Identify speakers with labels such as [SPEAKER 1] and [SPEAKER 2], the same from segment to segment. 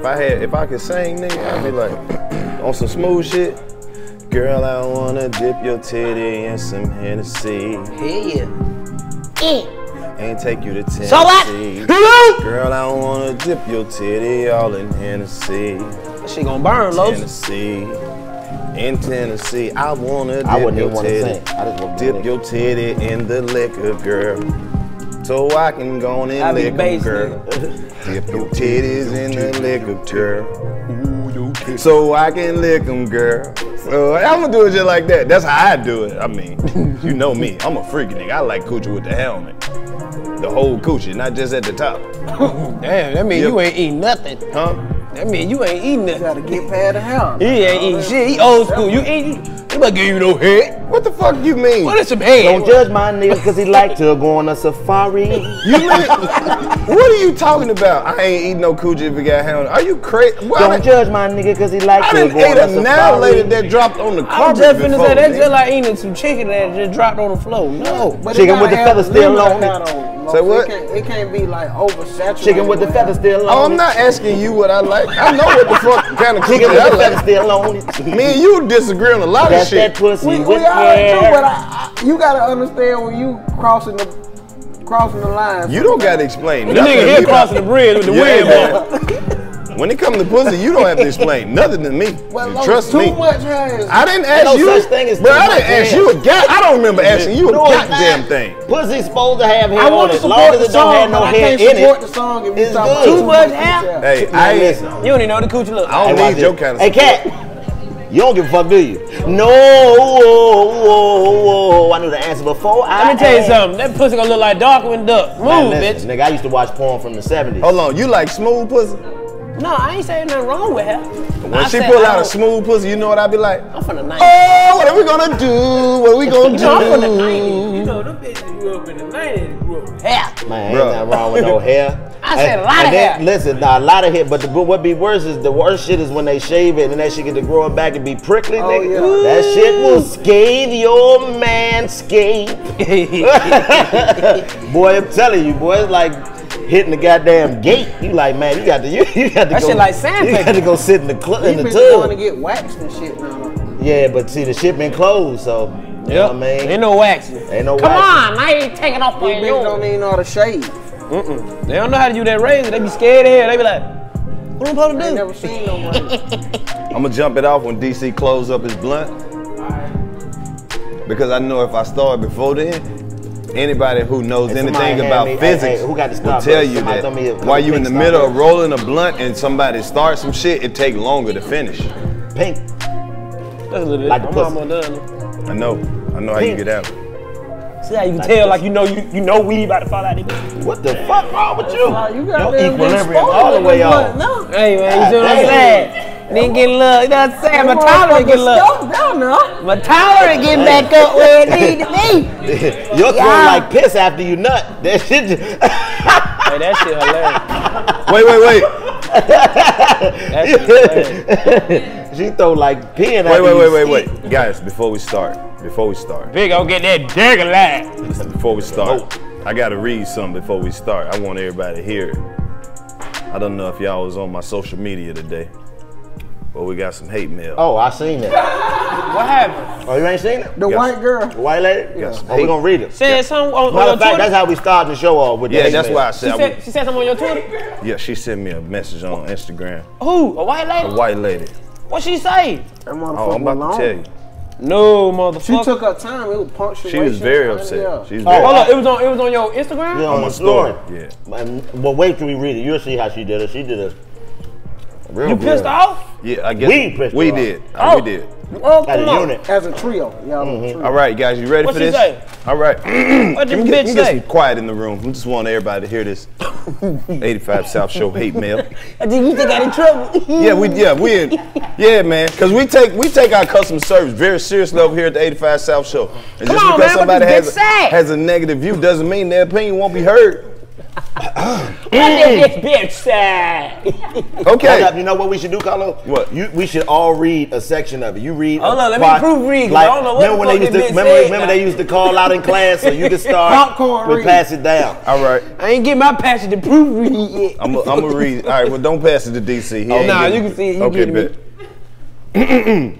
[SPEAKER 1] If I had, if I could sing, nigga, I'd be like, on some smooth shit. Girl, I wanna dip your titty in some Hennessy
[SPEAKER 2] Yeah.
[SPEAKER 1] and take you to Tennessee.
[SPEAKER 2] So what? Hello?
[SPEAKER 1] Girl, I wanna dip your titty all in Hennessy,
[SPEAKER 2] shit gonna burn, Los.
[SPEAKER 1] Tennessee. In Tennessee, I wanna dip
[SPEAKER 3] I wouldn't
[SPEAKER 1] your
[SPEAKER 3] even want to
[SPEAKER 1] titty.
[SPEAKER 3] sing. I just want to
[SPEAKER 1] Dip your titty in the liquor, girl. So I can go on
[SPEAKER 2] I
[SPEAKER 1] and
[SPEAKER 2] be
[SPEAKER 1] lick 'em,
[SPEAKER 2] bass,
[SPEAKER 1] girl. Dip your titties in the liquor, girl. So I can lick 'em, girl. So I'm gonna do it just like that. That's how I do it. I mean, you know me. I'm a freaky nigga. I like coochie with the helmet. The whole coochie, not just at the top.
[SPEAKER 2] Damn, that mean
[SPEAKER 1] Yep.
[SPEAKER 2] you ain't eating nothing.
[SPEAKER 1] Huh?
[SPEAKER 2] That mean you ain't eating nothing.
[SPEAKER 4] You gotta get past the hell.
[SPEAKER 2] He ain't eating shit. He old school. You eat. He about give you no head.
[SPEAKER 1] What the fuck you mean?
[SPEAKER 2] What is some head?
[SPEAKER 3] Don't judge my nigga because he like to go on a safari.
[SPEAKER 1] You mean, what are you talking about? I ain't eating no coochie if it got helmet. Are you crazy?
[SPEAKER 3] Don't judge my nigga because he like
[SPEAKER 1] I
[SPEAKER 3] to
[SPEAKER 1] done
[SPEAKER 3] go
[SPEAKER 1] ate
[SPEAKER 3] on a
[SPEAKER 1] a
[SPEAKER 3] safari.
[SPEAKER 1] annihilator that dropped on the
[SPEAKER 2] I'm
[SPEAKER 1] carpet
[SPEAKER 2] just finna
[SPEAKER 1] before,
[SPEAKER 2] say that's
[SPEAKER 1] nigga.
[SPEAKER 2] just like eating some chicken that just dropped on the floor. No.
[SPEAKER 4] But
[SPEAKER 3] Chicken
[SPEAKER 4] it
[SPEAKER 3] with the
[SPEAKER 4] gotta
[SPEAKER 3] feathers
[SPEAKER 4] have
[SPEAKER 3] still
[SPEAKER 4] limit
[SPEAKER 3] on it.
[SPEAKER 4] on it.
[SPEAKER 1] Say what?
[SPEAKER 4] It can't, it can't be like oversaturated.
[SPEAKER 3] Chicken with the feathers still oh, on
[SPEAKER 1] Oh, I'm not asking you what I like. I know what the fuck kind of
[SPEAKER 3] Chicken
[SPEAKER 1] coochie
[SPEAKER 3] with
[SPEAKER 1] I
[SPEAKER 3] the feathers
[SPEAKER 1] like.
[SPEAKER 3] still on it.
[SPEAKER 1] Me and you disagree on a lot of shit.
[SPEAKER 3] that pussy
[SPEAKER 4] We,
[SPEAKER 3] with
[SPEAKER 4] we already know,
[SPEAKER 3] hair.
[SPEAKER 4] but I, I, you gotta understand when you crossing the crossing the line.
[SPEAKER 1] You don't gotta explain
[SPEAKER 2] The
[SPEAKER 1] nothing.
[SPEAKER 2] nigga here crossing the bridge with the
[SPEAKER 1] Yeah,
[SPEAKER 2] wind
[SPEAKER 1] man.
[SPEAKER 2] blowing.
[SPEAKER 1] When it comes to pussy, you don't have to explain nothing to me.
[SPEAKER 4] Well,
[SPEAKER 1] You Trust
[SPEAKER 4] as too
[SPEAKER 1] me.
[SPEAKER 4] much hair.
[SPEAKER 1] I didn't ask
[SPEAKER 3] no
[SPEAKER 1] you.
[SPEAKER 3] such thing as
[SPEAKER 1] bro,
[SPEAKER 3] too
[SPEAKER 1] I didn't ask
[SPEAKER 3] hair.
[SPEAKER 1] you a god. I don't remember asking you a
[SPEAKER 3] No,
[SPEAKER 1] goddamn thing.
[SPEAKER 3] Pussy's supposed to have hair
[SPEAKER 4] I
[SPEAKER 3] on
[SPEAKER 4] want
[SPEAKER 3] it.
[SPEAKER 4] to
[SPEAKER 3] As long
[SPEAKER 4] support
[SPEAKER 3] as
[SPEAKER 4] the
[SPEAKER 3] it don't have
[SPEAKER 4] song,
[SPEAKER 3] no
[SPEAKER 4] but I can't support the song if
[SPEAKER 3] It's
[SPEAKER 4] you talk
[SPEAKER 3] good. Too
[SPEAKER 4] too
[SPEAKER 2] much
[SPEAKER 4] much
[SPEAKER 2] hair?
[SPEAKER 4] hair.
[SPEAKER 1] Hey,
[SPEAKER 3] Now
[SPEAKER 1] I
[SPEAKER 3] listen.
[SPEAKER 2] You don't even know the coochie look.
[SPEAKER 1] I don't
[SPEAKER 3] Hey,
[SPEAKER 1] need your kind of
[SPEAKER 3] Hey, cat. You don't give a fuck, do you? No. Oh, oh, oh, I knew the answer before. I
[SPEAKER 2] Let me tell you
[SPEAKER 3] asked.
[SPEAKER 2] something. That pussy gonna look like Darkwing Duck. Move,
[SPEAKER 3] Man,
[SPEAKER 2] bitch.
[SPEAKER 3] nigga, I used to watch porn from the 70s.
[SPEAKER 1] Hold on, you like smooth pussy?
[SPEAKER 2] No, I ain't saying nothing wrong with her.
[SPEAKER 1] When
[SPEAKER 2] I
[SPEAKER 1] she pull out a
[SPEAKER 2] oh.
[SPEAKER 1] smooth pussy, you know what I'd be like?
[SPEAKER 2] I'm from the 90s.
[SPEAKER 1] Oh, what are we gonna do? What are we gonna do?
[SPEAKER 2] No, I'm from the 90s. You know, them bitches grew up in the 90s. Grew up hair.
[SPEAKER 3] Man,
[SPEAKER 1] Bruh.
[SPEAKER 3] ain't nothing wrong with no hair.
[SPEAKER 2] I said
[SPEAKER 3] And-
[SPEAKER 2] a lot
[SPEAKER 3] and
[SPEAKER 2] of
[SPEAKER 3] then-
[SPEAKER 2] hair.
[SPEAKER 3] Listen, nah, a lot of hair, but the, but what be worse is the worst shit is when they shave it and that shit get to growing back and be prickly, oh, nigga.
[SPEAKER 4] yeah.
[SPEAKER 3] That shit will scathe your man scathe. boy, I'm telling you, boy, it's like hitting the goddamn gate. You like, man, you got to you, you got to
[SPEAKER 2] That
[SPEAKER 3] go.
[SPEAKER 2] shit like
[SPEAKER 3] You got to go sit in the cl- in
[SPEAKER 4] These
[SPEAKER 3] the
[SPEAKER 4] bitches going to get waxed and shit now.
[SPEAKER 3] Yeah, but see, the shit been closed, so you know what I mean.
[SPEAKER 2] Ain't no waxing.
[SPEAKER 3] Ain't no
[SPEAKER 2] Come
[SPEAKER 3] waxing.
[SPEAKER 2] on, I ain't taking off my
[SPEAKER 4] These bitches don't even know how to shave.
[SPEAKER 2] They don't know how to use that razor. They be scared of hair. They be like, what am I supposed
[SPEAKER 4] I ain't
[SPEAKER 2] to
[SPEAKER 4] never
[SPEAKER 2] do?
[SPEAKER 4] seen no.
[SPEAKER 1] I'm gonna jump it off when DC close up his blunt. Because I know if I start before then, anybody who knows
[SPEAKER 3] Hey, somebody
[SPEAKER 1] anything about
[SPEAKER 3] me-
[SPEAKER 1] physics
[SPEAKER 3] hey, who got the
[SPEAKER 1] will tell
[SPEAKER 3] button?
[SPEAKER 1] you
[SPEAKER 3] Somebody
[SPEAKER 1] that
[SPEAKER 3] throw me
[SPEAKER 1] while you in the
[SPEAKER 3] stop
[SPEAKER 1] middle of rolling a blunt and somebody starts some shit, it take longer to finish.
[SPEAKER 3] Pink.
[SPEAKER 2] That's a little
[SPEAKER 3] Like
[SPEAKER 2] bit.
[SPEAKER 3] the
[SPEAKER 2] I'm almost done.
[SPEAKER 1] I know. I know how you get out.
[SPEAKER 2] See how you can tell, like you know, you you know we about to fall out of this.
[SPEAKER 3] What the fuck wrong with you?
[SPEAKER 4] Like, you got them
[SPEAKER 3] equilibrium all the way off.
[SPEAKER 4] No.
[SPEAKER 2] Hey man, you see what I'm saying? Then get a little, you know what I'm saying? My tolerance get a little,
[SPEAKER 4] Stuff down now.
[SPEAKER 2] my tolerance getting back up where it need to be.
[SPEAKER 3] Your throat
[SPEAKER 2] Yeah.
[SPEAKER 3] like piss after you nut. That shit. Just,
[SPEAKER 2] Hey, that shit hilarious.
[SPEAKER 1] Wait, wait, wait.
[SPEAKER 2] That shit
[SPEAKER 3] she throw like peeing
[SPEAKER 1] Wait,
[SPEAKER 3] after
[SPEAKER 1] wait, wait, wait, wait. Guys, before we start, before we start,
[SPEAKER 2] Big, go get that dick alive.
[SPEAKER 1] before we start, oh. I gotta read something before we start. I want everybody to hear it. I don't know if y'all was on my social media today, but we got some hate mail.
[SPEAKER 3] Oh, I seen that.
[SPEAKER 2] What happened?
[SPEAKER 3] Oh, you ain't seen it?
[SPEAKER 4] The
[SPEAKER 1] Yes.
[SPEAKER 4] white girl.
[SPEAKER 3] The white lady?
[SPEAKER 1] Yes.
[SPEAKER 3] Oh, we gonna read it.
[SPEAKER 2] Said something on, on
[SPEAKER 3] Matter
[SPEAKER 2] your
[SPEAKER 3] fact,
[SPEAKER 2] Twitter?
[SPEAKER 3] that's how we started the show off with the
[SPEAKER 1] Yeah, that's
[SPEAKER 3] mail.
[SPEAKER 1] why I
[SPEAKER 2] she,
[SPEAKER 1] said. I
[SPEAKER 2] said,
[SPEAKER 1] would-
[SPEAKER 2] she said something on your Twitter?
[SPEAKER 1] yeah, she sent me a message on Instagram.
[SPEAKER 2] Who? A white lady?
[SPEAKER 1] A white lady.
[SPEAKER 2] What she say?
[SPEAKER 4] That
[SPEAKER 1] Oh,
[SPEAKER 4] motherfucker
[SPEAKER 1] I'm about
[SPEAKER 4] long.
[SPEAKER 1] to tell you.
[SPEAKER 2] No, motherfucker.
[SPEAKER 4] She took her time. It was punctuation.
[SPEAKER 1] She was very upset. She was
[SPEAKER 3] Oh,
[SPEAKER 1] very
[SPEAKER 2] Hold up, it was on it was on your Instagram?
[SPEAKER 3] Yeah,
[SPEAKER 1] on
[SPEAKER 3] on
[SPEAKER 1] my
[SPEAKER 3] story.
[SPEAKER 1] story. Yeah.
[SPEAKER 3] But wait till we read it. You'll see how she did it. She did it. Real
[SPEAKER 2] You
[SPEAKER 3] good.
[SPEAKER 2] pissed off?
[SPEAKER 1] Yeah, I guess
[SPEAKER 3] We pissed
[SPEAKER 1] we
[SPEAKER 3] off.
[SPEAKER 1] did.
[SPEAKER 2] Oh.
[SPEAKER 1] We did.
[SPEAKER 2] Oh,
[SPEAKER 3] At
[SPEAKER 2] come
[SPEAKER 3] a
[SPEAKER 2] on.
[SPEAKER 3] unit.
[SPEAKER 4] As a trio. Y'all
[SPEAKER 3] Mm-hmm.
[SPEAKER 4] trio.
[SPEAKER 1] All right, guys, you ready
[SPEAKER 2] What
[SPEAKER 1] for
[SPEAKER 2] she
[SPEAKER 1] this?
[SPEAKER 2] say?
[SPEAKER 1] All right.
[SPEAKER 2] What
[SPEAKER 1] Can
[SPEAKER 2] this
[SPEAKER 1] we get,
[SPEAKER 2] bitch
[SPEAKER 1] can we get
[SPEAKER 2] say?
[SPEAKER 1] some quiet in the room? We just want everybody to hear this 85 South Show hate mail.
[SPEAKER 2] I think you think I in trouble.
[SPEAKER 1] Yeah, we yeah we in, yeah man, cause we take we take our customer service very seriously over here at the 85 South Show. And
[SPEAKER 2] Come
[SPEAKER 1] just
[SPEAKER 2] on,
[SPEAKER 1] because
[SPEAKER 2] man, what
[SPEAKER 1] somebody
[SPEAKER 2] this
[SPEAKER 1] has
[SPEAKER 2] say?
[SPEAKER 1] a, has a negative view doesn't mean their opinion won't be heard.
[SPEAKER 2] This bitch sad.
[SPEAKER 3] Hold
[SPEAKER 1] Okay.
[SPEAKER 3] up, you know what we should do, Carlo?
[SPEAKER 1] What?
[SPEAKER 3] You, we should all read a section of it. You read.
[SPEAKER 2] Hold
[SPEAKER 3] a
[SPEAKER 2] on, let me
[SPEAKER 3] part-
[SPEAKER 2] proofread, 'cause
[SPEAKER 3] Like,
[SPEAKER 2] I don't know what
[SPEAKER 3] remember
[SPEAKER 2] the
[SPEAKER 3] when they used to remember,
[SPEAKER 2] said
[SPEAKER 3] remember
[SPEAKER 2] now.
[SPEAKER 3] they used to call out in class, so you could start.
[SPEAKER 4] Popcorn
[SPEAKER 3] we
[SPEAKER 4] read.
[SPEAKER 3] pass it down.
[SPEAKER 1] All right.
[SPEAKER 2] I ain't get my passion to proofread yet.
[SPEAKER 1] I'm gonna read. All right. Well, don't pass it to DC. He
[SPEAKER 2] Oh,
[SPEAKER 1] ain't
[SPEAKER 2] nah, you can see it. You
[SPEAKER 1] okay,
[SPEAKER 2] getting
[SPEAKER 1] bet.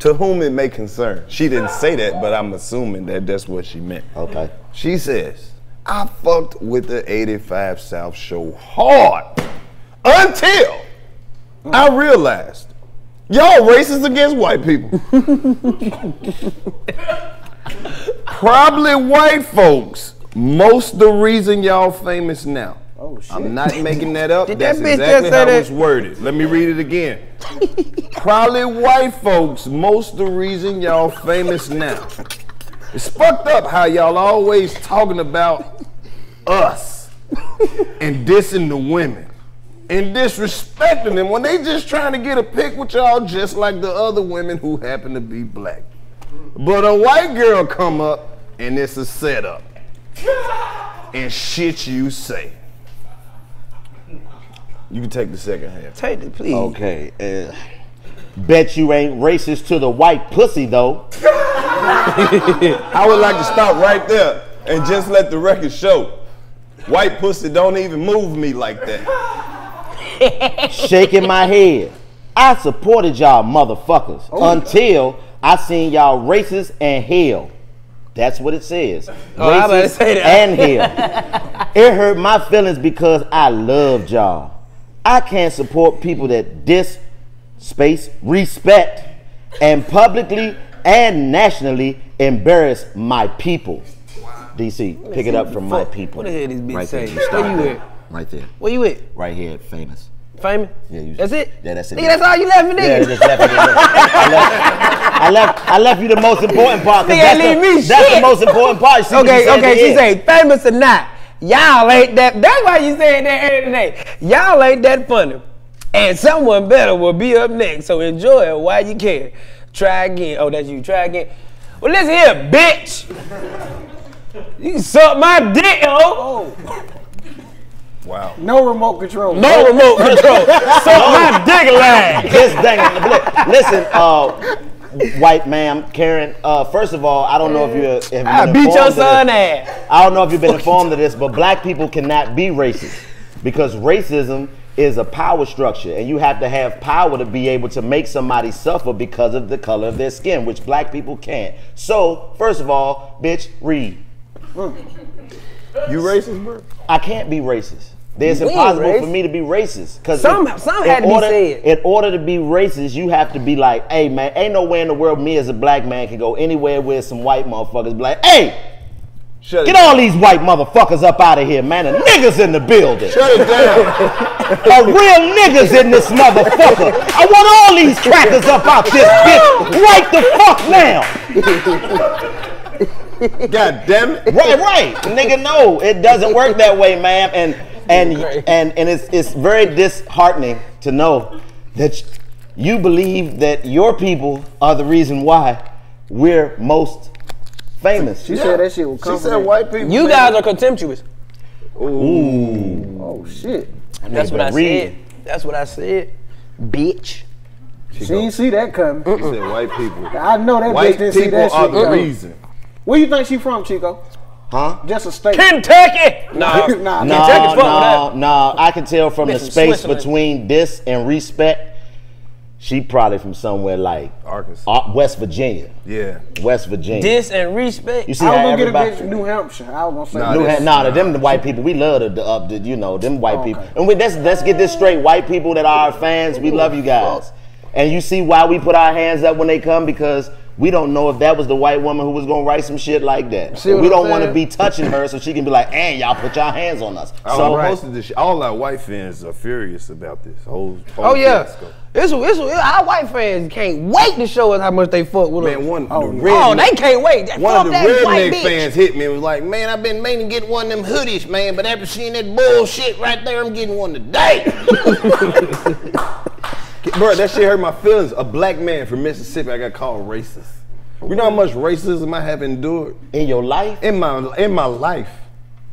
[SPEAKER 1] to whom it may concern. She didn't say that, but I'm assuming that that's what she meant.
[SPEAKER 3] Okay.
[SPEAKER 1] She says, I fucked with the 85 South show hard until I realized y'all racist against white people. Probably white folks. Most the reason y'all famous now.
[SPEAKER 4] Oh shit.
[SPEAKER 1] I'm not making that up.
[SPEAKER 2] Did that
[SPEAKER 1] That's
[SPEAKER 2] bitch just
[SPEAKER 1] exactly
[SPEAKER 2] say
[SPEAKER 1] how
[SPEAKER 2] that?
[SPEAKER 1] it's worded. Let me read it again. Probably white folks, most the reason y'all famous now. It's fucked up how y'all always talking about us and dissing the women and disrespecting them when they just trying to get a pic with y'all just like the other women who happen to be black. But a white girl come up and it's a setup. And shit you say. You can take the second half.
[SPEAKER 2] Take it, please.
[SPEAKER 3] Okay. Uh, bet you ain't racist to the white pussy though.
[SPEAKER 1] I would like to stop right there and just let the record show. White pussy don't even move me like that.
[SPEAKER 3] Shaking my head. I supported y'all motherfuckers oh. until I seen y'all racist and hell. That's what it says.
[SPEAKER 2] Oh, I about to
[SPEAKER 3] Racist
[SPEAKER 2] say that.
[SPEAKER 3] and hell. it hurt my feelings because I loved y'all. I can't support people that diss, space, respect, and publicly and nationally embarrass my people. DC, pick it up from my people.
[SPEAKER 2] What the hell this bitch
[SPEAKER 3] right there.
[SPEAKER 2] say?
[SPEAKER 3] You stop
[SPEAKER 2] Where you at?
[SPEAKER 3] Right there.
[SPEAKER 2] Where you at?
[SPEAKER 3] Right here, famous.
[SPEAKER 2] Famous?
[SPEAKER 3] Yeah, you-
[SPEAKER 2] That's it?
[SPEAKER 3] Yeah, that's it.
[SPEAKER 2] Nigga, that's all you left me,
[SPEAKER 3] Yeah,
[SPEAKER 2] nigga.
[SPEAKER 3] just left there. I left, I left, I left you the most important part.
[SPEAKER 2] Nigga,
[SPEAKER 3] That's,
[SPEAKER 2] leave
[SPEAKER 3] the,
[SPEAKER 2] me
[SPEAKER 3] that's the most important part. See
[SPEAKER 2] Okay, okay, she
[SPEAKER 3] end.
[SPEAKER 2] say famous or not. Y'all ain't that. That's why you said that earlier today. Y'all ain't that funny. And someone better will be up next. So enjoy it while you can. Try again. Oh, that's you. Try again. Well, listen here, bitch. You suck my dick, oh.
[SPEAKER 1] Wow.
[SPEAKER 4] No remote control.
[SPEAKER 2] No remote control. suck my dick line.
[SPEAKER 3] This dang. li- Listen, uh, white ma'am, Karen. Uh, first of all, I don't know if you have been
[SPEAKER 2] I beat your son ass.
[SPEAKER 3] I don't know if you've been informed of this, but black people cannot be racist because racism is a power structure, and you have to have power to be able to make somebody suffer because of the color of their skin, which black people can't. So, first of all, bitch, read.
[SPEAKER 1] You racist, bro?
[SPEAKER 3] I can't be racist. It's
[SPEAKER 2] You
[SPEAKER 3] impossible for me to be racist. Cause
[SPEAKER 2] Some-
[SPEAKER 3] in-
[SPEAKER 2] some
[SPEAKER 3] in
[SPEAKER 2] had to be
[SPEAKER 3] order,
[SPEAKER 2] said.
[SPEAKER 3] In order to be racist, you have to be like, hey man, ain't no way in the world me as a black man can go anywhere with some white motherfuckers be like, hey,
[SPEAKER 1] Shut
[SPEAKER 3] get
[SPEAKER 1] it
[SPEAKER 3] all these white motherfuckers up out of here, man. The niggas in the building.
[SPEAKER 1] Shut it down.
[SPEAKER 3] A real niggas in this motherfucker. I want all these crackers up out this bitch right the fuck now.
[SPEAKER 1] God damn it.
[SPEAKER 3] Right, right. Nigga, no, it doesn't work that way, ma'am. And and and and it's it's very disheartening to know that you believe that your people are the reason why we're most famous.
[SPEAKER 4] She said that shit was
[SPEAKER 1] She said white people.
[SPEAKER 2] You
[SPEAKER 1] man.
[SPEAKER 2] guys are contemptuous. Ooh.
[SPEAKER 4] Oh shit.
[SPEAKER 2] That's what I
[SPEAKER 3] Read.
[SPEAKER 2] said. That's what I said. Bitch.
[SPEAKER 4] She didn't see that coming.
[SPEAKER 1] She said white people.
[SPEAKER 4] I know that bitch didn't see that shit.
[SPEAKER 1] White people
[SPEAKER 4] that
[SPEAKER 1] are
[SPEAKER 4] shit
[SPEAKER 1] the reason.
[SPEAKER 4] Where you think she from, Chico?
[SPEAKER 3] Huh?
[SPEAKER 4] Just a state.
[SPEAKER 2] Kentucky.
[SPEAKER 4] nah,
[SPEAKER 2] Nah.
[SPEAKER 3] No,
[SPEAKER 2] Kentucky
[SPEAKER 3] no,
[SPEAKER 2] fuck.
[SPEAKER 3] I can tell from the space between this and respect. She probably from somewhere like
[SPEAKER 1] Arkansas.
[SPEAKER 3] uh, West Virginia.
[SPEAKER 1] Yeah.
[SPEAKER 3] West Virginia.
[SPEAKER 2] This and respect.
[SPEAKER 3] you see
[SPEAKER 4] I was gonna get a bitch from New Hampshire. I was gonna say
[SPEAKER 1] Nah,
[SPEAKER 3] New
[SPEAKER 1] this-
[SPEAKER 3] Ha- nah, them the white people. We love the, the up the you know them white
[SPEAKER 4] Okay.
[SPEAKER 3] people. And we let's let's get this straight. White people that are our fans, we love you guys. And you see why we put our hands up when they come because we don't know if that was the white woman who was gonna write some shit like that. We
[SPEAKER 4] I'm
[SPEAKER 3] don't want to be touching her so she can be like, and y'all put your hands on us.
[SPEAKER 1] I
[SPEAKER 3] So
[SPEAKER 1] posted this shit. All our white fans are furious about this whole. whole
[SPEAKER 2] Oh yeah.
[SPEAKER 1] fiasco.
[SPEAKER 2] It's, it's, our white fans can't wait to show us how much they fuck with us.
[SPEAKER 1] Man, one
[SPEAKER 4] Oh,
[SPEAKER 1] the red
[SPEAKER 2] oh, they can't wait.
[SPEAKER 1] One
[SPEAKER 2] fuck
[SPEAKER 1] of the redneck fans hit me and was like, man, I've been meaning to get one of them hoodies, man, but after seeing that bullshit right there, I'm getting one today. Bro, that shit hurt my feelings. A black man from Mississippi, I got called racist. You know how much racism I have endured
[SPEAKER 3] in your life,
[SPEAKER 1] in my in my life.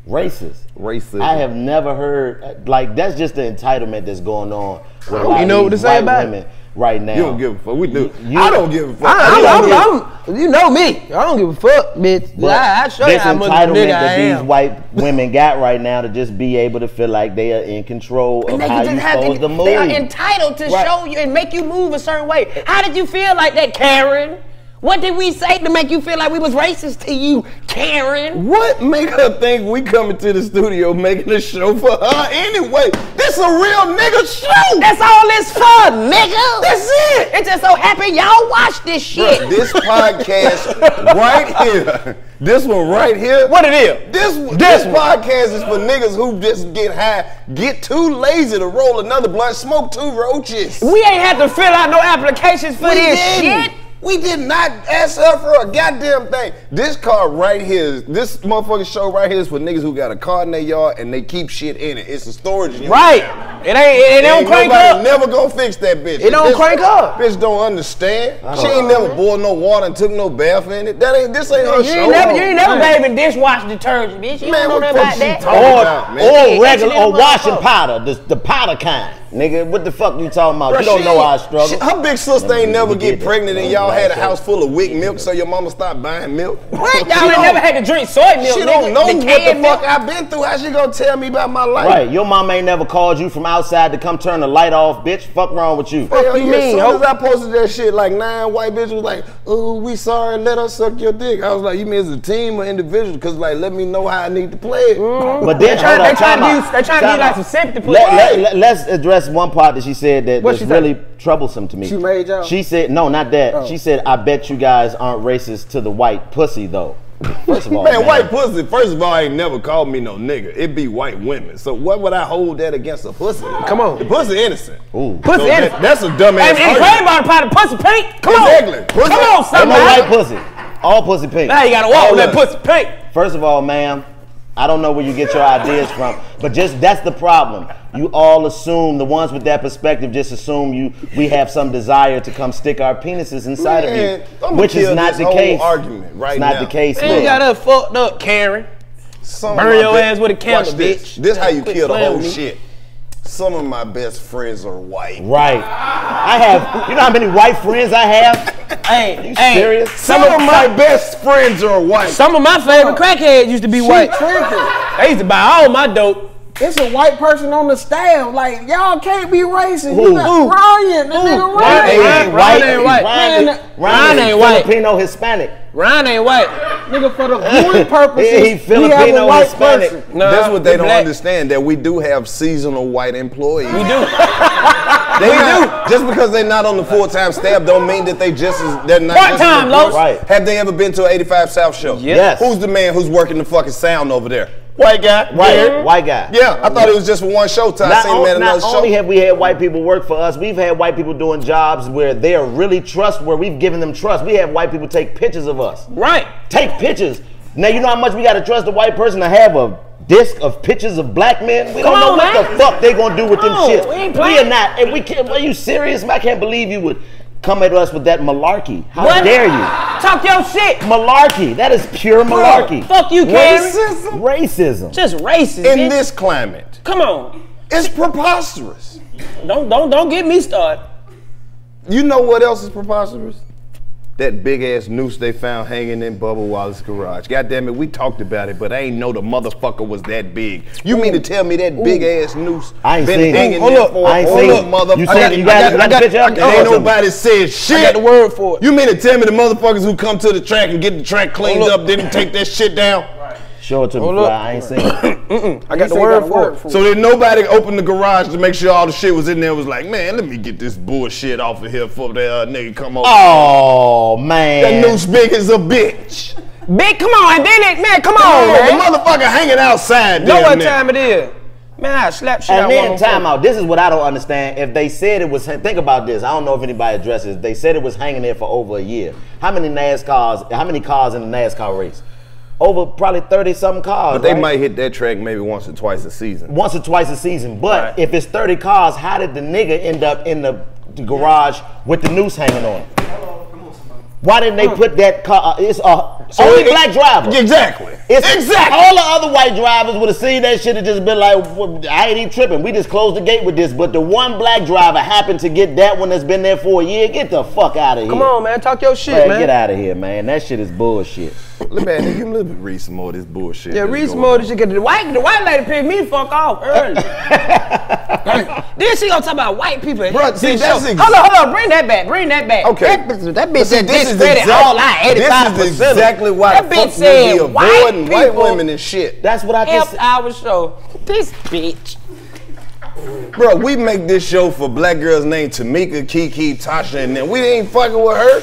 [SPEAKER 3] racist.
[SPEAKER 1] Racist.
[SPEAKER 3] I have never heard like that's just the entitlement that's going on with a lot
[SPEAKER 2] You know what to
[SPEAKER 3] these
[SPEAKER 2] say
[SPEAKER 3] white
[SPEAKER 2] about it?
[SPEAKER 3] women right now.
[SPEAKER 1] You don't give a fuck. We do.
[SPEAKER 3] You-
[SPEAKER 1] I don't give a fuck.
[SPEAKER 2] I,
[SPEAKER 3] You don't
[SPEAKER 2] am I'm, I'm, you know me. I don't give a fuck, bitch.
[SPEAKER 3] But
[SPEAKER 2] I, I show you
[SPEAKER 3] this
[SPEAKER 2] how much of a
[SPEAKER 3] entitlement
[SPEAKER 2] I
[SPEAKER 3] that these white women got right now to just be able to feel like they are in control of
[SPEAKER 2] They
[SPEAKER 3] how
[SPEAKER 2] just
[SPEAKER 3] you
[SPEAKER 2] have-
[SPEAKER 3] supposed to move.
[SPEAKER 2] They are entitled to
[SPEAKER 3] Right.
[SPEAKER 2] show you and make you move a certain way. How did you feel like that, Karen? What did we say to make you feel like we was racist to you, Karen?
[SPEAKER 1] What make her think we coming to the studio making a show for her anyway? This a real nigga show.
[SPEAKER 2] That's all it's for, nigga.
[SPEAKER 1] That's it.
[SPEAKER 2] It just so happened y'all watch this shit.
[SPEAKER 1] Bruh, this podcast right here, this one right here.
[SPEAKER 2] what it is?
[SPEAKER 1] This this podcast is for niggas who just get high, get too lazy to roll another blunt, smoke two roaches.
[SPEAKER 2] We ain't had to fill out no applications for
[SPEAKER 1] We
[SPEAKER 2] this
[SPEAKER 1] didn't.
[SPEAKER 2] shit.
[SPEAKER 1] We did not ask her for a goddamn thing. This car right here, this motherfucking show right here is for niggas who got a car in their yard and they keep shit in it. It's a storage unit.
[SPEAKER 2] Right. It ain't. It, it don't
[SPEAKER 1] Ain't
[SPEAKER 2] crank
[SPEAKER 1] nobody
[SPEAKER 2] up.
[SPEAKER 1] never gonna fix that bitch.
[SPEAKER 2] It don't
[SPEAKER 1] Bitch-
[SPEAKER 2] crank up.
[SPEAKER 1] Bitch don't understand. She ain't never boiled no water and took no bath in it. That ain't. This ain't her
[SPEAKER 2] You
[SPEAKER 1] show.
[SPEAKER 2] ain't never, you ain't never baby dishwasher detergent, bitch. You
[SPEAKER 1] Man,
[SPEAKER 2] don't know
[SPEAKER 1] what
[SPEAKER 2] nothing
[SPEAKER 1] the
[SPEAKER 2] about
[SPEAKER 1] fuck she
[SPEAKER 2] that.
[SPEAKER 1] talking
[SPEAKER 3] or
[SPEAKER 1] about, man?
[SPEAKER 3] Or regular or washing powder, the, the powder kind. Nigga, what the fuck you talking about?
[SPEAKER 1] Bruh,
[SPEAKER 3] you don't
[SPEAKER 1] she
[SPEAKER 3] know
[SPEAKER 1] ain't-
[SPEAKER 3] our struggle.
[SPEAKER 1] she- her big sister ain't never
[SPEAKER 3] did
[SPEAKER 1] get pregnant and y'all had a house full of wick milk so your mama stopped buying milk.
[SPEAKER 2] What? Y'all ain't
[SPEAKER 1] don't-
[SPEAKER 2] never had to drink soy milk,
[SPEAKER 1] She
[SPEAKER 2] nigga.
[SPEAKER 1] don't know
[SPEAKER 2] The
[SPEAKER 1] what the
[SPEAKER 2] canned
[SPEAKER 1] fuck. I've been through. How she gonna tell me about my life?
[SPEAKER 3] Right, your mama ain't never called you from outside to come turn the light off, bitch. Fuck wrong with you.
[SPEAKER 1] Hell
[SPEAKER 2] you
[SPEAKER 1] yeah,
[SPEAKER 2] mean,
[SPEAKER 1] As soon as I posted that shit, like nine white bitches was like, "Oh, we sorry, let us suck your dick." I was like, "You mean as a team or individual? Cause like, let me know how I need to play it." Mm-hmm.
[SPEAKER 3] But then
[SPEAKER 2] They trying- they trying to
[SPEAKER 3] out.
[SPEAKER 2] use- they trying to
[SPEAKER 3] Time
[SPEAKER 2] like some sympathy for
[SPEAKER 3] let, let's address one part that she said that was
[SPEAKER 2] she say?
[SPEAKER 3] really troublesome to me.
[SPEAKER 4] She made y'all?
[SPEAKER 3] She said no, not that.
[SPEAKER 4] Oh.
[SPEAKER 3] She said, "I bet you guys aren't racist to the white pussy though." First of all,
[SPEAKER 1] Man, white pussy, first of all, ain't never called me no nigga. It be white women. So what would I hold that against a pussy?
[SPEAKER 2] Come on.
[SPEAKER 1] The pussy innocent.
[SPEAKER 3] Ooh.
[SPEAKER 2] Pussy
[SPEAKER 1] So
[SPEAKER 2] innocent.
[SPEAKER 1] that- that's a dumbass
[SPEAKER 2] And, and
[SPEAKER 1] argument.
[SPEAKER 2] Clay a pussy pink. Come
[SPEAKER 1] Exactly.
[SPEAKER 2] on.
[SPEAKER 1] Pussy-
[SPEAKER 2] Come on,
[SPEAKER 3] Ain't no
[SPEAKER 2] somebody.
[SPEAKER 3] white pussy. All pussy pink.
[SPEAKER 2] Now you gotta walk with that pussy pink.
[SPEAKER 3] First of all, ma'am, I don't know where you get your ideas from, but just that's the problem. You all assume the ones with that perspective just assume you we have some desire to come stick our penises inside
[SPEAKER 1] Man,
[SPEAKER 3] of you,
[SPEAKER 1] I'ma
[SPEAKER 3] which is not the case.
[SPEAKER 1] argument right
[SPEAKER 3] it's not
[SPEAKER 1] now.
[SPEAKER 3] the case.
[SPEAKER 2] Man, you got us fucked up, Karen.
[SPEAKER 1] Some
[SPEAKER 2] Burn your
[SPEAKER 1] be-
[SPEAKER 2] ass with a candle,
[SPEAKER 1] Watch this.
[SPEAKER 2] bitch.
[SPEAKER 1] This how you kill the whole
[SPEAKER 2] me.
[SPEAKER 1] shit. Some of my best friends are white.
[SPEAKER 3] Right. I have. You know how many white friends I have?
[SPEAKER 2] Hey,
[SPEAKER 3] You
[SPEAKER 2] hey,
[SPEAKER 3] serious?
[SPEAKER 1] Some of my best friends are white.
[SPEAKER 2] Some of my favorite crackheads used to be
[SPEAKER 4] She
[SPEAKER 2] white.
[SPEAKER 4] tripping.
[SPEAKER 2] They used to buy all my dope.
[SPEAKER 4] It's a white person on the staff. Like y'all can't be racist.
[SPEAKER 3] Who?
[SPEAKER 4] You got
[SPEAKER 2] Who?
[SPEAKER 4] Ryan, the nigga
[SPEAKER 2] Who?
[SPEAKER 4] Ryan.
[SPEAKER 2] Ryan- Ryan ain't white.
[SPEAKER 3] Ryan,
[SPEAKER 4] Man,
[SPEAKER 3] Ryan,
[SPEAKER 2] Ryan ain't white.
[SPEAKER 3] Filipino Hispanic.
[SPEAKER 2] Ryan ain't white.
[SPEAKER 4] Nigga, for the viewing purposes,
[SPEAKER 3] He
[SPEAKER 4] we have a
[SPEAKER 3] Filipino,
[SPEAKER 4] white
[SPEAKER 3] Hispanic.
[SPEAKER 4] person.
[SPEAKER 2] No,
[SPEAKER 1] That's what they don't
[SPEAKER 2] black.
[SPEAKER 1] understand. That we do have seasonal white employees.
[SPEAKER 2] We do.
[SPEAKER 1] They not, Just because they're not on the full time staff, don't mean that they just as they're not. just
[SPEAKER 2] Part-time,
[SPEAKER 1] important.
[SPEAKER 2] Los.
[SPEAKER 3] Right.
[SPEAKER 1] Have they ever been to an 85 South show?
[SPEAKER 3] Yes.
[SPEAKER 1] Who's the man who's working the fucking sound over there? White guy.
[SPEAKER 3] White,
[SPEAKER 1] Yeah.
[SPEAKER 3] white guy.
[SPEAKER 1] Yeah, I thought it was just for one show time. I
[SPEAKER 3] Not,
[SPEAKER 1] seen
[SPEAKER 3] on- not only
[SPEAKER 1] show.
[SPEAKER 3] have we had white people work for us, we've had white people doing jobs where they are really trust, where we've given them trust. We have white people take pictures of us.
[SPEAKER 2] Right.
[SPEAKER 3] Take pictures. Now you know how much we got to trust a white person to have a disc of pictures of black men. We
[SPEAKER 2] Come
[SPEAKER 3] don't know
[SPEAKER 2] on,
[SPEAKER 3] what
[SPEAKER 2] man.
[SPEAKER 3] the fuck they're gonna do with
[SPEAKER 2] Come
[SPEAKER 3] them shit.
[SPEAKER 2] we ain't
[SPEAKER 3] we are not, and we can't. Are you serious? man? I can't believe you would come at us with that malarkey. How
[SPEAKER 2] What?
[SPEAKER 3] dare you?
[SPEAKER 2] Talk your shit.
[SPEAKER 3] Malarkey. That is pure malarkey.
[SPEAKER 2] Fuck you, Karen.
[SPEAKER 1] Racism
[SPEAKER 3] Racism.
[SPEAKER 2] Just racist.
[SPEAKER 1] in
[SPEAKER 2] bitch.
[SPEAKER 1] this climate,
[SPEAKER 2] Come on.
[SPEAKER 1] it's preposterous.
[SPEAKER 2] Don't don't don't get me started.
[SPEAKER 1] You know what else is preposterous? That big ass noose they found hanging in Bubba Wallace's garage. God damn it, we talked about it, but I ain't know the motherfucker was that big. You mean to tell me that big ass noose
[SPEAKER 3] I ain't
[SPEAKER 1] been
[SPEAKER 3] seen it.
[SPEAKER 1] hanging
[SPEAKER 3] Hold
[SPEAKER 1] there
[SPEAKER 3] up.
[SPEAKER 1] for
[SPEAKER 3] I ain't
[SPEAKER 1] a
[SPEAKER 3] seen
[SPEAKER 1] whole
[SPEAKER 3] it. You? You got it? You got the?
[SPEAKER 1] Ain't nobody said shit.
[SPEAKER 2] I got the word for it.
[SPEAKER 1] You mean to tell me the motherfuckers who come to the track and get the track cleaned
[SPEAKER 2] Hold up.
[SPEAKER 1] up didn't take that shit down?
[SPEAKER 3] Show it to me,
[SPEAKER 2] Hold
[SPEAKER 3] fly.
[SPEAKER 2] up.
[SPEAKER 3] I ain't seen it.
[SPEAKER 2] I got the word
[SPEAKER 4] got
[SPEAKER 2] for
[SPEAKER 4] word
[SPEAKER 2] it.
[SPEAKER 4] for
[SPEAKER 1] So then nobody opened the garage to make sure all the shit was in there. Was like, man, let me get this bullshit off of here before that uh, nigga come over.
[SPEAKER 3] Oh man,
[SPEAKER 1] that
[SPEAKER 3] man.
[SPEAKER 1] noose big as a bitch.
[SPEAKER 2] Big, come on, and then it, man, come on,
[SPEAKER 1] Oh, the motherfucker hanging outside
[SPEAKER 2] Know what time it is? Man, I slap shit out
[SPEAKER 3] And
[SPEAKER 2] one
[SPEAKER 3] then time out. This is what I don't understand. If they said it was, think about this. I don't know if anybody addresses. They said it was hanging there for over a year. How many NASCARs? How many cars in the NASCAR race? Over probably thirty something cars.
[SPEAKER 1] But they
[SPEAKER 3] right?
[SPEAKER 1] might hit that track maybe once or twice a season.
[SPEAKER 3] once or twice a season. But
[SPEAKER 2] Right.
[SPEAKER 3] if it's thirty cars, how did the nigga end up in the, the garage with the noose hanging on? him? Why didn't they put that car? Uh, it's a only
[SPEAKER 1] it-
[SPEAKER 3] black driver.
[SPEAKER 1] Exactly.
[SPEAKER 3] It's
[SPEAKER 1] exactly.
[SPEAKER 3] All the other white drivers would have seen that shit and just been like, I ain't even tripping. We just closed the gate with this. But the one black driver happened to get that one that's been there for a year. Get the fuck out of here.
[SPEAKER 2] Come on, man. Talk your shit,
[SPEAKER 3] Man,
[SPEAKER 2] man.
[SPEAKER 3] get out of here, man. That shit is bullshit.
[SPEAKER 1] Let me ask you, let me read some more of this bullshit.
[SPEAKER 2] Yeah,
[SPEAKER 1] that's
[SPEAKER 2] read some more
[SPEAKER 1] on.
[SPEAKER 2] of this shit. 'cause The white, the white lady pissed me the fuck off early. then she gonna talk about white people.
[SPEAKER 1] Bruh, see, that's
[SPEAKER 2] show.
[SPEAKER 1] ex-
[SPEAKER 2] hold on, hold on. Bring that back. Bring that back.
[SPEAKER 1] Okay.
[SPEAKER 2] That bitch, that bitch said
[SPEAKER 1] this is
[SPEAKER 2] discredit
[SPEAKER 1] exact-
[SPEAKER 2] all our 85
[SPEAKER 1] This is exactly why
[SPEAKER 2] that bitch
[SPEAKER 1] fuck we
[SPEAKER 2] said white
[SPEAKER 1] avoiding white women and shit.
[SPEAKER 3] That's what I
[SPEAKER 2] helped
[SPEAKER 3] just.
[SPEAKER 2] our show. This bitch.
[SPEAKER 1] Bro, we make this show for black girls named Tamika, Kiki, Tasha, and then we ain't fucking with her.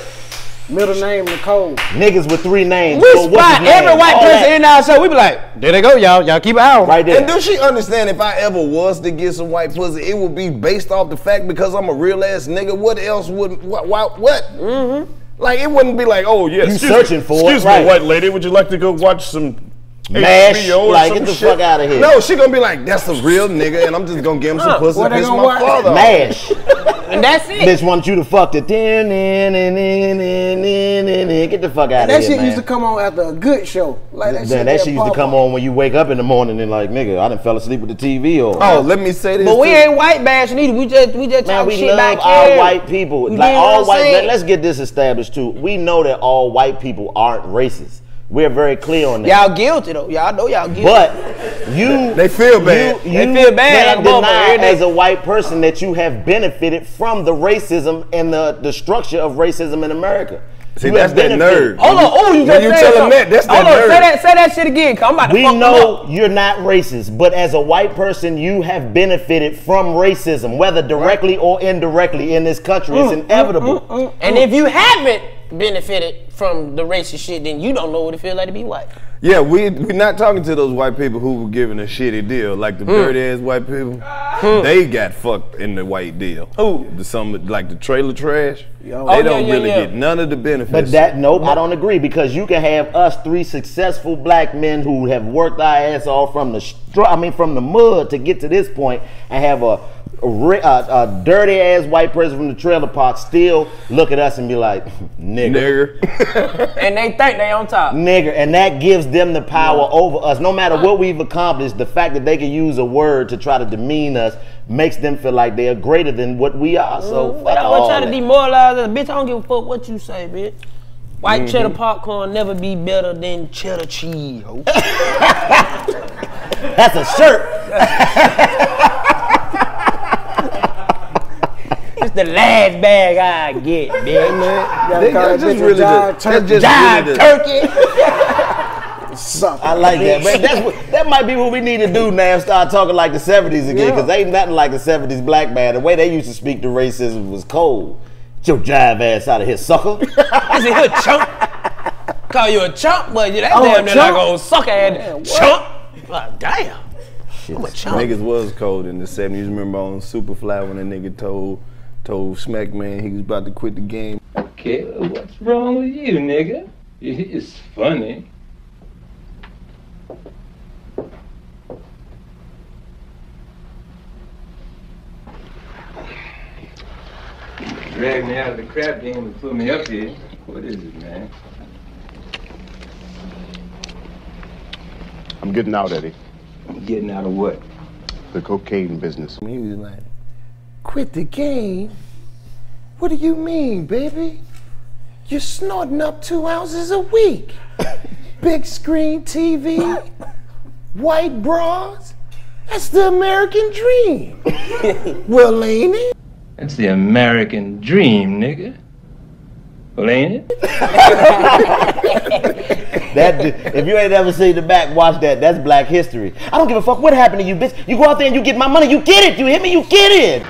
[SPEAKER 4] Middle name Nicole.
[SPEAKER 3] Niggas with three names.
[SPEAKER 2] We
[SPEAKER 3] So what's
[SPEAKER 2] spot
[SPEAKER 3] his name?
[SPEAKER 2] every white
[SPEAKER 3] All
[SPEAKER 2] person
[SPEAKER 3] that
[SPEAKER 2] in our show. We be like, there they go, y'all. Y'all keep it out.
[SPEAKER 3] right there.
[SPEAKER 1] And does she understand if I ever was to get some white pussy, it would be based off the fact because I'm a real ass nigga. What else would what what? what? Mm-hmm. Like it wouldn't be like, oh yeah,
[SPEAKER 3] You
[SPEAKER 1] excuse
[SPEAKER 3] searching
[SPEAKER 1] me,
[SPEAKER 3] for it,
[SPEAKER 1] excuse
[SPEAKER 3] right.
[SPEAKER 1] me, white lady, would you like to go watch some
[SPEAKER 3] Mash,
[SPEAKER 1] HBO
[SPEAKER 3] like, get the
[SPEAKER 1] shit?
[SPEAKER 3] fuck outta here.
[SPEAKER 1] No, she gonna be like, that's a real nigga, and I'm just gonna give him some pussy
[SPEAKER 4] what
[SPEAKER 1] piss my
[SPEAKER 4] watch?
[SPEAKER 1] father.
[SPEAKER 3] Mash.
[SPEAKER 2] And that's it.
[SPEAKER 3] Bitch want you to fuck the din. Get the fuck out of
[SPEAKER 4] That
[SPEAKER 3] here, That
[SPEAKER 4] shit
[SPEAKER 3] man.
[SPEAKER 4] used to come on after a good show. Like that,
[SPEAKER 3] That,
[SPEAKER 4] shit.
[SPEAKER 3] that shit used to come on when you wake up in the morning and like, nigga, I done fell asleep with the TV or.
[SPEAKER 1] Oh, let me say this.
[SPEAKER 2] But we
[SPEAKER 1] too.
[SPEAKER 2] ain't white bashing either. We just we just
[SPEAKER 3] Man,
[SPEAKER 2] talk
[SPEAKER 3] we
[SPEAKER 2] shit
[SPEAKER 3] love
[SPEAKER 2] back
[SPEAKER 3] all
[SPEAKER 2] here.
[SPEAKER 3] white people.
[SPEAKER 2] You
[SPEAKER 3] like
[SPEAKER 2] get what
[SPEAKER 3] all
[SPEAKER 2] I'm
[SPEAKER 3] white.
[SPEAKER 2] saying?
[SPEAKER 3] Let, us get this established too. We know that all white people aren't racist. We're very clear on that.
[SPEAKER 2] Y'all guilty though. Y'all know y'all guilty.
[SPEAKER 3] But you,
[SPEAKER 1] They feel bad.
[SPEAKER 3] You,
[SPEAKER 2] They feel bad
[SPEAKER 3] can't
[SPEAKER 2] like a motherfucker
[SPEAKER 3] deny
[SPEAKER 2] every day.
[SPEAKER 3] as a white person that you have benefited from the racism and the, the structure of racism in America.
[SPEAKER 1] See,
[SPEAKER 3] You
[SPEAKER 1] that's
[SPEAKER 3] have
[SPEAKER 1] that nerd.
[SPEAKER 2] Hold on, oh, you
[SPEAKER 1] When
[SPEAKER 2] just
[SPEAKER 1] you
[SPEAKER 2] said
[SPEAKER 1] tell them
[SPEAKER 2] something.
[SPEAKER 1] that, that's
[SPEAKER 2] Hold
[SPEAKER 1] that
[SPEAKER 2] on,
[SPEAKER 1] nerd.
[SPEAKER 2] say that, say that shit again. Cause I'm about to
[SPEAKER 3] We
[SPEAKER 2] fuck
[SPEAKER 3] know
[SPEAKER 2] up.
[SPEAKER 3] you're not racist, but as a white person, you have benefited from racism, whether directly or indirectly in this country.
[SPEAKER 2] Mm,
[SPEAKER 3] It's inevitable.
[SPEAKER 2] Mm, mm, and if you haven't benefited from the racist shit, then you don't know what it feels like to be white.
[SPEAKER 1] Yeah, we we're not talking to those white people who were giving a shitty deal, like the
[SPEAKER 2] Hmm.
[SPEAKER 1] dirty ass white people. They got fucked in the white deal.
[SPEAKER 2] Who?
[SPEAKER 1] The, some like the trailer trash. they
[SPEAKER 2] Oh,
[SPEAKER 1] don't
[SPEAKER 2] yeah,
[SPEAKER 1] really
[SPEAKER 2] yeah.
[SPEAKER 1] get none of the benefits.
[SPEAKER 3] But that nope, I don't agree because you can have us three successful black men who have worked our ass off from the str- I mean from the mud to get to this point, and have a a, ri- a, a dirty ass white person from the trailer park still look at us and be like, nigga,
[SPEAKER 1] nigger.
[SPEAKER 2] And they think they on top.
[SPEAKER 3] nigger, and that gives them the power over us. No matter what we've accomplished, the fact that they can use a word to try to demean us makes them feel like they are greater than what we are. So fuck
[SPEAKER 2] But I
[SPEAKER 3] all
[SPEAKER 2] was trying to demoralize us. Bitch, I don't give a fuck what you say, bitch. White
[SPEAKER 3] Mm-hmm.
[SPEAKER 2] cheddar popcorn never be better than cheddar cheese. ho.
[SPEAKER 3] That's a shirt.
[SPEAKER 2] It's the last bag I get, bitch.
[SPEAKER 4] Gotta
[SPEAKER 1] They-
[SPEAKER 4] call
[SPEAKER 1] that's
[SPEAKER 4] that
[SPEAKER 1] just
[SPEAKER 4] bitch
[SPEAKER 1] really
[SPEAKER 4] jive
[SPEAKER 1] the-
[SPEAKER 4] turkey.
[SPEAKER 1] that's just really
[SPEAKER 2] turkey.
[SPEAKER 4] Suck.
[SPEAKER 3] I like that. But that's what, that might be what we need to do now. Start talking like the '70s again, because ain't nothing like the '70s black man. The way they used to speak to racism was cold. Get your jive ass out of here, sucker.
[SPEAKER 2] I said, "You a chump." Call you a chump, but you that
[SPEAKER 4] Oh,
[SPEAKER 2] damn
[SPEAKER 4] a
[SPEAKER 2] near like old sucker ass chump. Like, damn. I'm a chump.
[SPEAKER 1] Niggas was cold in the 70s. Remember on Superfly when a nigga told told Smack Man he was about to quit the game.
[SPEAKER 5] Okay, what's wrong with you, nigga? It's funny. dragged me out of the crap game and put me up here. What is it, man?
[SPEAKER 6] I'm getting out, Eddie.
[SPEAKER 5] I'm getting out of what?
[SPEAKER 6] The cocaine business.
[SPEAKER 1] He was like, quit the game? What do you mean, baby? You're snorting up two ounces a week. Big screen TV, white bras. That's the American dream. well, ain't it?
[SPEAKER 5] That's the American dream, nigga. Well, ain't it?
[SPEAKER 3] That if you ain't ever seen the back, watch that. That's Black History. I don't give a fuck what happened to you, bitch. You go out there and you get my money. You get it. You hit me. You get it.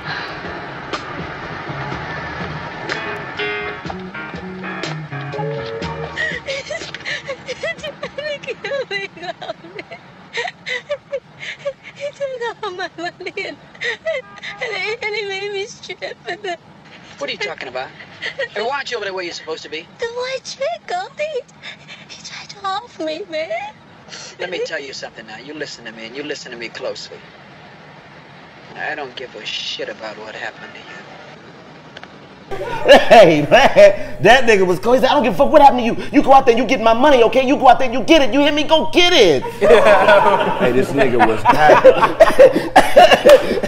[SPEAKER 7] Money and, and, he, and he made me strip. And the,
[SPEAKER 8] What are you talking about? Hey, why aren't you over there where you're supposed to be?
[SPEAKER 7] the white chick, oh, Goldie, he tried to off me, man.
[SPEAKER 8] Let me tell you something now. You listen to me, and you listen to me closely. I don't give a shit about what happened to you.
[SPEAKER 3] Hey man, that nigga was cool. He said, I don't give a fuck what happened to you. You go out there, you get my money, okay? You go out there, and you get it. You hear me? Go get it.
[SPEAKER 1] Hey, this nigga was high.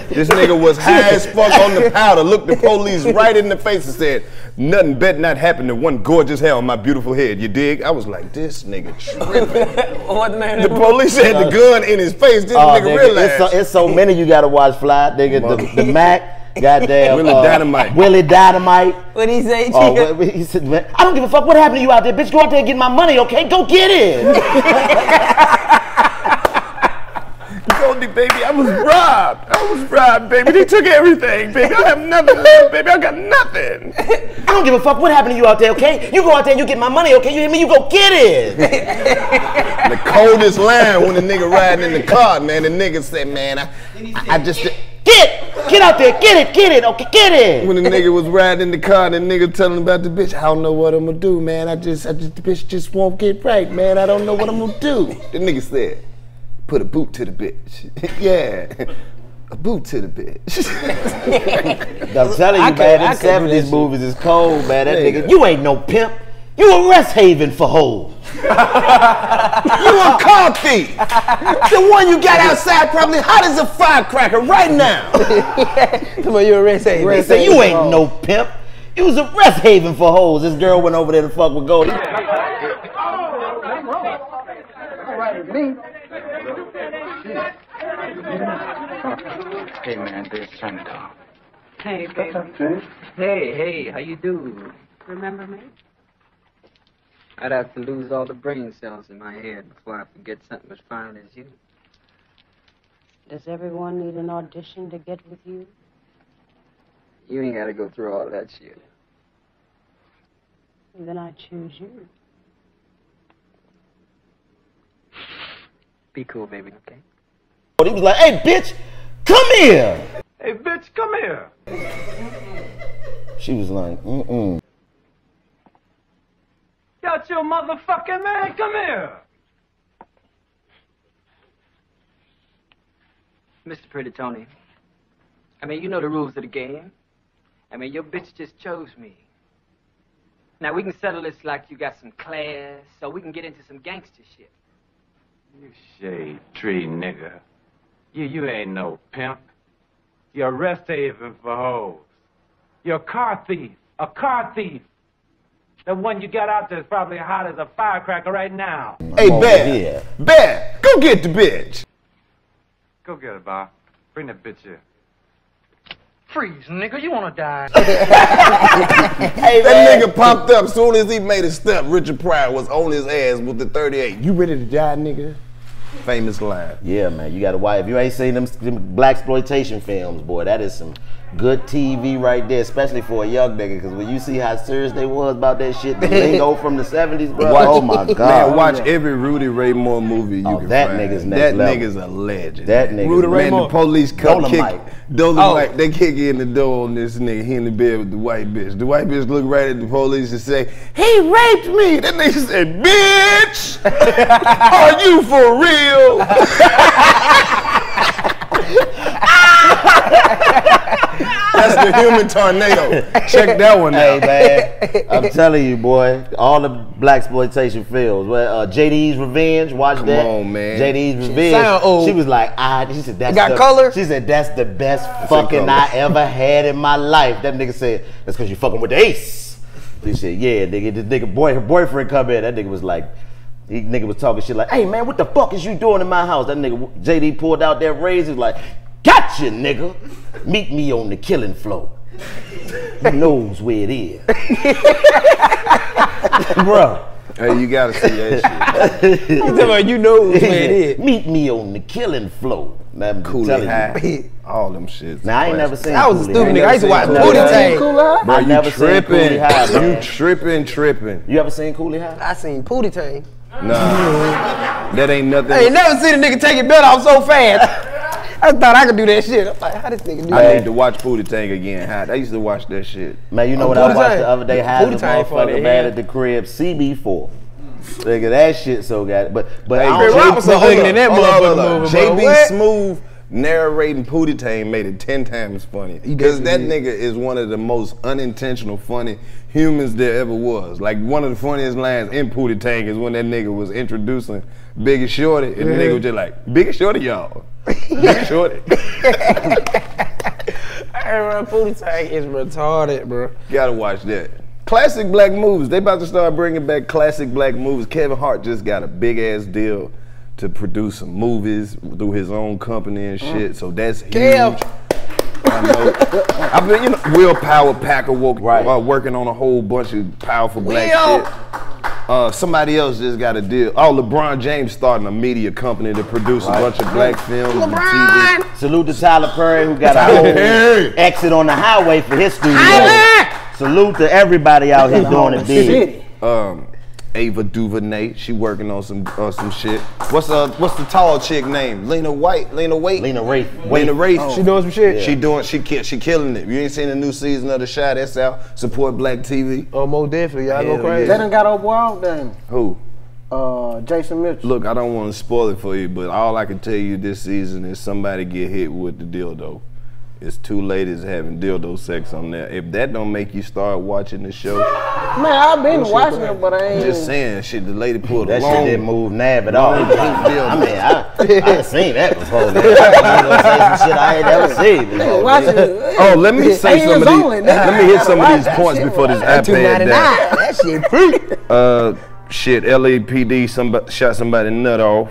[SPEAKER 1] this nigga was high as fuck on the powder. Looked the police right in the face and said, "Nothing better not happen than one gorgeous hair on my beautiful head." You dig? I was like, this nigga tripping.
[SPEAKER 2] What the name?
[SPEAKER 1] the police had the uh, gun in his face. This
[SPEAKER 3] Oh,
[SPEAKER 1] nigga,
[SPEAKER 3] nigga,
[SPEAKER 1] realized.
[SPEAKER 3] it's, so, it's so many you gotta watch fly, nigga. The, the Mack, goddamn.
[SPEAKER 1] Willie
[SPEAKER 3] uh,
[SPEAKER 1] Dynamite.
[SPEAKER 3] Willie Dynamite.
[SPEAKER 2] What he say?
[SPEAKER 3] Oh,
[SPEAKER 2] Chico?
[SPEAKER 3] wait, he said, man, I don't give a fuck what happened to you out there, bitch. Go out there and get my money, okay? Go get it.
[SPEAKER 1] Goldie, baby, I was robbed. I was robbed, baby. They took everything, baby. I have nothing left, baby. I got nothing.
[SPEAKER 3] I don't give a fuck what happened to you out there, okay? You go out there and you get my money, okay? You hear me? You go get it.
[SPEAKER 1] The coldest line when the nigga riding in the car, man. The nigga said, man, I, I, I just.
[SPEAKER 3] Get, get out there, get it, get it, okay, get it.
[SPEAKER 1] When the nigga was riding in the car, the nigga telling about the bitch, I don't know what I'm gonna do, man. I just, I just, the bitch just won't get right, man. I don't know what I'm gonna do. The nigga said, put a boot to the bitch. yeah, a boot to the bitch.
[SPEAKER 3] I'm telling you,
[SPEAKER 2] I
[SPEAKER 3] man,
[SPEAKER 2] can't-
[SPEAKER 3] them
[SPEAKER 2] I couldn't do
[SPEAKER 3] 70s movies is cold, man. That
[SPEAKER 1] Nigga.
[SPEAKER 3] nigga, you ain't no pimp. You a rest haven for hoes.
[SPEAKER 1] you a car thief. The one you got outside probably hot as a firecracker right now.
[SPEAKER 2] Come on, you a red say.
[SPEAKER 3] They say you ain't no pimp. You was a rest haven for hoes. This girl went over there to fuck with Goldie.
[SPEAKER 5] Hey man, this turn it off.
[SPEAKER 8] Hey, baby. Hey, hey, how you do?
[SPEAKER 7] Remember me?
[SPEAKER 8] I'd have to lose all the brain cells in my head before I forget something as fine as you.
[SPEAKER 7] Does everyone need an audition to get with you?
[SPEAKER 8] You ain't gotta go through all that shit.
[SPEAKER 7] Then I choose you.
[SPEAKER 8] Be cool, baby, okay?
[SPEAKER 3] He was like, hey, bitch, come here.
[SPEAKER 5] Hey bitch, come here.
[SPEAKER 3] She was like, mm-mm.
[SPEAKER 5] Got your motherfucking man, come here.
[SPEAKER 8] Mr. Pretty Tony, I mean, you know the rules of the game. I mean, your bitch just chose me. Now, we can settle this like you got some class, so we can get into some gangster shit.
[SPEAKER 5] You shade tree nigga. You you ain't no pimp. You're a rest haven for hoes. You're a car thief. A car thief. The one you got out there is probably hot as a firecracker right now.
[SPEAKER 1] hey,
[SPEAKER 3] over
[SPEAKER 1] Bear,
[SPEAKER 3] here.
[SPEAKER 1] Bear, go get the bitch.
[SPEAKER 5] Go get it, Bob. Bring that bitch here.
[SPEAKER 8] Freeze, nigga, you wanna die?
[SPEAKER 3] Hey,
[SPEAKER 1] That
[SPEAKER 3] man.
[SPEAKER 1] nigga popped up as soon as he made a step. Richard Pryor was on his ass with the 38. You ready to die, nigga? Famous line.
[SPEAKER 3] Yeah, man, you gotta watch. If you ain't seen them, them blaxploitation films, boy, that is some good TV right there, especially for a young nigga. Because when you see how serious they was about that shit, the lingo from the '70s, bro.
[SPEAKER 1] Watch-
[SPEAKER 3] oh my god,
[SPEAKER 1] Man, watch every Rudy Ray Moore movie you
[SPEAKER 3] Oh,
[SPEAKER 1] can
[SPEAKER 3] that
[SPEAKER 1] find.
[SPEAKER 3] nigga's next
[SPEAKER 1] That
[SPEAKER 3] level.
[SPEAKER 1] nigga's a legend.
[SPEAKER 3] That nigga- Rudy
[SPEAKER 2] Ray
[SPEAKER 1] Man,
[SPEAKER 2] Moore.
[SPEAKER 1] the police come kick.
[SPEAKER 3] Dolomite.
[SPEAKER 1] Dolomite.
[SPEAKER 2] Oh.
[SPEAKER 1] They kick in the door on this nigga. He in the bed with the white bitch. The white bitch look right at the police and say, "He raped me." That nigga said, "Bitch, are you for real?" That's the human tornado. Check that one
[SPEAKER 3] Hey
[SPEAKER 1] out.
[SPEAKER 3] man, I'm telling you, boy, all the blaxploitation films. Well, uh, JD's Revenge, watch
[SPEAKER 1] Come
[SPEAKER 3] that.
[SPEAKER 1] on, man.
[SPEAKER 3] JD's Revenge.
[SPEAKER 2] old.
[SPEAKER 3] She was like, ah, she said that's
[SPEAKER 2] got
[SPEAKER 3] the,
[SPEAKER 2] color?
[SPEAKER 3] She said that's the best fucking. I ever had in my life. That nigga said that's because you fucking with the ace. He said, yeah, nigga. This nigga boy, her boyfriend come in. That nigga was like. He nigga was talking shit like, "Hey man, what the fuck is you doing in my house?" That nigga JD pulled out that razor, was like, "Gotcha, nigga. Meet me on the killing floor." He knows where it is, bro.
[SPEAKER 1] Hey, you gotta see that shit.
[SPEAKER 2] You talking about you know where it is.
[SPEAKER 3] Meet me on the killing floor. Man, I'm
[SPEAKER 1] Cooley
[SPEAKER 3] telling.
[SPEAKER 1] High. All them shits.
[SPEAKER 3] Now I ain't never seen.
[SPEAKER 2] I was a stupid nigga. I used to watch
[SPEAKER 3] Never
[SPEAKER 2] Booty
[SPEAKER 3] seen Cooley High?
[SPEAKER 1] Bro,
[SPEAKER 3] I
[SPEAKER 1] you
[SPEAKER 3] never seen
[SPEAKER 1] tripping.
[SPEAKER 3] Cooley High,
[SPEAKER 1] you tripping, tripping.
[SPEAKER 3] You ever seen Cooley High?
[SPEAKER 2] I seen Pootie Tang.
[SPEAKER 1] Nah, that ain't nothing.
[SPEAKER 2] I ain't never seen a nigga take his belt off so fast. I thought I could do that shit. I'm like, how this nigga do that?
[SPEAKER 1] I
[SPEAKER 2] that?
[SPEAKER 1] need to watch Pootie Tang again. Hot. I used to watch that shit.
[SPEAKER 3] Man, you know
[SPEAKER 2] Oh,
[SPEAKER 3] what I watched
[SPEAKER 2] Tang.
[SPEAKER 3] the other day? Had the
[SPEAKER 2] Pootie Tang funny,
[SPEAKER 3] motherfucker man at the crib. CB4. Nigga, that shit so got it. But but
[SPEAKER 1] Hey,
[SPEAKER 3] I
[SPEAKER 2] Chris
[SPEAKER 3] don't
[SPEAKER 2] Rock was so
[SPEAKER 1] hold
[SPEAKER 2] in that
[SPEAKER 1] hold up, hold
[SPEAKER 2] motherfucking
[SPEAKER 1] up.
[SPEAKER 2] movie.
[SPEAKER 1] JB Smoove narrating Pootie Tang made it ten times funny. Because that nigga is one of the most unintentional funny humans there ever was. Like one of the funniest lines in Pootie Tang is when that nigga was introducing Biggie Shorty, and the nigga was just like, Biggie Shorty, y'all. Shorty.
[SPEAKER 2] Hey, bro, Pootie Tang is retarded, bro.
[SPEAKER 1] Gotta watch that. Classic black movies. They about to start bringing back classic black movies. Kevin Hart just got a big ass deal to produce some movies through his own company and shit. So that's huge.
[SPEAKER 2] Kev.
[SPEAKER 1] I know. I've been, you know, Will Power Packer woke,
[SPEAKER 3] Right.
[SPEAKER 1] uh, working on a whole bunch of powerful black
[SPEAKER 2] Will.
[SPEAKER 1] shit. Uh, somebody else just got a deal. Oh, LeBron James starting a media company to produce a bunch of black films and TV.
[SPEAKER 3] Salute to Tyler Perry who got a whole
[SPEAKER 1] Perry.
[SPEAKER 3] exit on the highway for his studio.
[SPEAKER 2] Tyler!
[SPEAKER 3] Salute to everybody out here doing it big.
[SPEAKER 4] City.
[SPEAKER 1] um, Ava DuVernay. She working on some uh, some shit. What's uh what's the tall chick name? Lena White. Lena Waithe.
[SPEAKER 3] Lena Wraith.
[SPEAKER 1] Lena Wraith.
[SPEAKER 2] She doing some shit?
[SPEAKER 1] She doing she ki- she killing it. You ain't seen the new season of the Chi that's out. Support Black TV.
[SPEAKER 2] Oh, Mo definitely. Y'all
[SPEAKER 1] Hell
[SPEAKER 2] go crazy.
[SPEAKER 4] They done got old boy out there.
[SPEAKER 1] Who?
[SPEAKER 4] Uh, Jason Mitchell.
[SPEAKER 1] Look, I don't want to spoil it for you, but all I can tell you this season is somebody get hit with the dildo. It's two ladies having dildo sex on there. If that don't make you start watching the show,
[SPEAKER 4] Man, I've been watching it, but I ain't.
[SPEAKER 1] just saying, shit, the lady pulled
[SPEAKER 3] That
[SPEAKER 1] long,
[SPEAKER 3] shit didn't move nab at all.
[SPEAKER 1] long pink dildo.
[SPEAKER 3] I mean, I, I seen that before. Man. I'm some shit I ain't never seen before.
[SPEAKER 4] watching it.
[SPEAKER 1] Oh, let me say some of these.
[SPEAKER 4] only.
[SPEAKER 1] Let me hit some of these points
[SPEAKER 4] shit,
[SPEAKER 1] before this
[SPEAKER 4] watch
[SPEAKER 1] iPad down.
[SPEAKER 2] That shit free.
[SPEAKER 1] Uh, shit, LAPD somebody shot somebody nut off.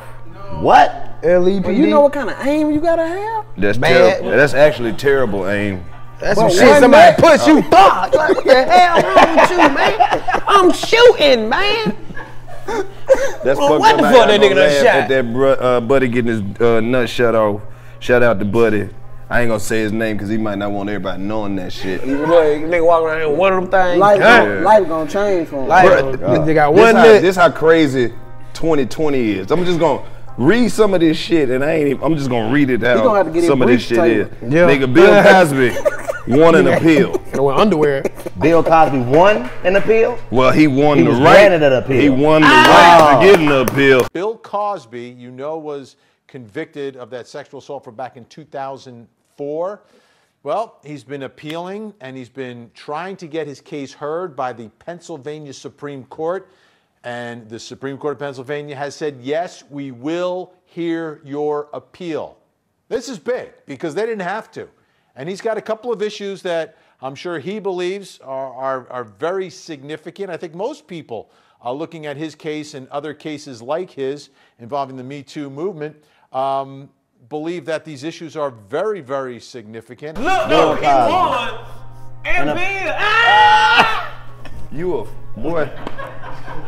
[SPEAKER 3] What?
[SPEAKER 2] LEPD.
[SPEAKER 4] But you know what kind of aim you gotta have?
[SPEAKER 1] That's
[SPEAKER 2] Bad.
[SPEAKER 1] terrible. That's actually terrible aim.
[SPEAKER 2] That's
[SPEAKER 4] But
[SPEAKER 2] some shit somebody
[SPEAKER 4] night-
[SPEAKER 2] push you. Fuck. Like, what the hell wrong with you, man? I'm shooting, man.
[SPEAKER 1] That's
[SPEAKER 2] Well,
[SPEAKER 1] fucked
[SPEAKER 2] what
[SPEAKER 1] up.
[SPEAKER 2] the fuck
[SPEAKER 1] ain't
[SPEAKER 2] that nigga done shot?
[SPEAKER 1] At that bro, uh, buddy getting his uh, nut shut off. Shout out to Buddy. I ain't gonna say his name because he might not want everybody knowing that shit.
[SPEAKER 2] Boy, nigga walking around here with one of them things.
[SPEAKER 4] Life,
[SPEAKER 1] Yeah.
[SPEAKER 4] gonna, life gonna change for him.
[SPEAKER 2] Like,
[SPEAKER 1] Bruh,
[SPEAKER 2] they got
[SPEAKER 1] This
[SPEAKER 2] one
[SPEAKER 1] how,
[SPEAKER 2] nut.
[SPEAKER 1] this how crazy 2020 is. I'm just gonna read some of this shit, and I ain't. Even, I'm just gonna read it out.
[SPEAKER 4] gonna have to get
[SPEAKER 1] some of this shit is.
[SPEAKER 2] Yeah.
[SPEAKER 1] Nigga, Bill Cosby won an appeal.
[SPEAKER 2] No underwear.
[SPEAKER 3] Bill Cosby won an appeal?
[SPEAKER 1] Well, he won
[SPEAKER 3] He
[SPEAKER 1] the
[SPEAKER 3] was
[SPEAKER 1] right.
[SPEAKER 3] granted an appeal.
[SPEAKER 1] He won the
[SPEAKER 2] Ah!
[SPEAKER 1] right to get an appeal.
[SPEAKER 9] Bill Cosby, you know, was convicted of that sexual assault from back in 2004. Well, he's been appealing and he's been trying to get his case heard by the Pennsylvania Supreme Court. And the Supreme Court of Pennsylvania has said, yes, we will hear your appeal. This is big because they didn't have to. And he's got a couple of issues that I'm sure he believes are, are, are very significant. I think most people uh, looking at his case and other cases like his involving the Me Too movement um, believe that these issues are very, very significant.
[SPEAKER 2] Look,
[SPEAKER 3] Bill
[SPEAKER 2] no, he won.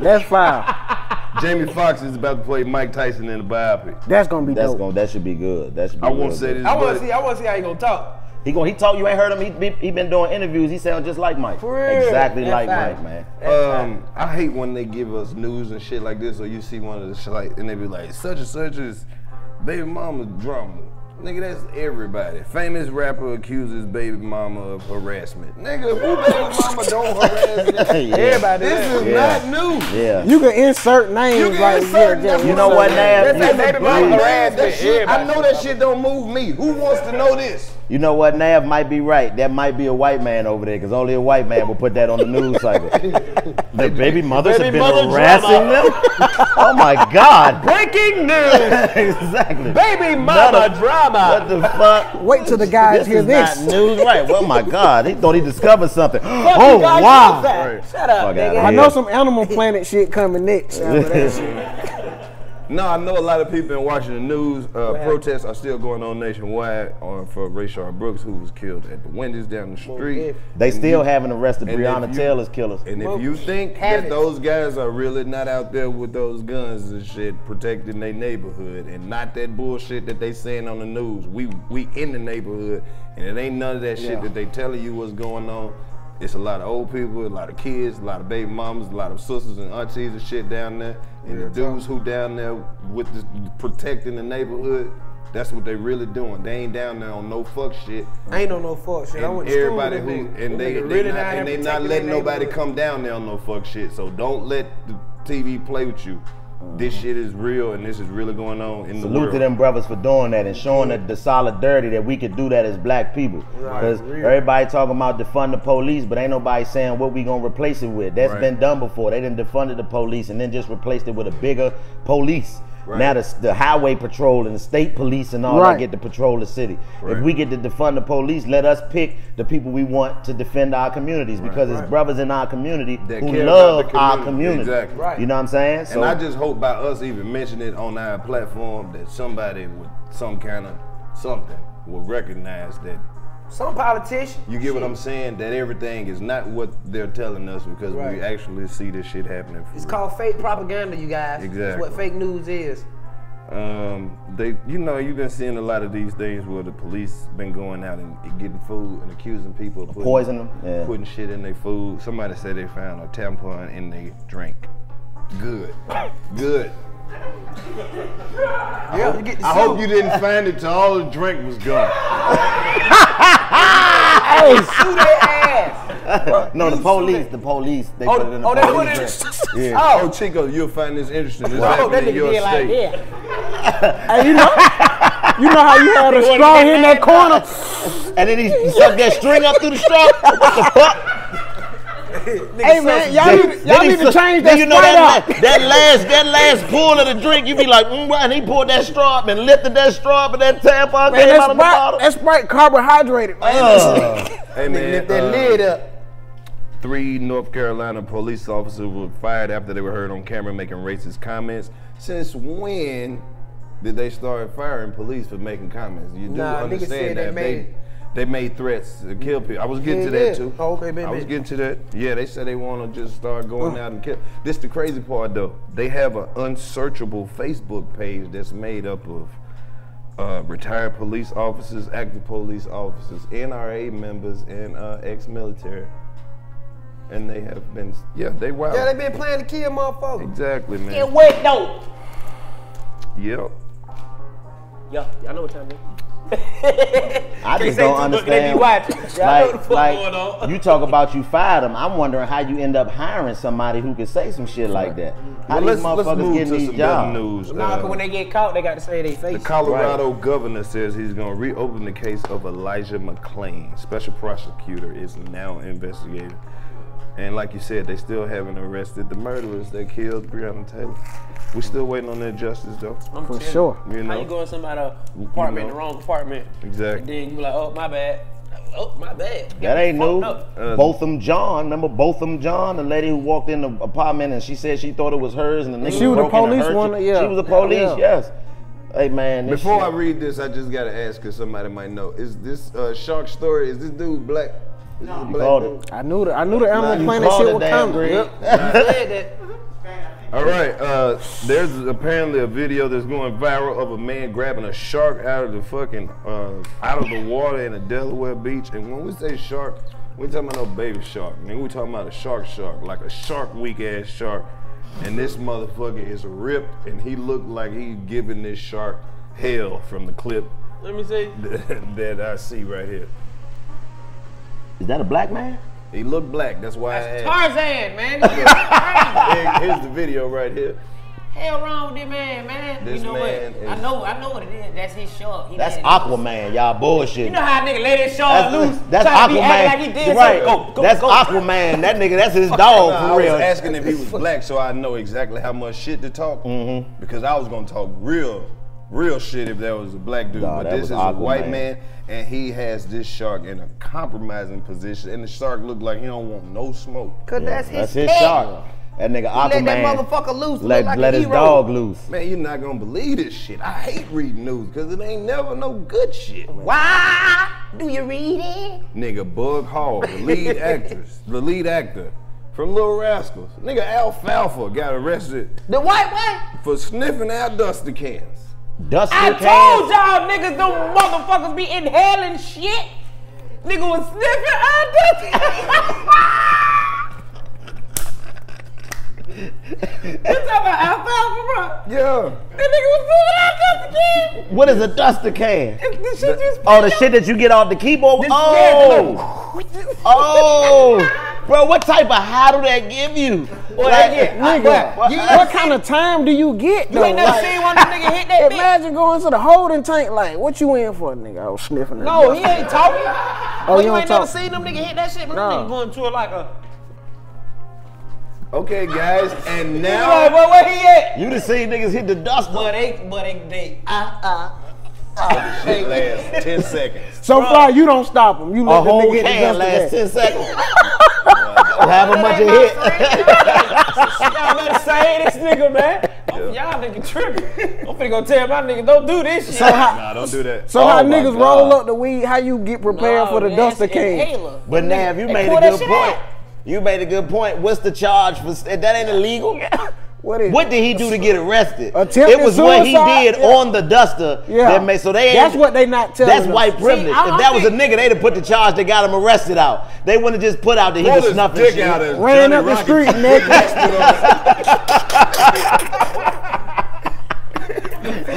[SPEAKER 4] That's fire.
[SPEAKER 1] Jamie Foxx is about to play Mike Tyson in the biopic.
[SPEAKER 4] That's gonna be
[SPEAKER 3] That's
[SPEAKER 4] dope.
[SPEAKER 3] going that should be good. That should be
[SPEAKER 1] I won't
[SPEAKER 3] real
[SPEAKER 1] say this,
[SPEAKER 2] I want to see. I want to see how he gonna talk.
[SPEAKER 3] He going he talk you ain't heard him. He, he, he been doing interviews. He sound just like Mike.
[SPEAKER 2] For real.
[SPEAKER 3] Exactly
[SPEAKER 2] That's
[SPEAKER 3] like
[SPEAKER 2] fine.
[SPEAKER 3] Mike, man.
[SPEAKER 1] Um, I hate when they give us news and shit like this, or you see one of the shit like, and they be like, such and such is baby mama drama. Nigga, that's everybody. Famous rapper accuses baby mama of harassment. Nigga, who baby mama don't harass them?
[SPEAKER 3] Yeah.
[SPEAKER 2] Everybody.
[SPEAKER 1] This is
[SPEAKER 3] Yeah.
[SPEAKER 1] not new.
[SPEAKER 3] Yeah.
[SPEAKER 4] You can insert names
[SPEAKER 1] You can
[SPEAKER 4] like
[SPEAKER 1] insert
[SPEAKER 4] yeah.
[SPEAKER 3] You know what, Navv?
[SPEAKER 2] That's that baby mama
[SPEAKER 1] Man,
[SPEAKER 2] harassment.
[SPEAKER 1] I know that shit don't move me. Who wants to know this?
[SPEAKER 3] You know what, Navv might be right. That might be a white man over there, because only a white man will put that on the news cycle. the baby mothers
[SPEAKER 2] Baby
[SPEAKER 3] have been
[SPEAKER 2] mother
[SPEAKER 3] harassing them. oh my God!
[SPEAKER 2] Breaking news.
[SPEAKER 3] exactly.
[SPEAKER 2] Baby mama
[SPEAKER 3] What
[SPEAKER 2] drama.
[SPEAKER 3] What the fuck?
[SPEAKER 4] Wait till the guys
[SPEAKER 3] This
[SPEAKER 4] hear
[SPEAKER 3] is
[SPEAKER 4] this.
[SPEAKER 3] not news, right? Well, my God, he thought he discovered something.
[SPEAKER 2] Fuck
[SPEAKER 3] oh wow!
[SPEAKER 2] outside. Shut up, nigga.
[SPEAKER 4] I know some Animal Planet shit coming next. After.
[SPEAKER 1] No, I know a lot of people been watching the news. Uh, protests are still going on nationwide on for Rayshard Brooks, who was killed at the Wendy's down the street.
[SPEAKER 3] They
[SPEAKER 1] And
[SPEAKER 3] still
[SPEAKER 1] you-
[SPEAKER 3] haven't arrested
[SPEAKER 1] and
[SPEAKER 3] Breonna
[SPEAKER 1] you-
[SPEAKER 3] Taylor's killers.
[SPEAKER 1] And if you think
[SPEAKER 2] have
[SPEAKER 1] that
[SPEAKER 2] it.
[SPEAKER 1] those guys are really not out there with those guns and shit protecting their neighborhood and not that bullshit that they saying on the news, we we in the neighborhood and it ain't none of that shit that they telling you what's going on. It's a lot of old people, a lot of kids, a lot of baby mamas, a lot of sisters and aunties and shit down there. And the dudes who down there with the, protecting the neighborhood, that's what they really doing. They ain't down there on no fuck shit.
[SPEAKER 2] Ain't on no fuck shit. I went to
[SPEAKER 1] everybody who and they, they
[SPEAKER 2] really
[SPEAKER 1] not, and they not letting nobody come down there on no fuck shit. So don't let the TV play with you. This shit is real and this is really going on in the world.
[SPEAKER 3] Salute to them brothers for doing that and showing the, the solidarity that we could do that as black people. Because everybody talking about defund the police, but ain't nobody saying what we gonna replace it with. That's
[SPEAKER 1] Right.
[SPEAKER 3] been done before. They didn't defunded the police and then just replaced it with a bigger police.
[SPEAKER 1] Right.
[SPEAKER 3] Now the, the highway patrol and the state police and all
[SPEAKER 4] Right.
[SPEAKER 3] that get to patrol the city.
[SPEAKER 1] Right.
[SPEAKER 3] If we get to defund the police, let us pick the people we want to defend our communities because it's brothers in our community
[SPEAKER 1] That
[SPEAKER 3] who love
[SPEAKER 1] the
[SPEAKER 3] our
[SPEAKER 1] community.
[SPEAKER 3] community.
[SPEAKER 1] Exactly.
[SPEAKER 2] Right.
[SPEAKER 3] You know what I'm saying?
[SPEAKER 1] and I just hope by us even mentioning it on our platform that somebody with some kind of something will recognize that
[SPEAKER 2] Some politician.
[SPEAKER 1] you get what I'm saying that everything is not what they're telling us because
[SPEAKER 2] Right.
[SPEAKER 1] we actually see this shit happening. For
[SPEAKER 2] It's
[SPEAKER 1] real.
[SPEAKER 2] called fake propaganda, you guys. It's
[SPEAKER 1] Exactly.
[SPEAKER 2] what fake news is.
[SPEAKER 1] Um, they, you know, you've been seeing a lot of these things where the police been going out and getting food and accusing people of putting,
[SPEAKER 3] Poison them, yeah.
[SPEAKER 1] putting shit in their food. Somebody said they found a tampon in their drink. Good, good.
[SPEAKER 2] Yeah, you get the
[SPEAKER 1] I hope you didn't find it till all the drink was gone.
[SPEAKER 2] Hey, sue their ass.
[SPEAKER 3] No, the police, the police, they
[SPEAKER 2] Oh,
[SPEAKER 3] put it in the
[SPEAKER 2] oh, they put
[SPEAKER 3] police
[SPEAKER 2] it in-
[SPEAKER 3] Yeah.
[SPEAKER 1] Oh, Chico, you'll find this interesting. This
[SPEAKER 2] Oh,
[SPEAKER 1] happened
[SPEAKER 2] that
[SPEAKER 1] in
[SPEAKER 2] nigga
[SPEAKER 1] your
[SPEAKER 2] did like
[SPEAKER 1] state.
[SPEAKER 2] that.
[SPEAKER 4] Hey, you know, you know how you had a straw here in that corner?
[SPEAKER 3] And then he sucked that string up through the straw. What the fuck?
[SPEAKER 4] Hey man, y'all
[SPEAKER 3] Then-
[SPEAKER 4] need, y'all need to change that
[SPEAKER 3] you know that,
[SPEAKER 4] out.
[SPEAKER 3] la- that last that last pull of the drink, you be like, mm, and he pulled that straw up and lifted that straw up and that tampon
[SPEAKER 4] Man,
[SPEAKER 3] came
[SPEAKER 4] that
[SPEAKER 3] out of the
[SPEAKER 4] Sprite,
[SPEAKER 3] bottle.
[SPEAKER 4] that Sprite carbohydrated, man.
[SPEAKER 3] Uh,
[SPEAKER 1] Hey man,
[SPEAKER 2] Lift that
[SPEAKER 1] uh,
[SPEAKER 2] lid up.
[SPEAKER 1] Three North Carolina police officers were fired after they were heard on camera making racist comments. Since when did they start firing police for making comments? You do
[SPEAKER 2] Nah, niggas
[SPEAKER 1] understand
[SPEAKER 2] said
[SPEAKER 1] that
[SPEAKER 2] they
[SPEAKER 1] they they made threats to kill people. I was getting
[SPEAKER 2] Yeah,
[SPEAKER 1] to that
[SPEAKER 2] yeah.
[SPEAKER 1] too.
[SPEAKER 2] Oh, okay, baby.
[SPEAKER 1] I was getting to that. Yeah, they said they want to just start going out and kill. This the crazy part though. They have an unsearchable Facebook page that's made up of uh, retired police officers, active police officers, NRA members, and uh, ex-military. And they have been, yeah, they wild.
[SPEAKER 2] Yeah, they been playing to kill motherfuckers.
[SPEAKER 1] exactly, man.
[SPEAKER 2] Get wet though.
[SPEAKER 1] Yep.
[SPEAKER 2] Yeah, y'all know what time it is.
[SPEAKER 3] I
[SPEAKER 2] Can't
[SPEAKER 3] just don't
[SPEAKER 2] too they be
[SPEAKER 3] understand.
[SPEAKER 2] watching. Y'all know what the
[SPEAKER 3] Like, like you talk about you fired them. I'm wondering how you end up hiring somebody who can say some shit like that. How
[SPEAKER 1] Well,
[SPEAKER 3] these
[SPEAKER 1] let's, let's
[SPEAKER 3] motherfuckers
[SPEAKER 1] move
[SPEAKER 3] getting
[SPEAKER 1] to
[SPEAKER 3] these
[SPEAKER 1] some better
[SPEAKER 3] jobs?
[SPEAKER 1] news.
[SPEAKER 2] Nah,
[SPEAKER 1] Uh,
[SPEAKER 2] 'cause when they get caught, they got to say they face.
[SPEAKER 1] The Colorado governor says he's going to reopen the case of Elijah McClain. Special prosecutor is now investigating. And like you said, they still haven't arrested the murderers that killed Breonna Taylor. We're still waiting on their justice, though.
[SPEAKER 2] I'm
[SPEAKER 4] For
[SPEAKER 2] telling you.
[SPEAKER 4] sure.
[SPEAKER 1] You
[SPEAKER 2] How
[SPEAKER 1] know?
[SPEAKER 2] you going somebody's apartment,
[SPEAKER 1] know.
[SPEAKER 2] the wrong apartment, and
[SPEAKER 1] Exactly.
[SPEAKER 2] then you be like, oh my bad, oh my bad.
[SPEAKER 3] That ain't new.
[SPEAKER 2] up.
[SPEAKER 1] Uh,
[SPEAKER 3] Botham Jean, remember Botham Jean, the lady who walked in the apartment and she said she thought it was hers and the nigga
[SPEAKER 4] She was the police one, yeah.
[SPEAKER 3] She was the police,
[SPEAKER 4] Yeah.
[SPEAKER 3] yes. Hey man, this
[SPEAKER 1] Before I read this, I just got to ask because somebody might know. Is this uh, shark story, is this dude black? Is this a
[SPEAKER 3] called
[SPEAKER 1] dude?
[SPEAKER 3] it.
[SPEAKER 4] I knew the I knew the animal
[SPEAKER 3] You
[SPEAKER 4] planet shit
[SPEAKER 3] it,
[SPEAKER 4] was
[SPEAKER 3] damn
[SPEAKER 4] Yep.
[SPEAKER 2] Said.
[SPEAKER 1] All right, uh, there's apparently a video that's going viral of a man grabbing a shark out of the fucking uh, out of the water in a Delaware beach. And when we say shark, we talking about no baby shark. I mean, we talking about a shark shark, like a shark weak ass shark. And this motherfucker is ripped, and he looked like he giving this shark hell from the clip
[SPEAKER 2] Let me see.
[SPEAKER 1] that I see right here.
[SPEAKER 3] Is that a black man?
[SPEAKER 1] He looked black. That's why I
[SPEAKER 2] That's
[SPEAKER 1] asked.
[SPEAKER 2] Tarzan, man. This shit crazy.
[SPEAKER 1] Here- Here's the video right here.
[SPEAKER 2] Hell wrong with this man, man.
[SPEAKER 1] This
[SPEAKER 2] you know
[SPEAKER 1] man
[SPEAKER 2] what? I know, I know what it is. That's his shark. He
[SPEAKER 3] That's
[SPEAKER 2] let
[SPEAKER 3] Aquaman, y'all bullshit.
[SPEAKER 2] You know how a nigga let his shark
[SPEAKER 3] that's,
[SPEAKER 2] loose?
[SPEAKER 3] that's
[SPEAKER 2] try to be
[SPEAKER 3] Aquaman.
[SPEAKER 2] like he did
[SPEAKER 3] right.
[SPEAKER 2] something. Go, go,
[SPEAKER 3] that's
[SPEAKER 2] go.
[SPEAKER 3] Aquaman. That nigga, that's his dog
[SPEAKER 1] No, I
[SPEAKER 3] for
[SPEAKER 1] was
[SPEAKER 3] real.
[SPEAKER 1] asking if he was black, so I know exactly how much shit to talk. Mm-hmm. Because I was gonna talk real, real shit if that was a black dude.
[SPEAKER 3] Nah,
[SPEAKER 1] but this is a white
[SPEAKER 3] Aquaman.
[SPEAKER 1] man, and he has this shark in a compromising position, and the shark look like he don't want no smoke.
[SPEAKER 2] Cause that's his
[SPEAKER 3] That's his
[SPEAKER 2] pet.
[SPEAKER 3] shark. That nigga
[SPEAKER 2] He
[SPEAKER 3] Aquaman.
[SPEAKER 2] let that motherfucker loose.
[SPEAKER 3] Let,
[SPEAKER 2] like
[SPEAKER 3] let his
[SPEAKER 2] hero.
[SPEAKER 3] dog loose.
[SPEAKER 1] Man, you're not gonna believe this shit. I hate reading news because it ain't never no good shit.
[SPEAKER 2] Why do you read it?
[SPEAKER 1] Nigga, Bug Hall, the lead actress, the lead actor from Little Rascals. Nigga, Alfalfa got arrested
[SPEAKER 2] The white way?
[SPEAKER 1] for sniffing out duster cans.
[SPEAKER 3] Dusty
[SPEAKER 2] I
[SPEAKER 3] cans.
[SPEAKER 2] told y'all niggas them motherfuckers be inhaling shit. Nigga was sniffing out You talking about alfalfa, bro?
[SPEAKER 1] Yeah.
[SPEAKER 2] That nigga was moving out dust again.
[SPEAKER 3] What is a duster can?
[SPEAKER 2] The shit you
[SPEAKER 3] Oh, the shit that you get off the keyboard.
[SPEAKER 2] This-
[SPEAKER 3] Oh,
[SPEAKER 2] yeah,
[SPEAKER 3] oh. Bro, what type of high do that give you?
[SPEAKER 2] Boy,
[SPEAKER 3] Like,
[SPEAKER 2] get-
[SPEAKER 4] Nigga,
[SPEAKER 2] What?
[SPEAKER 4] You what kind of time do you get though?
[SPEAKER 2] You ain't never
[SPEAKER 4] Like,
[SPEAKER 2] seen one of them hit that bitch?
[SPEAKER 4] Imagine going to the holding tank like, what you in for, nigga? I was sniffing that.
[SPEAKER 2] No,
[SPEAKER 4] dust.
[SPEAKER 2] he ain't talking.
[SPEAKER 4] Oh,
[SPEAKER 2] Oh,
[SPEAKER 4] you
[SPEAKER 2] you,
[SPEAKER 4] don't
[SPEAKER 2] ain't never seen them nigga hit that shit, but
[SPEAKER 4] No.
[SPEAKER 2] them niggas going to it like a.
[SPEAKER 1] Okay, guys, and
[SPEAKER 2] Like,
[SPEAKER 1] now
[SPEAKER 2] well, where he at?
[SPEAKER 3] You done seen niggas hit the dust.
[SPEAKER 2] But they, but they, they, ah, ah.
[SPEAKER 1] Shit lasts ten seconds.
[SPEAKER 4] So far, you don't stop him. You let
[SPEAKER 3] A
[SPEAKER 4] the
[SPEAKER 3] whole
[SPEAKER 4] nigga hit the
[SPEAKER 3] can last 10 seconds. Have a bunch of hit.
[SPEAKER 2] Y'all better say this nigga, man. Y'all nigga tripping. I'm finna go tell my nigga, don't do this shit.
[SPEAKER 4] So how,
[SPEAKER 1] Nah, don't do that.
[SPEAKER 4] so how
[SPEAKER 3] Oh my
[SPEAKER 4] niggas
[SPEAKER 3] God.
[SPEAKER 4] roll up the weed? How you get prepared
[SPEAKER 2] No,
[SPEAKER 4] for the
[SPEAKER 2] man,
[SPEAKER 4] duster
[SPEAKER 2] it's
[SPEAKER 4] can?
[SPEAKER 2] inhaler.
[SPEAKER 3] But Navv, you made a good point.
[SPEAKER 2] out.
[SPEAKER 3] You made a good point. What's the charge for that? Ain't illegal.
[SPEAKER 4] What is?
[SPEAKER 3] What did he do to get arrested?
[SPEAKER 4] Attempted
[SPEAKER 3] it was what he did
[SPEAKER 4] Yeah.
[SPEAKER 3] on the duster.
[SPEAKER 4] Yeah.
[SPEAKER 3] That made, so they ain't-
[SPEAKER 4] That's what they not telling
[SPEAKER 3] That's
[SPEAKER 4] us.
[SPEAKER 3] white privilege.
[SPEAKER 2] I-
[SPEAKER 3] if
[SPEAKER 2] I
[SPEAKER 3] that was a nigga, they'd have put the charge that got him arrested out. They wouldn't have just put out that he
[SPEAKER 1] Pull
[SPEAKER 3] was
[SPEAKER 1] his
[SPEAKER 3] snuffing
[SPEAKER 1] dick
[SPEAKER 3] shit.
[SPEAKER 1] out as
[SPEAKER 4] Ran
[SPEAKER 1] Johnny
[SPEAKER 4] up the
[SPEAKER 1] Rocket
[SPEAKER 4] street naked.
[SPEAKER 1] blasted on-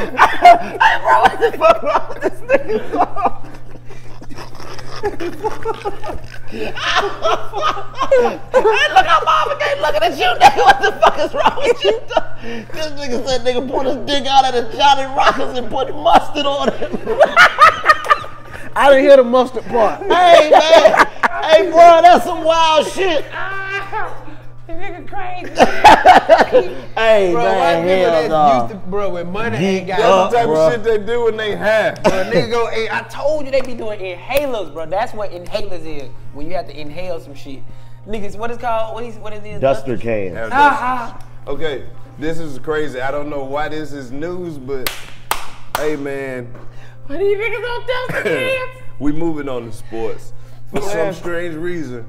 [SPEAKER 3] What the fuck wrong with this nigga? Hey, look how Marvin Gaye looking at you, nigga. What the fuck is wrong with you? This nigga said nigga pulled his dick out of the Johnny Rockets and put mustard on it.
[SPEAKER 4] I didn't hear the mustard part.
[SPEAKER 3] hey man, hey bro, that's some wild shit.
[SPEAKER 2] Nigga crazy.
[SPEAKER 3] Hey
[SPEAKER 2] Bro,
[SPEAKER 3] man,
[SPEAKER 2] white people
[SPEAKER 3] hell
[SPEAKER 2] that's used to, bro, with money ain't got
[SPEAKER 3] Geeked
[SPEAKER 1] That's
[SPEAKER 3] up.
[SPEAKER 1] the type
[SPEAKER 3] bruh.
[SPEAKER 1] of shit they do when they have.
[SPEAKER 2] Bro, nigga go, hey, I told you they be doing inhalers, bro. That's what inhalers is. When you have to inhale some shit. Niggas, what is called? What is what is this?
[SPEAKER 3] Duster can.
[SPEAKER 2] Ah.
[SPEAKER 1] Okay, this is crazy. I don't know why this is news, but hey man,
[SPEAKER 2] What these niggas on duster cans?
[SPEAKER 1] we moving on to sports. For some strange reason,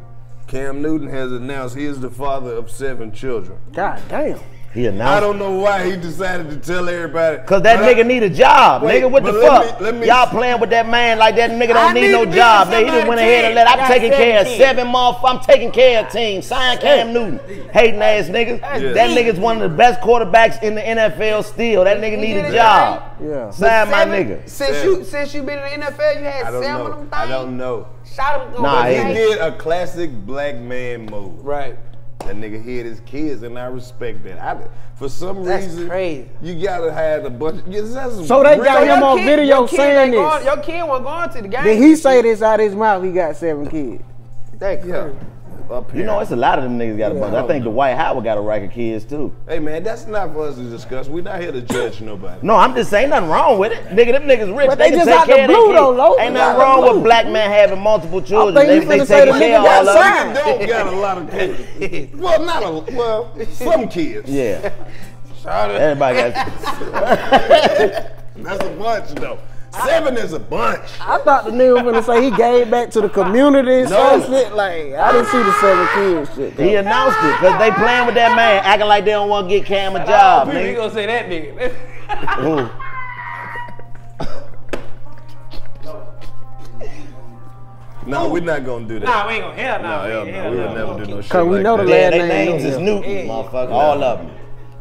[SPEAKER 1] Cam Newton has announced he is the father of seven children.
[SPEAKER 4] God damn.
[SPEAKER 3] He announced.
[SPEAKER 1] I don't know why he decided to tell everybody.
[SPEAKER 3] Cause that
[SPEAKER 1] but I-
[SPEAKER 3] nigga need a job,
[SPEAKER 1] Wait,
[SPEAKER 3] nigga. What the
[SPEAKER 1] let
[SPEAKER 3] fuck?
[SPEAKER 1] me- let me-
[SPEAKER 3] Y'all playing with that man like that nigga don't need,
[SPEAKER 2] need
[SPEAKER 3] no job.
[SPEAKER 2] on
[SPEAKER 3] They, he just went ahead and let. I'm
[SPEAKER 2] I got
[SPEAKER 3] taking care of
[SPEAKER 2] seven
[SPEAKER 3] seven months. I'm taking care of team. Sign Cam Newton. Hating ass niggas.
[SPEAKER 1] Yeah.
[SPEAKER 3] That nigga's one of the best quarterbacks in the NFL. Still, that nigga need a job.
[SPEAKER 4] Yeah.
[SPEAKER 3] Sign my nigga.
[SPEAKER 2] Since you since you been in the NFL, you had
[SPEAKER 1] I don't
[SPEAKER 2] seven of them things.
[SPEAKER 1] I don't know.
[SPEAKER 2] Shot him.
[SPEAKER 3] Nah,
[SPEAKER 1] He did a classic black man move.
[SPEAKER 2] Right.
[SPEAKER 1] That nigga hit his kids, and I respect that. I, for some
[SPEAKER 2] That's
[SPEAKER 1] reason,
[SPEAKER 2] crazy.
[SPEAKER 1] you gotta have a bunch. Yeah, that's
[SPEAKER 4] So they
[SPEAKER 1] real-
[SPEAKER 4] got him on
[SPEAKER 2] kid-
[SPEAKER 4] video
[SPEAKER 2] your
[SPEAKER 4] saying this.
[SPEAKER 2] Going, your kid wasn't going to the game.
[SPEAKER 4] Did he say this out of his mouth? He got seven kids.
[SPEAKER 2] That
[SPEAKER 1] Yeah.
[SPEAKER 2] Crazy.
[SPEAKER 1] Up
[SPEAKER 3] You know, it's a lot of them niggas got a bunch. I think oh, Dwight Howard got a rack of kids too.
[SPEAKER 1] Hey man, that's not for us to discuss. We're not here to judge nobody.
[SPEAKER 3] No, I'm just saying nothing wrong with it. Nigga, them niggas rich.
[SPEAKER 4] But
[SPEAKER 3] they,
[SPEAKER 4] they just
[SPEAKER 3] take
[SPEAKER 4] out the
[SPEAKER 3] care of
[SPEAKER 4] blue,
[SPEAKER 3] kids.
[SPEAKER 4] though, Lo.
[SPEAKER 3] Ain't nothing wrong
[SPEAKER 4] blue.
[SPEAKER 3] with black men having multiple children.
[SPEAKER 4] think
[SPEAKER 3] They,
[SPEAKER 4] you
[SPEAKER 3] they
[SPEAKER 4] finna say
[SPEAKER 3] take care of
[SPEAKER 4] got
[SPEAKER 3] all of them.
[SPEAKER 1] Nigga don't got a lot of kids. well, not a well, some kids.
[SPEAKER 3] Yeah,
[SPEAKER 1] Shout
[SPEAKER 3] everybody got.
[SPEAKER 1] That's a bunch though. Seven is a bunch.
[SPEAKER 4] I thought the nigga was gonna say he gave back to the community and
[SPEAKER 1] No.
[SPEAKER 4] shit. Like I didn't see the seven kids shit.
[SPEAKER 3] He announced it because they playing with that man, acting like they don't want to get Cam a job,
[SPEAKER 2] people, you gonna say that nigga?
[SPEAKER 3] Ooh.
[SPEAKER 1] No, we're not gonna do that.
[SPEAKER 2] nah, we ain't gonna hell
[SPEAKER 1] No,
[SPEAKER 2] nah,
[SPEAKER 1] hell
[SPEAKER 2] we
[SPEAKER 1] no.
[SPEAKER 2] ain't-
[SPEAKER 1] We
[SPEAKER 2] hell
[SPEAKER 1] would
[SPEAKER 2] no.
[SPEAKER 1] never do no shit.
[SPEAKER 4] Cause we
[SPEAKER 1] like
[SPEAKER 4] know the
[SPEAKER 1] that.
[SPEAKER 3] Yeah,
[SPEAKER 4] last name
[SPEAKER 3] names is
[SPEAKER 4] Newton.
[SPEAKER 3] Newton,
[SPEAKER 2] Yeah.
[SPEAKER 3] motherfucker. All of them.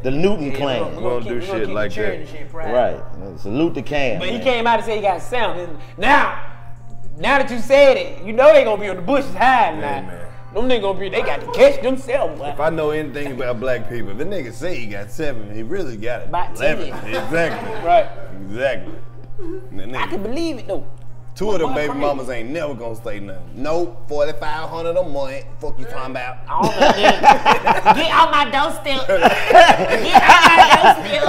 [SPEAKER 3] The Newton
[SPEAKER 2] Yeah,
[SPEAKER 3] clan.
[SPEAKER 2] we
[SPEAKER 1] gonna
[SPEAKER 2] gonna
[SPEAKER 1] do
[SPEAKER 2] keep- we gonna
[SPEAKER 1] shit like that.
[SPEAKER 2] shit.
[SPEAKER 3] Right. Salute the Cam.
[SPEAKER 2] But he came out and said he got sound. Now, now that you said it, you know they gonna be on the bushes hiding
[SPEAKER 1] Yeah,
[SPEAKER 2] now.
[SPEAKER 1] man.
[SPEAKER 2] Them niggas gonna be, they got to catch themselves. boy.
[SPEAKER 1] If I know anything about black people, if the nigga say he got seven, he really got it.
[SPEAKER 2] About
[SPEAKER 1] 11.
[SPEAKER 2] 10.
[SPEAKER 1] Exactly.
[SPEAKER 2] Right.
[SPEAKER 1] Exactly. The
[SPEAKER 2] I
[SPEAKER 1] nigga-
[SPEAKER 2] can believe it though.
[SPEAKER 1] Two of them baby
[SPEAKER 2] crazy.
[SPEAKER 1] mamas ain't never gonna say nothing. Nope, 4500 a month. Fuck you talking about.
[SPEAKER 2] I don't know, nigga. Get out my doorstep. Get out my doorstep.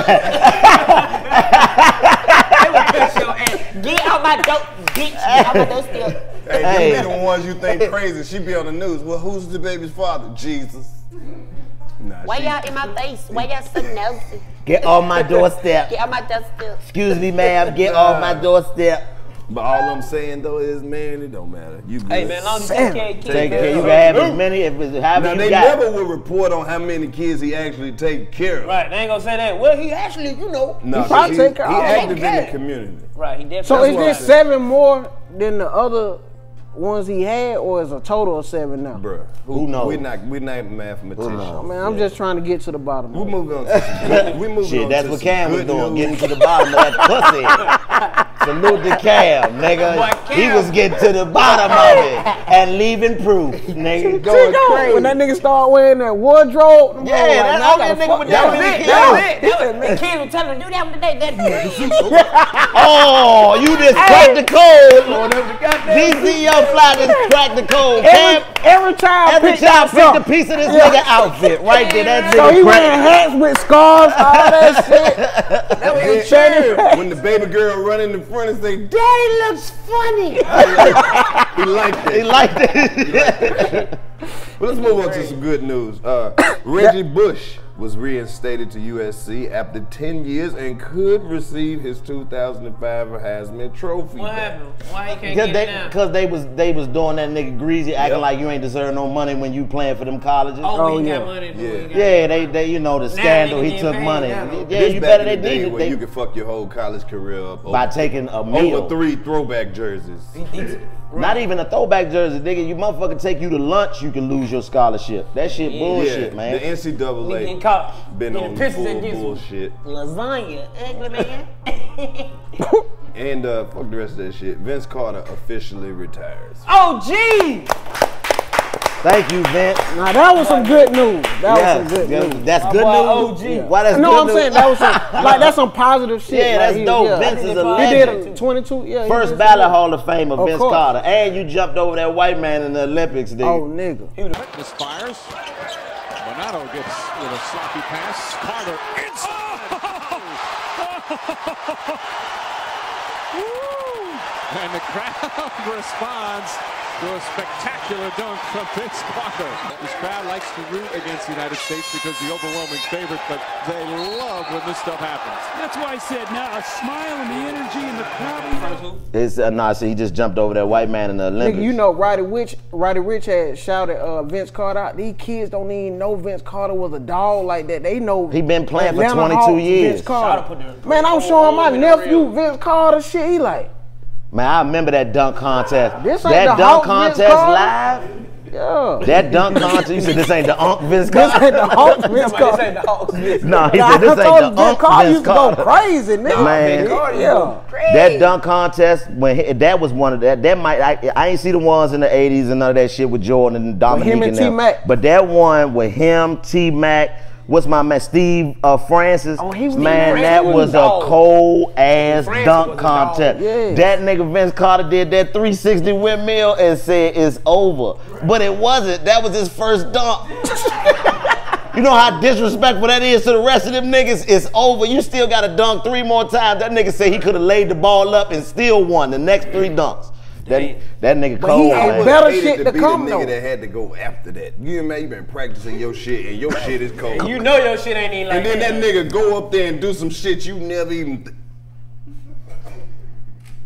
[SPEAKER 2] They will cut your ass. Get out my door, bitch. Get out my doorstep.
[SPEAKER 1] Hey,
[SPEAKER 3] Hey.
[SPEAKER 1] them be the ones you think crazy. She be on the news. Well, who's the baby's father? Jesus. Nah,
[SPEAKER 7] Why y'all in my face? Why y'all so nosy?
[SPEAKER 3] Get off my doorstep.
[SPEAKER 7] Get out my doorstep.
[SPEAKER 3] Excuse me, ma'am. Get off my doorstep.
[SPEAKER 1] But all I'm saying though is, man, it don't matter. You good.
[SPEAKER 2] Hey man, long as you take care of kids.
[SPEAKER 3] Take care. You can have as many, if it's however
[SPEAKER 1] Now
[SPEAKER 3] you
[SPEAKER 1] they
[SPEAKER 3] got.
[SPEAKER 1] never will report on how many kids he actually take care of.
[SPEAKER 2] Right, they ain't gonna say that. Well, he actually, you know.
[SPEAKER 1] No,
[SPEAKER 4] He probably
[SPEAKER 1] he,
[SPEAKER 4] take care
[SPEAKER 1] he
[SPEAKER 4] of all
[SPEAKER 1] active in the community.
[SPEAKER 2] Right, he definitely.
[SPEAKER 4] So
[SPEAKER 1] That's
[SPEAKER 4] is
[SPEAKER 1] what
[SPEAKER 4] this seven more than the other ones he had, or is a total of seven now?
[SPEAKER 1] Bruh,
[SPEAKER 3] Who knows?
[SPEAKER 1] We're not, we're not mathematicians.
[SPEAKER 3] knows?
[SPEAKER 4] Man, I'm just trying to get to the bottom.
[SPEAKER 1] We
[SPEAKER 4] of it.
[SPEAKER 1] moving on. To some we moving
[SPEAKER 3] Shit,
[SPEAKER 1] on
[SPEAKER 3] that's
[SPEAKER 1] to
[SPEAKER 3] what
[SPEAKER 1] some
[SPEAKER 3] Cam was
[SPEAKER 1] good
[SPEAKER 3] doing,
[SPEAKER 1] news.
[SPEAKER 3] getting to the bottom of that pussy. Salute to Cam, nigga.
[SPEAKER 2] Boy,
[SPEAKER 3] He was getting to the bottom of it and leaving proof, nigga.
[SPEAKER 4] Going crazy. When that nigga start wearing that wardrobe,
[SPEAKER 3] Yeah,
[SPEAKER 4] hoes like,
[SPEAKER 3] that's all that nigga
[SPEAKER 4] fuck
[SPEAKER 3] with
[SPEAKER 4] that
[SPEAKER 3] that
[SPEAKER 4] bitch."
[SPEAKER 2] was
[SPEAKER 3] Yeah.
[SPEAKER 2] it. That was it. Kids were telling him, do that one today. That
[SPEAKER 3] Oh, you just cracked the code. DCO fly just cracked the code. Cam,
[SPEAKER 4] Every, every child
[SPEAKER 3] every
[SPEAKER 4] picked
[SPEAKER 3] child
[SPEAKER 4] out
[SPEAKER 3] picked a piece of this nigga outfit right there. That nigga
[SPEAKER 4] So he
[SPEAKER 3] nigga
[SPEAKER 4] wearing
[SPEAKER 3] cracked.
[SPEAKER 4] hats with scarves, all that shit.
[SPEAKER 1] Yeah, when the baby girl run in the front and say, "Daddy looks funny," he liked it.
[SPEAKER 3] He liked it.
[SPEAKER 1] But let's move on to some good news. Uh, Reggie Bush was reinstated to USC after 10 years and could receive his 2005 Heisman Trophy.
[SPEAKER 2] What
[SPEAKER 1] back.
[SPEAKER 2] happened? Why you can't
[SPEAKER 3] Cause
[SPEAKER 2] get
[SPEAKER 3] they, cause they was they was doing that nigga greasy, acting
[SPEAKER 1] Yep.
[SPEAKER 3] like you ain't deserve no money when you playing for them colleges.
[SPEAKER 2] Oh,
[SPEAKER 4] Oh,
[SPEAKER 2] he
[SPEAKER 4] yeah.
[SPEAKER 2] got money.
[SPEAKER 1] Yeah.
[SPEAKER 2] Yeah.
[SPEAKER 3] Yeah, they, they, you know, the scandal. He took money.
[SPEAKER 2] now.
[SPEAKER 3] Yeah,
[SPEAKER 1] This
[SPEAKER 3] you
[SPEAKER 1] back
[SPEAKER 3] better
[SPEAKER 1] in
[SPEAKER 3] they
[SPEAKER 1] the day
[SPEAKER 3] needed they,
[SPEAKER 1] you could fuck your whole college career up
[SPEAKER 3] by
[SPEAKER 1] over,
[SPEAKER 3] taking a meal.
[SPEAKER 1] over three throwback jerseys.
[SPEAKER 3] Not even a throwback jersey, nigga. You motherfucker take you to lunch, you can lose your scholarship. That shit bullshit,
[SPEAKER 1] yeah,
[SPEAKER 3] man.
[SPEAKER 1] the
[SPEAKER 2] Getting
[SPEAKER 1] NCAA
[SPEAKER 2] caught.
[SPEAKER 1] been
[SPEAKER 2] getting
[SPEAKER 1] on
[SPEAKER 2] pissed
[SPEAKER 1] full
[SPEAKER 2] and get some
[SPEAKER 1] bullshit.
[SPEAKER 2] Lasagna, ugly man.
[SPEAKER 1] And uh, fuck the rest of that shit. Vince Carter officially retires.
[SPEAKER 2] oh, gee.
[SPEAKER 3] Thank you, Vince.
[SPEAKER 4] Now that was some good news. That
[SPEAKER 3] Yes,
[SPEAKER 4] was some good
[SPEAKER 3] yeah,
[SPEAKER 4] news.
[SPEAKER 3] That's
[SPEAKER 2] My
[SPEAKER 3] good
[SPEAKER 2] boy
[SPEAKER 3] news.
[SPEAKER 2] OG.
[SPEAKER 3] Why that's
[SPEAKER 4] no,
[SPEAKER 3] good
[SPEAKER 4] I'm
[SPEAKER 3] news?
[SPEAKER 4] saying that was some like that's some positive shit.
[SPEAKER 3] Yeah,
[SPEAKER 4] Like,
[SPEAKER 3] that's
[SPEAKER 4] he-
[SPEAKER 3] dope.
[SPEAKER 4] yeah.
[SPEAKER 3] Vince is a
[SPEAKER 4] He
[SPEAKER 3] legend.
[SPEAKER 4] did a 22. Yeah,
[SPEAKER 3] First ballot Hall of Famer,
[SPEAKER 4] Of
[SPEAKER 3] Vince
[SPEAKER 4] course.
[SPEAKER 3] Carter. And you jumped over that white man in the Olympics, dude.
[SPEAKER 4] Oh nigga.
[SPEAKER 10] Misfires. Bonato gets with a sloppy pass. Carter inside. Oh! and the crowd responds to a spectacular dunk from Vince Carter. This crowd likes to root against the United States because the overwhelming favorite, but they love when this stuff happens.
[SPEAKER 11] That's why I said now a smile and the energy and the crowd.
[SPEAKER 3] It's uh, nah, see, he just jumped over that white man in the Olympics.
[SPEAKER 4] Nigga, you know, Roddy Ricch, Roddy Ricch had shouted uh, Vince Carter out. These kids don't even know Vince Carter was a dog like that. They know
[SPEAKER 3] He been playing for 22
[SPEAKER 4] Hawks,
[SPEAKER 3] years.
[SPEAKER 4] Vince Carter.
[SPEAKER 2] Shout out to the-
[SPEAKER 4] Man, I'm showing my nephew Vince Carter shit. He like,
[SPEAKER 3] Man, I remember that dunk contest.
[SPEAKER 4] This ain't
[SPEAKER 3] that
[SPEAKER 4] the
[SPEAKER 3] dunk
[SPEAKER 4] Hawks, Vince
[SPEAKER 3] contest
[SPEAKER 4] Carter?
[SPEAKER 3] live.
[SPEAKER 4] yeah.
[SPEAKER 3] That dunk contest. You said this ain't the Unk Vince
[SPEAKER 4] This ain't the Hawks, Vince
[SPEAKER 2] Somebody
[SPEAKER 4] Carter.
[SPEAKER 2] say the Hawks. Vince.
[SPEAKER 3] No, he said this
[SPEAKER 4] I
[SPEAKER 3] ain't the
[SPEAKER 4] you, Vince
[SPEAKER 3] Unk
[SPEAKER 4] Carter
[SPEAKER 3] Vince
[SPEAKER 4] used to go crazy, nigga.
[SPEAKER 3] Man.
[SPEAKER 2] Carter,
[SPEAKER 4] Yeah.
[SPEAKER 3] That dunk contest when he, that was one of that that might I, I ain't see the ones in the 80s and none of that shit with Jordan and Dominique
[SPEAKER 4] him and
[SPEAKER 3] them.
[SPEAKER 4] T-Mac.
[SPEAKER 3] But that one with him, T Mac, what's my man Steve uh, Francis?
[SPEAKER 4] Oh, he was-
[SPEAKER 3] man,
[SPEAKER 2] Francis
[SPEAKER 3] that
[SPEAKER 2] was
[SPEAKER 3] was
[SPEAKER 2] a
[SPEAKER 3] cold ass
[SPEAKER 2] Francis
[SPEAKER 3] dunk
[SPEAKER 2] was a dog.
[SPEAKER 3] contest.
[SPEAKER 4] Yeah.
[SPEAKER 3] That nigga Vince Carter did that 360 windmill and said it's over, but it wasn't. That was his first dunk. You know how disrespectful that is to the rest of them niggas? It's over. You still got to dunk three more times. That nigga said he could have laid the ball up and still won the next three dunks. That, that nigga
[SPEAKER 4] But he had
[SPEAKER 3] man.
[SPEAKER 4] better shit
[SPEAKER 1] to
[SPEAKER 4] to
[SPEAKER 1] be
[SPEAKER 4] come,
[SPEAKER 1] the
[SPEAKER 4] though.
[SPEAKER 1] that had to go after that. You man, you been practicing your shit and your shit is cold.
[SPEAKER 2] You know your shit ain't even like
[SPEAKER 1] and then
[SPEAKER 2] that.
[SPEAKER 1] that nigga go up there and do some shit you never even. Th-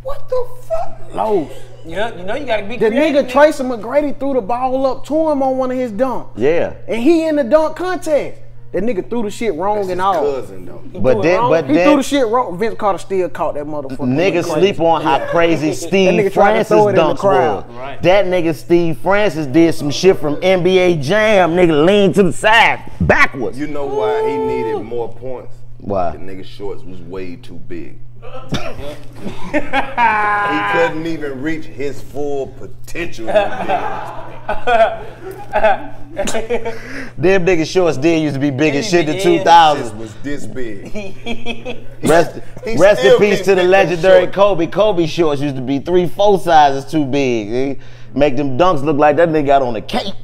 [SPEAKER 1] what the fuck?
[SPEAKER 4] Low.
[SPEAKER 2] You know, you know you gotta be
[SPEAKER 4] The
[SPEAKER 2] creative.
[SPEAKER 4] nigga Tracy McGrady threw the ball up to him on one of his dunks.
[SPEAKER 3] Yeah.
[SPEAKER 4] And he in the dunk contest. That nigga threw the shit wrong
[SPEAKER 1] His
[SPEAKER 4] and all.
[SPEAKER 1] cousin though.
[SPEAKER 3] But
[SPEAKER 2] threw it
[SPEAKER 3] then, but
[SPEAKER 4] He threw the shit wrong. Vince Carter still caught that motherfucker.
[SPEAKER 3] niggas sleep on how crazy Steve
[SPEAKER 4] tried
[SPEAKER 3] Francis
[SPEAKER 4] throw it in the
[SPEAKER 3] dunks
[SPEAKER 4] crowd.
[SPEAKER 3] was.
[SPEAKER 2] Right.
[SPEAKER 3] That nigga Steve Francis did some shit from NBA Jam. Nigga lean to the side, backwards.
[SPEAKER 1] You know why he needed more points?
[SPEAKER 3] Why?
[SPEAKER 1] The nigga shorts was way too big. He couldn't even reach his full potential. in the
[SPEAKER 3] Them niggas shorts did used to be big as shit in the 2000s.
[SPEAKER 1] This was this big.
[SPEAKER 3] Rest,
[SPEAKER 1] He
[SPEAKER 3] rest in peace to the legendary
[SPEAKER 1] shorts.
[SPEAKER 3] Kobe. Kobe shorts used to be three, four sizes too big. Make them dunks look like that nigga got on a cape.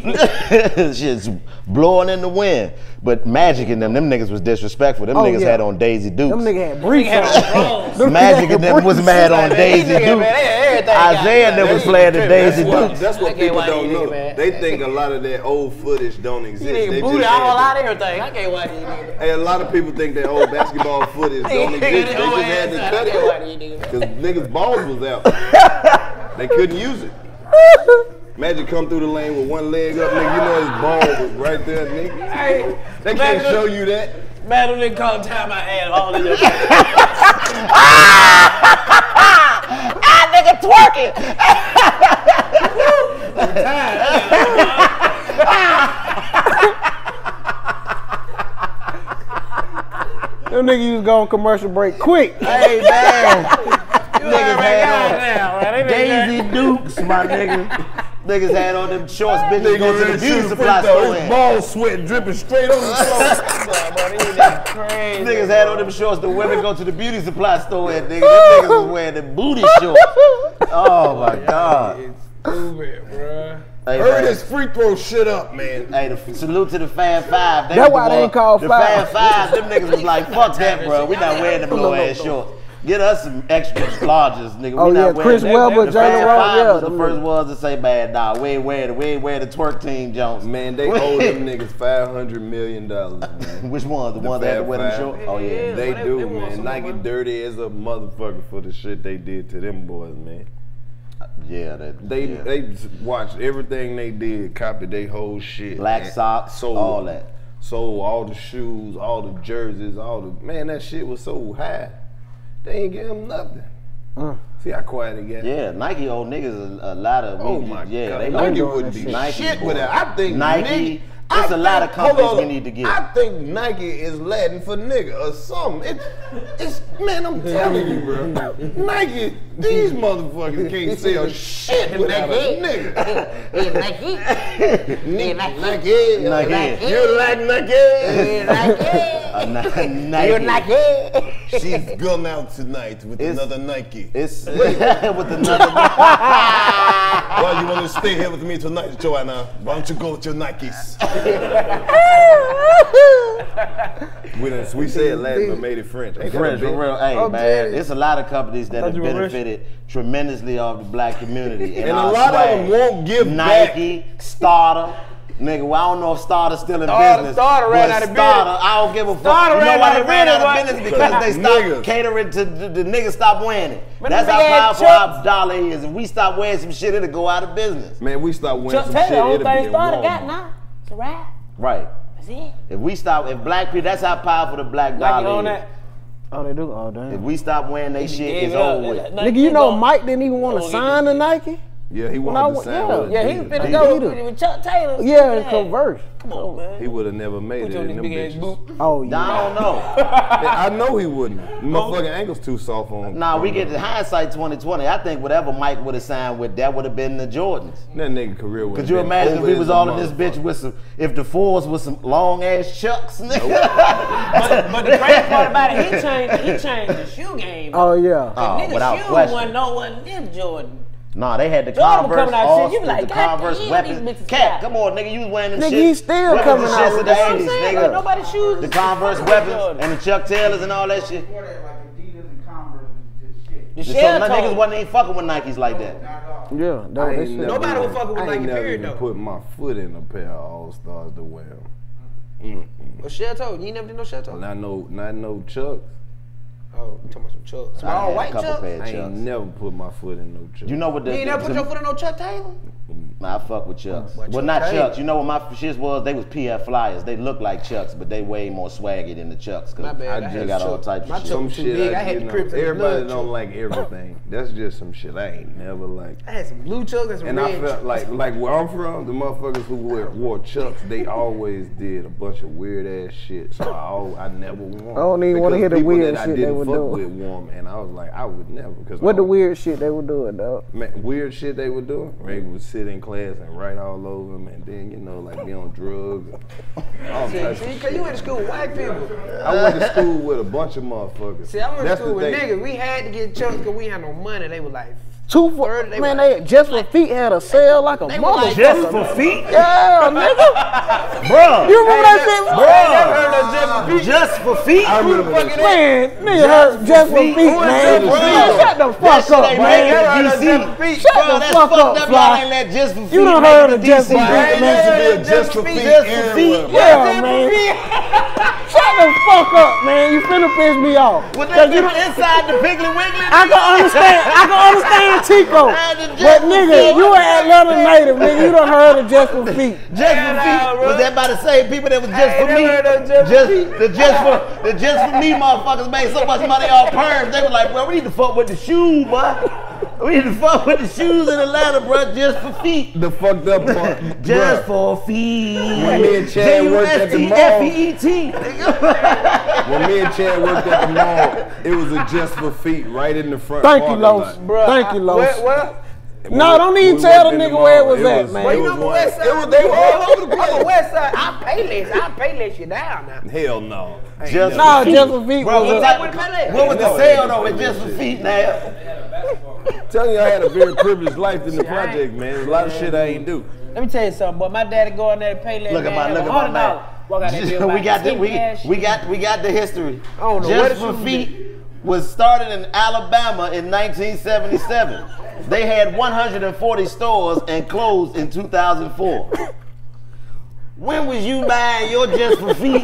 [SPEAKER 3] Shit's blowing in the wind. But Magic and them, them niggas was disrespectful. Them
[SPEAKER 4] Oh,
[SPEAKER 3] niggas
[SPEAKER 4] yeah.
[SPEAKER 3] had on Daisy Dukes.
[SPEAKER 4] Them nigga had briefs
[SPEAKER 2] Had
[SPEAKER 4] on.
[SPEAKER 2] on drawers.
[SPEAKER 4] Them
[SPEAKER 3] Magic
[SPEAKER 4] nigga
[SPEAKER 3] and them was mad on Daisy
[SPEAKER 2] nigga,
[SPEAKER 3] Dukes.
[SPEAKER 2] man, they had everything got,
[SPEAKER 3] Isaiah
[SPEAKER 2] man.
[SPEAKER 3] them was
[SPEAKER 2] They
[SPEAKER 3] playing the
[SPEAKER 2] tripping.
[SPEAKER 3] Daisy
[SPEAKER 1] That's what,
[SPEAKER 3] Dukes.
[SPEAKER 1] that's what people don't know.
[SPEAKER 2] man.
[SPEAKER 1] They think a lot of that old footage don't exist.
[SPEAKER 2] He
[SPEAKER 1] They
[SPEAKER 2] nigga
[SPEAKER 1] just
[SPEAKER 2] all out of everything. I can't watch these niggas.
[SPEAKER 1] Hey, a lot of people think that old basketball footage don't exist. They just had to cut
[SPEAKER 2] I can't watch
[SPEAKER 1] it. Because niggas' balls was out. they couldn't use it. Imagine come through the lane with one leg up, nigga. You know his ball was right there, nigga.
[SPEAKER 2] Hey,
[SPEAKER 1] They can't show you that.
[SPEAKER 2] Man, them niggas call time I had all in your
[SPEAKER 3] Ah, nigga twerking.
[SPEAKER 4] Them niggas used to go on commercial break quick.
[SPEAKER 3] Hey man, niggas had on Daisy Dukes, my nigga. Niggas had on them shorts, bitches They go to the beauty supply store.
[SPEAKER 1] His
[SPEAKER 3] in.
[SPEAKER 1] ball sweat dripping straight on the floor.
[SPEAKER 3] Niggas had on them shorts. The women go to the beauty supply store and nigga, them niggas was wearing the booty shorts. Oh my god.
[SPEAKER 2] It's Stupid, bruh.
[SPEAKER 3] Hey,
[SPEAKER 1] Hurry this free throw shit up, man.
[SPEAKER 3] Hey, the salute to the Fab Five.
[SPEAKER 4] That's
[SPEAKER 3] was
[SPEAKER 4] why
[SPEAKER 3] the
[SPEAKER 4] they
[SPEAKER 3] one-
[SPEAKER 4] ain't called
[SPEAKER 3] the
[SPEAKER 4] Five.
[SPEAKER 3] Fab Five. Them niggas was like, fuck that, bro. We not wearing them little ass shorts. Get us some extra larges, nigga.
[SPEAKER 4] Oh,
[SPEAKER 3] we
[SPEAKER 4] yeah,
[SPEAKER 3] not wearing
[SPEAKER 4] Chris
[SPEAKER 3] them.
[SPEAKER 4] Webber,
[SPEAKER 3] the
[SPEAKER 4] Jalen Rose, yeah,
[SPEAKER 3] was the first ones to say, man, nah, we ain't wearing, we ain't wearing the twerk team Jones.
[SPEAKER 1] Man, they owe them niggas five hundred million dollars.
[SPEAKER 3] Which one? The,
[SPEAKER 1] The
[SPEAKER 3] ones that had to wear them
[SPEAKER 1] Five?
[SPEAKER 3] shorts? Oh yeah.
[SPEAKER 1] They
[SPEAKER 2] they-
[SPEAKER 1] do,
[SPEAKER 2] they
[SPEAKER 1] man.
[SPEAKER 2] some
[SPEAKER 1] Nike
[SPEAKER 2] money.
[SPEAKER 1] dirty as a motherfucker for the shit they did to them boys, man.
[SPEAKER 3] Yeah, that,
[SPEAKER 1] They
[SPEAKER 3] yeah.
[SPEAKER 1] they watched everything they did, copied their whole shit.
[SPEAKER 3] Black
[SPEAKER 1] and
[SPEAKER 3] socks,
[SPEAKER 1] sold,
[SPEAKER 3] all that.
[SPEAKER 1] Sold all the shoes, all the jerseys, all the man. That shit was so high. They ain't give them nothing. See how quiet it got.
[SPEAKER 3] Yeah, Nike old niggas a, a lot of.
[SPEAKER 1] Oh
[SPEAKER 3] we-
[SPEAKER 1] my
[SPEAKER 3] yeah,
[SPEAKER 1] god,
[SPEAKER 3] they
[SPEAKER 1] Nike wouldn't be
[SPEAKER 3] shit. Nike,
[SPEAKER 1] shit
[SPEAKER 3] boy.
[SPEAKER 1] with that. I think
[SPEAKER 3] Nike.
[SPEAKER 1] nigga-
[SPEAKER 3] It's
[SPEAKER 1] I
[SPEAKER 3] a lot of
[SPEAKER 1] think- hold
[SPEAKER 3] companies we need to get.
[SPEAKER 1] I think Nike is Latin for nigga or something. It, it's man, I'm telling you, bro. Nike, these motherfuckers can't sell shit without a nigga. Nike, Nike,
[SPEAKER 3] Nike.
[SPEAKER 1] You like Nike?
[SPEAKER 3] Uh, Ni- Nike.
[SPEAKER 1] She's gone out tonight with
[SPEAKER 3] It's-
[SPEAKER 1] another Nike.
[SPEAKER 3] It's with another. Nike.
[SPEAKER 1] well, you want to stay here with me tonight, Joanna? Why don't you go with your Nikes? we, done, we said Latin but made it French. Ain't
[SPEAKER 3] French, for real. Hey,
[SPEAKER 2] Oh,
[SPEAKER 3] man,
[SPEAKER 2] daddy.
[SPEAKER 3] it's a lot of companies that have
[SPEAKER 2] you rich.
[SPEAKER 3] benefited tremendously off the black community.
[SPEAKER 1] And a
[SPEAKER 3] our
[SPEAKER 1] lot of them won't give back.
[SPEAKER 3] Nike, Starter. Nigga, well, I don't know if Starter's still in oh,
[SPEAKER 2] Starter-
[SPEAKER 3] business.
[SPEAKER 2] Starter ran
[SPEAKER 3] but
[SPEAKER 2] out of
[SPEAKER 3] Starter,
[SPEAKER 2] business.
[SPEAKER 3] I don't give a fuck.
[SPEAKER 2] Starter
[SPEAKER 3] you know
[SPEAKER 2] ran
[SPEAKER 3] why
[SPEAKER 2] out
[SPEAKER 3] they
[SPEAKER 2] of
[SPEAKER 3] ran out
[SPEAKER 2] business,
[SPEAKER 3] of business? Because they stopped
[SPEAKER 1] Niggas.
[SPEAKER 3] catering to the, the niggas stopped wearing it.
[SPEAKER 2] Man,
[SPEAKER 3] That's how powerful
[SPEAKER 2] Chucks-
[SPEAKER 3] our dollar is. If we stop wearing some shit, it'll go out of business.
[SPEAKER 1] Man, we start wearing
[SPEAKER 2] Chuck
[SPEAKER 1] some
[SPEAKER 2] Taylor,
[SPEAKER 1] shit.
[SPEAKER 2] the only
[SPEAKER 1] It'll be
[SPEAKER 2] thing
[SPEAKER 1] in
[SPEAKER 2] got
[SPEAKER 1] Walmart.
[SPEAKER 2] now. It's a rap.
[SPEAKER 3] Right.
[SPEAKER 2] That's it.
[SPEAKER 3] If we stop, if black people, that's how powerful the black
[SPEAKER 2] Nike
[SPEAKER 3] dollar
[SPEAKER 2] on
[SPEAKER 3] is.
[SPEAKER 2] that.
[SPEAKER 4] Oh, they do? Oh,
[SPEAKER 3] If we stop wearing they shit,
[SPEAKER 2] Gave
[SPEAKER 3] it's over with.
[SPEAKER 4] Nigga, you know Mike didn't even want
[SPEAKER 2] Oh,
[SPEAKER 4] to sign to Nike?
[SPEAKER 1] Yeah, he
[SPEAKER 4] When I
[SPEAKER 1] wanted
[SPEAKER 4] wa-
[SPEAKER 1] to sign
[SPEAKER 4] yeah.
[SPEAKER 1] with
[SPEAKER 2] Yeah, he
[SPEAKER 1] Adidas.
[SPEAKER 2] finna
[SPEAKER 1] He-
[SPEAKER 2] go with, with Chuck Taylor.
[SPEAKER 4] Yeah, in Converse.
[SPEAKER 2] Come on, man.
[SPEAKER 1] He would have never made
[SPEAKER 2] Put
[SPEAKER 1] it in
[SPEAKER 2] these
[SPEAKER 1] them bitches.
[SPEAKER 2] boots.
[SPEAKER 4] Oh, yeah.
[SPEAKER 3] I don't know.
[SPEAKER 1] I know he wouldn't. My fucking ankle's too soft on. Him.
[SPEAKER 3] Nah, we get
[SPEAKER 1] them.
[SPEAKER 3] to hindsight 2020. I think whatever Mike would have signed with, that would have been the Jordans.
[SPEAKER 1] That nigga career would
[SPEAKER 3] Could you imagine if we was all in this bitch with some, if the fours with some long ass chucks, nigga?
[SPEAKER 2] But, but the crazy part about it, he changed. He changed the shoe game.
[SPEAKER 4] Oh, yeah.
[SPEAKER 3] Oh,
[SPEAKER 2] Nigga,
[SPEAKER 3] without
[SPEAKER 2] shoe
[SPEAKER 3] question.
[SPEAKER 2] wasn't no one them Jordan.
[SPEAKER 3] Nah, they had the
[SPEAKER 2] Jordan
[SPEAKER 3] Converse,
[SPEAKER 2] coming out
[SPEAKER 3] all,
[SPEAKER 2] shit, you be like,
[SPEAKER 3] the
[SPEAKER 2] God
[SPEAKER 3] Converse
[SPEAKER 2] damn,
[SPEAKER 3] weapons. Cat, come on, nigga, you was wearing them shit.
[SPEAKER 4] Nigga,
[SPEAKER 3] shit.
[SPEAKER 4] he's still
[SPEAKER 3] weapons
[SPEAKER 4] coming out with
[SPEAKER 3] the
[SPEAKER 2] That's what I'm
[SPEAKER 3] 80s,
[SPEAKER 2] saying.
[SPEAKER 3] nigga.
[SPEAKER 2] Like, nobody's shoes.
[SPEAKER 3] The Converse weapons and the Chuck Taylors and all that shit.
[SPEAKER 11] Before that, like Adidas and Converse was just shit.
[SPEAKER 2] The
[SPEAKER 3] So my niggas
[SPEAKER 2] toe.
[SPEAKER 3] wasn't even fucking with Nikes like that.
[SPEAKER 11] Not at.
[SPEAKER 4] Yeah,
[SPEAKER 1] I
[SPEAKER 4] that,
[SPEAKER 1] ain't never
[SPEAKER 2] Nobody
[SPEAKER 1] even-
[SPEAKER 2] would fuck with
[SPEAKER 1] I ain't
[SPEAKER 2] Nike,
[SPEAKER 1] never
[SPEAKER 2] period,
[SPEAKER 1] even
[SPEAKER 2] though.
[SPEAKER 1] put my foot in a pair of All Stars to wear 'em.
[SPEAKER 2] Well, shell toe. You never did no shell toe.
[SPEAKER 1] Not no, not no Chucks.
[SPEAKER 2] Oh, you talking about some chucks?
[SPEAKER 3] I had
[SPEAKER 2] Small
[SPEAKER 3] a
[SPEAKER 2] white chucks.
[SPEAKER 3] pair
[SPEAKER 1] I ain't
[SPEAKER 3] Chucks.
[SPEAKER 1] never put my foot in no Chucks.
[SPEAKER 3] You know what the,
[SPEAKER 2] You ain't never put
[SPEAKER 3] the-
[SPEAKER 2] your foot in no Chuck Taylor.
[SPEAKER 3] Nah, I fuck with Chucks.
[SPEAKER 2] But
[SPEAKER 3] well,
[SPEAKER 2] Chuck
[SPEAKER 3] not
[SPEAKER 2] Taylor.
[SPEAKER 3] Chucks. You know what my shits was? They was PF Flyers. They look like Chucks, but they way more swaggy than the Chucks. 'cause
[SPEAKER 2] My bad, I
[SPEAKER 3] They
[SPEAKER 2] had
[SPEAKER 3] got
[SPEAKER 2] Chuck.
[SPEAKER 3] all types
[SPEAKER 2] My
[SPEAKER 3] of shit.
[SPEAKER 2] Chuck-
[SPEAKER 1] some
[SPEAKER 2] too
[SPEAKER 1] shit
[SPEAKER 2] big.
[SPEAKER 1] I,
[SPEAKER 2] I had the
[SPEAKER 1] know,
[SPEAKER 2] Crips
[SPEAKER 1] everybody don't
[SPEAKER 2] Chuck.
[SPEAKER 1] like everything. That's just some shit I ain't never like.
[SPEAKER 2] I had some blue chucks and some
[SPEAKER 1] And
[SPEAKER 2] red
[SPEAKER 1] I felt like like where I'm from, the motherfuckers who wear, wore Chucks, they always did a bunch of weird ass shit. So I I never wore. 'em.
[SPEAKER 4] I don't even wanna hear the weird
[SPEAKER 1] that I
[SPEAKER 4] shit they
[SPEAKER 1] didn't
[SPEAKER 4] were
[SPEAKER 1] fuck with wore 'em, and I was like, I would never. Cause
[SPEAKER 4] What
[SPEAKER 1] I
[SPEAKER 4] the weird shit they were doing, though?
[SPEAKER 1] Man, weird shit they were doing. They would sit in class and write all over them, and then you know, like be on drugs. And all
[SPEAKER 2] See, see, cause you went to school with white people.
[SPEAKER 1] I went to school with a bunch of motherfuckers.
[SPEAKER 2] See, I went to school with niggas. We had to get chucks because we had no money. They were like,
[SPEAKER 4] Two for
[SPEAKER 2] Third, they
[SPEAKER 4] man, they just for feet had a sale like a
[SPEAKER 2] They were like- Just
[SPEAKER 3] for feet?
[SPEAKER 4] Yeah, nigga.
[SPEAKER 3] Bruh.
[SPEAKER 4] You remember that shit?
[SPEAKER 3] Bruh. Just for feet?
[SPEAKER 1] I remember that shit.
[SPEAKER 4] Man, nigga heard just for feet,
[SPEAKER 3] Who is
[SPEAKER 4] man. Man, shut the fuck up,
[SPEAKER 3] ain't
[SPEAKER 4] man.
[SPEAKER 3] making
[SPEAKER 2] Heard of Just for Feet?
[SPEAKER 4] Shut
[SPEAKER 3] Bro,
[SPEAKER 4] the
[SPEAKER 3] that's
[SPEAKER 4] fuck
[SPEAKER 3] fucked
[SPEAKER 4] up,
[SPEAKER 3] up. Y'all
[SPEAKER 4] fly.
[SPEAKER 3] ain't let just for feet.
[SPEAKER 4] You done heard of just for feet, man.
[SPEAKER 1] used to be a just for feet
[SPEAKER 3] Just for
[SPEAKER 1] everywhere.
[SPEAKER 3] feet.
[SPEAKER 4] Yeah, man. Shut the fuck up, man. You finna piss me off.
[SPEAKER 3] With
[SPEAKER 4] 'Cause
[SPEAKER 3] that
[SPEAKER 4] you
[SPEAKER 3] inside the Piggly Wiggly.
[SPEAKER 4] I can understand. I can understand Chico,
[SPEAKER 3] Man,
[SPEAKER 4] but nigga,
[SPEAKER 3] Feet.
[SPEAKER 4] you an Atlanta native, nigga. You done heard of just for feet.
[SPEAKER 3] Just for feet. Was that by the same people that was just for me?
[SPEAKER 2] heard of Just for
[SPEAKER 3] Just
[SPEAKER 2] Feet.
[SPEAKER 3] the just for the just for me motherfuckers made so much money off perms. They were like, well, we need to fuck with the shoe, boy. We need to fuck with the shoes in Atlanta, bro, just for feet.
[SPEAKER 1] The fucked up part.
[SPEAKER 3] Just
[SPEAKER 1] bruh,
[SPEAKER 3] for feet.
[SPEAKER 1] When me and Chad worked at the mall. When me and Chad worked at the mall, it was a just for feet right in the front.
[SPEAKER 4] Thank you,
[SPEAKER 1] parking
[SPEAKER 4] Los.
[SPEAKER 1] lot.
[SPEAKER 4] Thank you, Los.
[SPEAKER 2] Where, where?
[SPEAKER 4] No, don't even
[SPEAKER 1] We
[SPEAKER 4] tell the nigga where it
[SPEAKER 1] mall.
[SPEAKER 4] was at, man.
[SPEAKER 2] Well, you know the west side.
[SPEAKER 1] It was, they were all over the
[SPEAKER 2] On the
[SPEAKER 1] place.
[SPEAKER 2] west side, I pay less. I pay less you down now.
[SPEAKER 1] Hell no.
[SPEAKER 3] Just
[SPEAKER 1] never-
[SPEAKER 4] No, just for feet
[SPEAKER 3] Bro,
[SPEAKER 4] was
[SPEAKER 3] what,
[SPEAKER 4] a-
[SPEAKER 2] What about that?
[SPEAKER 3] what was the
[SPEAKER 1] No,
[SPEAKER 3] sale
[SPEAKER 1] it
[SPEAKER 3] though?
[SPEAKER 1] ain't
[SPEAKER 3] It's just for feet now.
[SPEAKER 1] telling you, I had a very privileged life in the project, man. There's a lot of shit I ain't do.
[SPEAKER 2] Let me tell you something, boy. My daddy go in there to pay less.
[SPEAKER 3] Look at my
[SPEAKER 2] man,
[SPEAKER 3] look at my
[SPEAKER 2] $100.
[SPEAKER 3] man.
[SPEAKER 2] Walk out
[SPEAKER 3] we got the we, we got we got the history.
[SPEAKER 2] I don't know where
[SPEAKER 3] Just for feet was started in Alabama in 1977. They had 140 stores and closed in 2004. When was you buying your Just for Feet?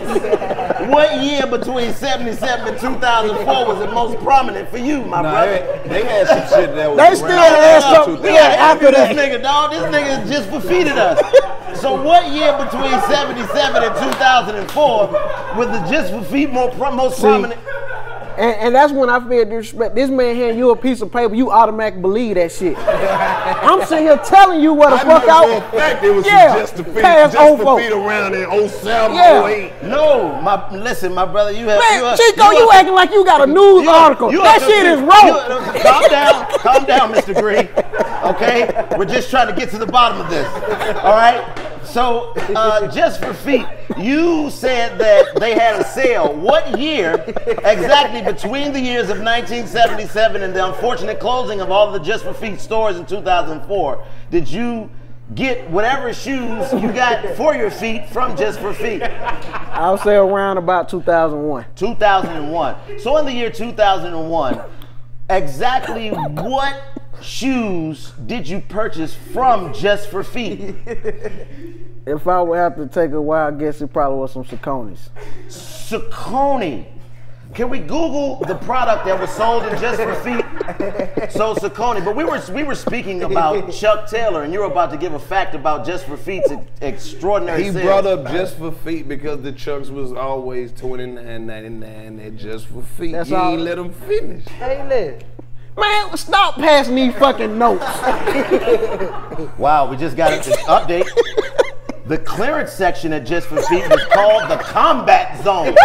[SPEAKER 3] what year between 77 and 2004 was the most prominent for you, my
[SPEAKER 1] Nah,
[SPEAKER 3] brother?
[SPEAKER 1] they, they had some shit that was
[SPEAKER 4] They
[SPEAKER 1] around
[SPEAKER 4] still had some-
[SPEAKER 1] 2000.
[SPEAKER 3] We gotta after this nigga, dog. This nigga just defeated us. So what year between 77 and 2004 was the just for feet more pro- most prominent?
[SPEAKER 4] And, and that's when I feel disrespect. This man hand you a piece of paper, you automatically believe that shit. I'm sitting here telling you what the
[SPEAKER 1] I
[SPEAKER 4] fuck
[SPEAKER 1] knew
[SPEAKER 4] out.
[SPEAKER 1] for fact it was
[SPEAKER 4] Yeah,
[SPEAKER 1] just to feet,
[SPEAKER 4] past
[SPEAKER 1] just to
[SPEAKER 4] 04.
[SPEAKER 1] feet around in 07,
[SPEAKER 4] Yeah.
[SPEAKER 1] 08.
[SPEAKER 3] No, my listen, my brother, you have you are-
[SPEAKER 4] Chico, you,
[SPEAKER 3] are-
[SPEAKER 4] acting like you got a news
[SPEAKER 3] you
[SPEAKER 4] article.
[SPEAKER 3] you are
[SPEAKER 4] that shit is
[SPEAKER 3] confused.
[SPEAKER 4] wrong.
[SPEAKER 3] You- calm down, calm down, Mr. Greene. Okay, we're just trying to get to the bottom of this. All right. So, uh, just for feet, you said that they had a sale. What year exactly between the years of 1977 and the unfortunate closing of all the Just for Feet stores in 2004 did you get whatever shoes you got for your feet from Just for Feet?
[SPEAKER 4] I'll say around about 2001.
[SPEAKER 3] 2001. So in the year 2001, exactly what shoes did you purchase from Just for Feet?
[SPEAKER 4] If I would have to take a wild guess, it probably was some Saucony's.
[SPEAKER 3] Saucony. Can we Google the product that was sold in Just for Feet? So Saucony, but we were we were speaking about Chuck Taylor, and you were about to give a fact about Just for Feet's extraordinary.
[SPEAKER 1] He
[SPEAKER 3] sales.
[SPEAKER 1] brought up just for feet because the Chucks was always twenty nine ninety nine at just for feet.
[SPEAKER 4] That's
[SPEAKER 1] he
[SPEAKER 4] all-
[SPEAKER 1] ain't let them finish.
[SPEAKER 2] Hey, look.
[SPEAKER 4] Man, stop passing these fucking notes.
[SPEAKER 3] Wow, we just got an update. The clearance section at Just for Feet was called the Combat Zone.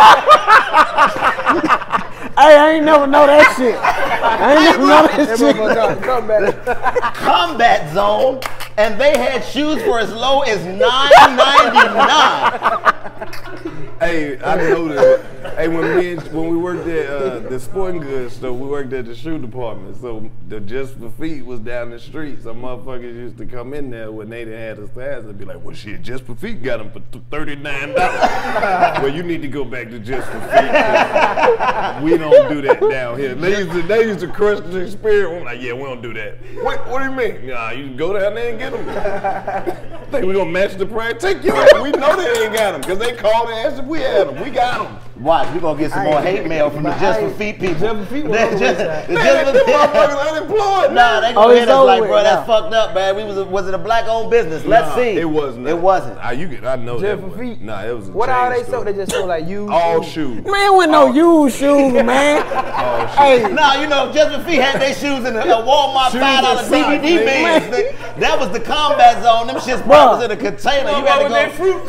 [SPEAKER 4] Hey, I ain't never know that shit. I ain't never know that shit.
[SPEAKER 2] Come back.
[SPEAKER 3] Combat Zone, and they had shoes for as low as nine ninety nine.
[SPEAKER 1] Hey, I know that. hey, when me and, when we worked at uh, the sporting goods store, we worked at the shoe department. So the just for feet was down the street. Some motherfuckers used to come in there when they didn't have the size and be like, "Well, shit, just for feet got them for thirty nine dollars." well, you need to go back to just for feet. We don't do that down here. They used to they used to crush the spirit. I'm like, yeah, we don't do that. What, what do you mean? Nah, you go down there and get them. Think we gonna match the price? Take your ass. We know they ain't got them because they called and asked if we had them. We got them.
[SPEAKER 3] Watch, we gonna get some more hate mail from the Just for Feet people.
[SPEAKER 2] Just for Feet was
[SPEAKER 3] The
[SPEAKER 2] on
[SPEAKER 3] Just-
[SPEAKER 2] website.
[SPEAKER 3] the
[SPEAKER 1] Man,
[SPEAKER 3] Just for
[SPEAKER 1] them
[SPEAKER 3] Feet-
[SPEAKER 1] motherfuckers unemployed.
[SPEAKER 3] Nah, they
[SPEAKER 4] Oh,
[SPEAKER 3] gonna
[SPEAKER 4] it's
[SPEAKER 3] hit us like,
[SPEAKER 4] with
[SPEAKER 3] bro, that's fucked up, man. We was, was it a black owned business? Let's
[SPEAKER 1] Nah,
[SPEAKER 3] see.
[SPEAKER 1] It wasn't.
[SPEAKER 3] It wasn't.
[SPEAKER 1] Ah, you get. I know
[SPEAKER 2] Just
[SPEAKER 1] that.
[SPEAKER 2] for feet?
[SPEAKER 1] Nah, it was. A
[SPEAKER 2] What all
[SPEAKER 1] chain
[SPEAKER 2] they
[SPEAKER 1] store.
[SPEAKER 2] sold? They just sold like you.
[SPEAKER 1] all shoes.
[SPEAKER 4] Man, with no used shoes, man.
[SPEAKER 1] All shoes.
[SPEAKER 4] Hey,
[SPEAKER 3] Nah, you know, Just for Feet had their shoes in a, a Walmart five dollar
[SPEAKER 1] and socks,
[SPEAKER 3] DVD
[SPEAKER 1] nigga.
[SPEAKER 3] That was the combat zone. Them shits was in a container. You had to go.
[SPEAKER 1] that fruit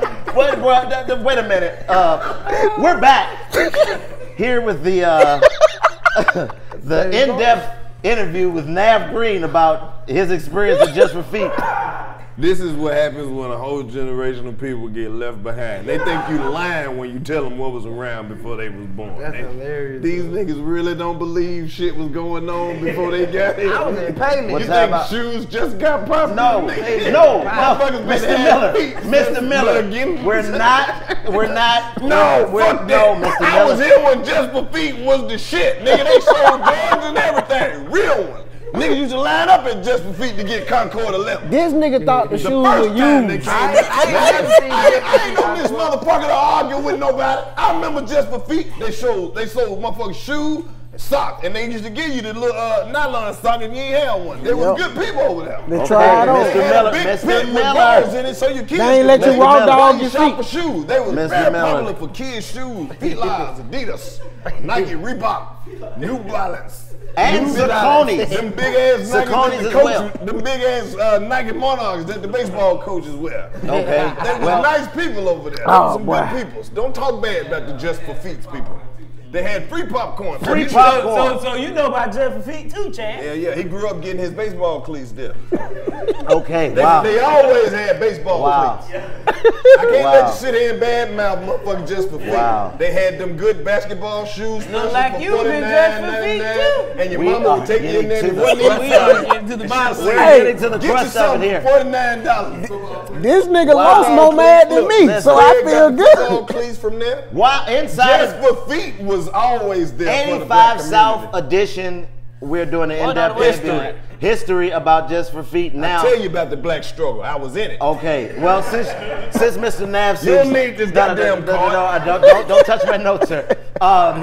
[SPEAKER 3] Wait, th- wait a minute. Uh, we're back here with the uh, the in-depth interview with Navv Greene about his experience at Just for Feet.
[SPEAKER 1] This is what happens when a whole generation of people get left behind. They think you lying when you tell them what was around before they was born.
[SPEAKER 2] That's
[SPEAKER 1] They-
[SPEAKER 2] hilarious.
[SPEAKER 1] These niggas really don't believe shit was going on before they got here.
[SPEAKER 2] I was in Payless.
[SPEAKER 1] You
[SPEAKER 3] What's
[SPEAKER 1] think
[SPEAKER 3] that about?
[SPEAKER 1] shoes just got popular?
[SPEAKER 3] No,
[SPEAKER 1] Nigga,
[SPEAKER 3] no, no, Mr. Miller,
[SPEAKER 1] feet
[SPEAKER 3] Mr.
[SPEAKER 1] since
[SPEAKER 3] Miller,
[SPEAKER 1] beginning.
[SPEAKER 3] we're not, we're not,
[SPEAKER 1] No,
[SPEAKER 3] we're,
[SPEAKER 1] fuck
[SPEAKER 3] no,
[SPEAKER 1] that.
[SPEAKER 3] Mr.
[SPEAKER 1] I was here when Just for Feet was the shit. Nigga, they sold guns and everything. Real ones. Niggas used to line up at Just for Feet to get Concord 11.
[SPEAKER 4] this nigga thought the
[SPEAKER 1] The
[SPEAKER 4] shoes
[SPEAKER 1] first
[SPEAKER 4] were
[SPEAKER 1] time they
[SPEAKER 4] used.
[SPEAKER 2] I- I ain't
[SPEAKER 1] I, I ain't
[SPEAKER 2] Feet
[SPEAKER 1] on this motherfucker to argue with nobody. I remember just for feet, they sold they sold motherfucking shoes, sock, and they used to give you the little uh, nylon sock, and you ain't had one. There was good people over there.
[SPEAKER 4] They tried on.
[SPEAKER 1] They
[SPEAKER 3] Mr.
[SPEAKER 1] had
[SPEAKER 3] Miller,
[SPEAKER 1] a big
[SPEAKER 3] Mr.
[SPEAKER 1] pit with balls in it, so your kids
[SPEAKER 4] They ain't let you
[SPEAKER 1] play.
[SPEAKER 4] raw
[SPEAKER 1] Mr.
[SPEAKER 4] dog
[SPEAKER 1] You
[SPEAKER 4] your
[SPEAKER 1] shop
[SPEAKER 4] feet.
[SPEAKER 1] for shoes. They was
[SPEAKER 3] Mr.
[SPEAKER 1] very
[SPEAKER 3] Miller.
[SPEAKER 1] popular for kids' shoes. Felines, Adidas, Nike, Reebok, New Balance.
[SPEAKER 3] And
[SPEAKER 1] New
[SPEAKER 3] Saucony's.
[SPEAKER 1] Them big ass Nike the
[SPEAKER 3] as
[SPEAKER 1] coaches,
[SPEAKER 3] well.
[SPEAKER 1] them big ass uh, Nike Monarchs that the baseball coaches wear.
[SPEAKER 3] Okay,
[SPEAKER 1] They was
[SPEAKER 3] well-
[SPEAKER 1] nice people over there. They
[SPEAKER 4] Oh,
[SPEAKER 1] was some
[SPEAKER 4] boy.
[SPEAKER 1] good people. Don't talk bad about the Just for Feet people. They had free popcorn.
[SPEAKER 3] Free
[SPEAKER 1] You should-
[SPEAKER 3] popcorn.
[SPEAKER 2] So, so you know about Jeff for feet too, Chad.
[SPEAKER 1] Yeah, yeah. He grew up getting his baseball cleats there.
[SPEAKER 3] Okay,
[SPEAKER 1] They,
[SPEAKER 3] wow.
[SPEAKER 1] they always had baseball
[SPEAKER 3] Wow.
[SPEAKER 1] cleats. I can't
[SPEAKER 3] Wow.
[SPEAKER 1] let you sit here and badmouth motherfucker just for feet.
[SPEAKER 3] Wow.
[SPEAKER 1] They had them good basketball shoes.
[SPEAKER 2] Look like
[SPEAKER 1] for
[SPEAKER 2] you been just for feet, too.
[SPEAKER 1] And your
[SPEAKER 3] We
[SPEAKER 1] mama
[SPEAKER 3] are
[SPEAKER 1] would take you in there
[SPEAKER 3] to
[SPEAKER 1] and it
[SPEAKER 3] the
[SPEAKER 1] wasn't
[SPEAKER 3] crust
[SPEAKER 1] even
[SPEAKER 2] We are getting to the bottom.
[SPEAKER 3] We're
[SPEAKER 4] Hey,
[SPEAKER 3] getting to the crust of it here.
[SPEAKER 1] for forty-nine dollars.
[SPEAKER 4] This nigga
[SPEAKER 3] Wow.
[SPEAKER 4] lost more mad than me, so I feel good.
[SPEAKER 1] cleats from there.
[SPEAKER 3] Wow, inside
[SPEAKER 1] Just for feet was always there. for the
[SPEAKER 3] 85
[SPEAKER 1] black
[SPEAKER 3] South
[SPEAKER 1] community.
[SPEAKER 3] edition, we're doing an in-depth history, history about Just for Feet now.
[SPEAKER 1] I'll tell you about the black struggle. I was in it.
[SPEAKER 3] Okay, well, since since Mr. Navv
[SPEAKER 1] You don't
[SPEAKER 3] seems-
[SPEAKER 1] need this
[SPEAKER 3] No, no,
[SPEAKER 1] goddamn
[SPEAKER 3] no, no, no, don't, don't, don't touch my notes, sir. Um,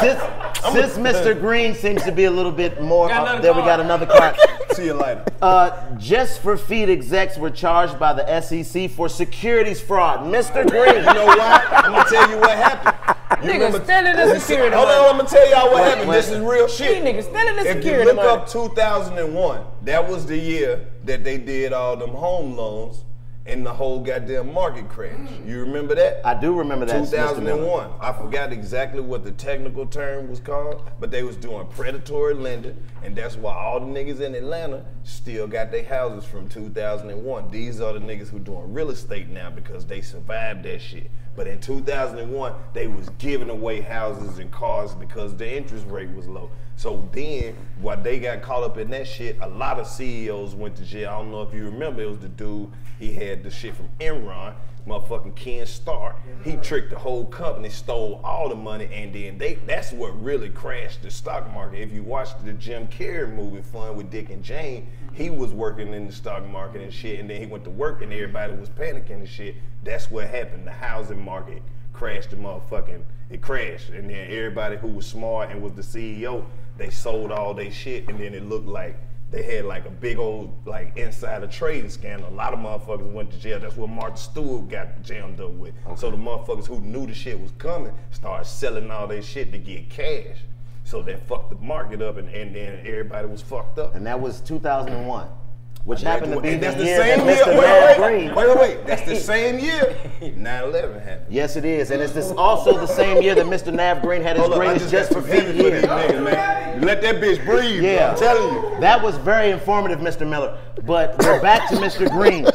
[SPEAKER 3] since since Mr. Greene seems to be a little bit more,
[SPEAKER 2] Got
[SPEAKER 3] uh, there we got another card.
[SPEAKER 1] See you later.
[SPEAKER 3] Uh, Just for Feet execs were charged by the SEC for securities fraud. Mr. Greene,
[SPEAKER 1] You know why? I'm gonna tell you what happened. You
[SPEAKER 2] Niggas stealing the
[SPEAKER 1] Listen,
[SPEAKER 2] security
[SPEAKER 1] Hold on, I'm gonna tell y'all what happened. This is real shit.
[SPEAKER 2] These niggas stealing the
[SPEAKER 1] If you look
[SPEAKER 2] money.
[SPEAKER 1] up 2001, that was the year that they did all them home loans and the whole goddamn market crash. You remember that?
[SPEAKER 3] I do remember that.
[SPEAKER 1] 2001. I forgot exactly what the technical term was called, but they was doing predatory lending, and that's why all the niggas in Atlanta still got their houses from 2001. These are the niggas who doing real estate now because they survived that shit. But in 2001, they was giving away houses and cars because the interest rate was low. So then, while they got caught up in that shit, a lot of CEOs went to jail. I don't know if you remember, it was the dude, he had the shit from Enron, motherfucking Ken Starr. He tricked the whole company, stole all the money, and then they that's what really crashed the stock market. If you watched the Jim Carrey movie Fun with Dick and Jane, he was working in the stock market and shit, and then he went to work and everybody was panicking and shit. That's what happened. The housing market crashed the motherfucking it crashed. And then everybody who was smart and was the CEO, they sold all their shit and then it looked like they had like a big old like insider trading scandal. A lot of motherfuckers went to jail. That's what Martha Stewart got jammed up with. So the motherfuckers who knew the shit was coming started selling all their shit to get cash. So that fucked the market up and, and then everybody was fucked up.
[SPEAKER 3] And that was 2001, which happened to be
[SPEAKER 1] and
[SPEAKER 3] the
[SPEAKER 1] that's the
[SPEAKER 3] year
[SPEAKER 1] same
[SPEAKER 3] that
[SPEAKER 1] year. Wait, wait, wait, wait, wait. That's the same year 9/11 happened.
[SPEAKER 3] Yes, it is, and it's this also the same year that Mr. Navv Greene had his
[SPEAKER 1] Hold
[SPEAKER 3] greatest
[SPEAKER 1] just
[SPEAKER 3] just for feet year.
[SPEAKER 1] niggas, man. Let that bitch breathe.
[SPEAKER 3] Yeah,
[SPEAKER 1] I'm telling you.
[SPEAKER 3] That was very informative, Mr. Miller. But we're back to Mr. Greene.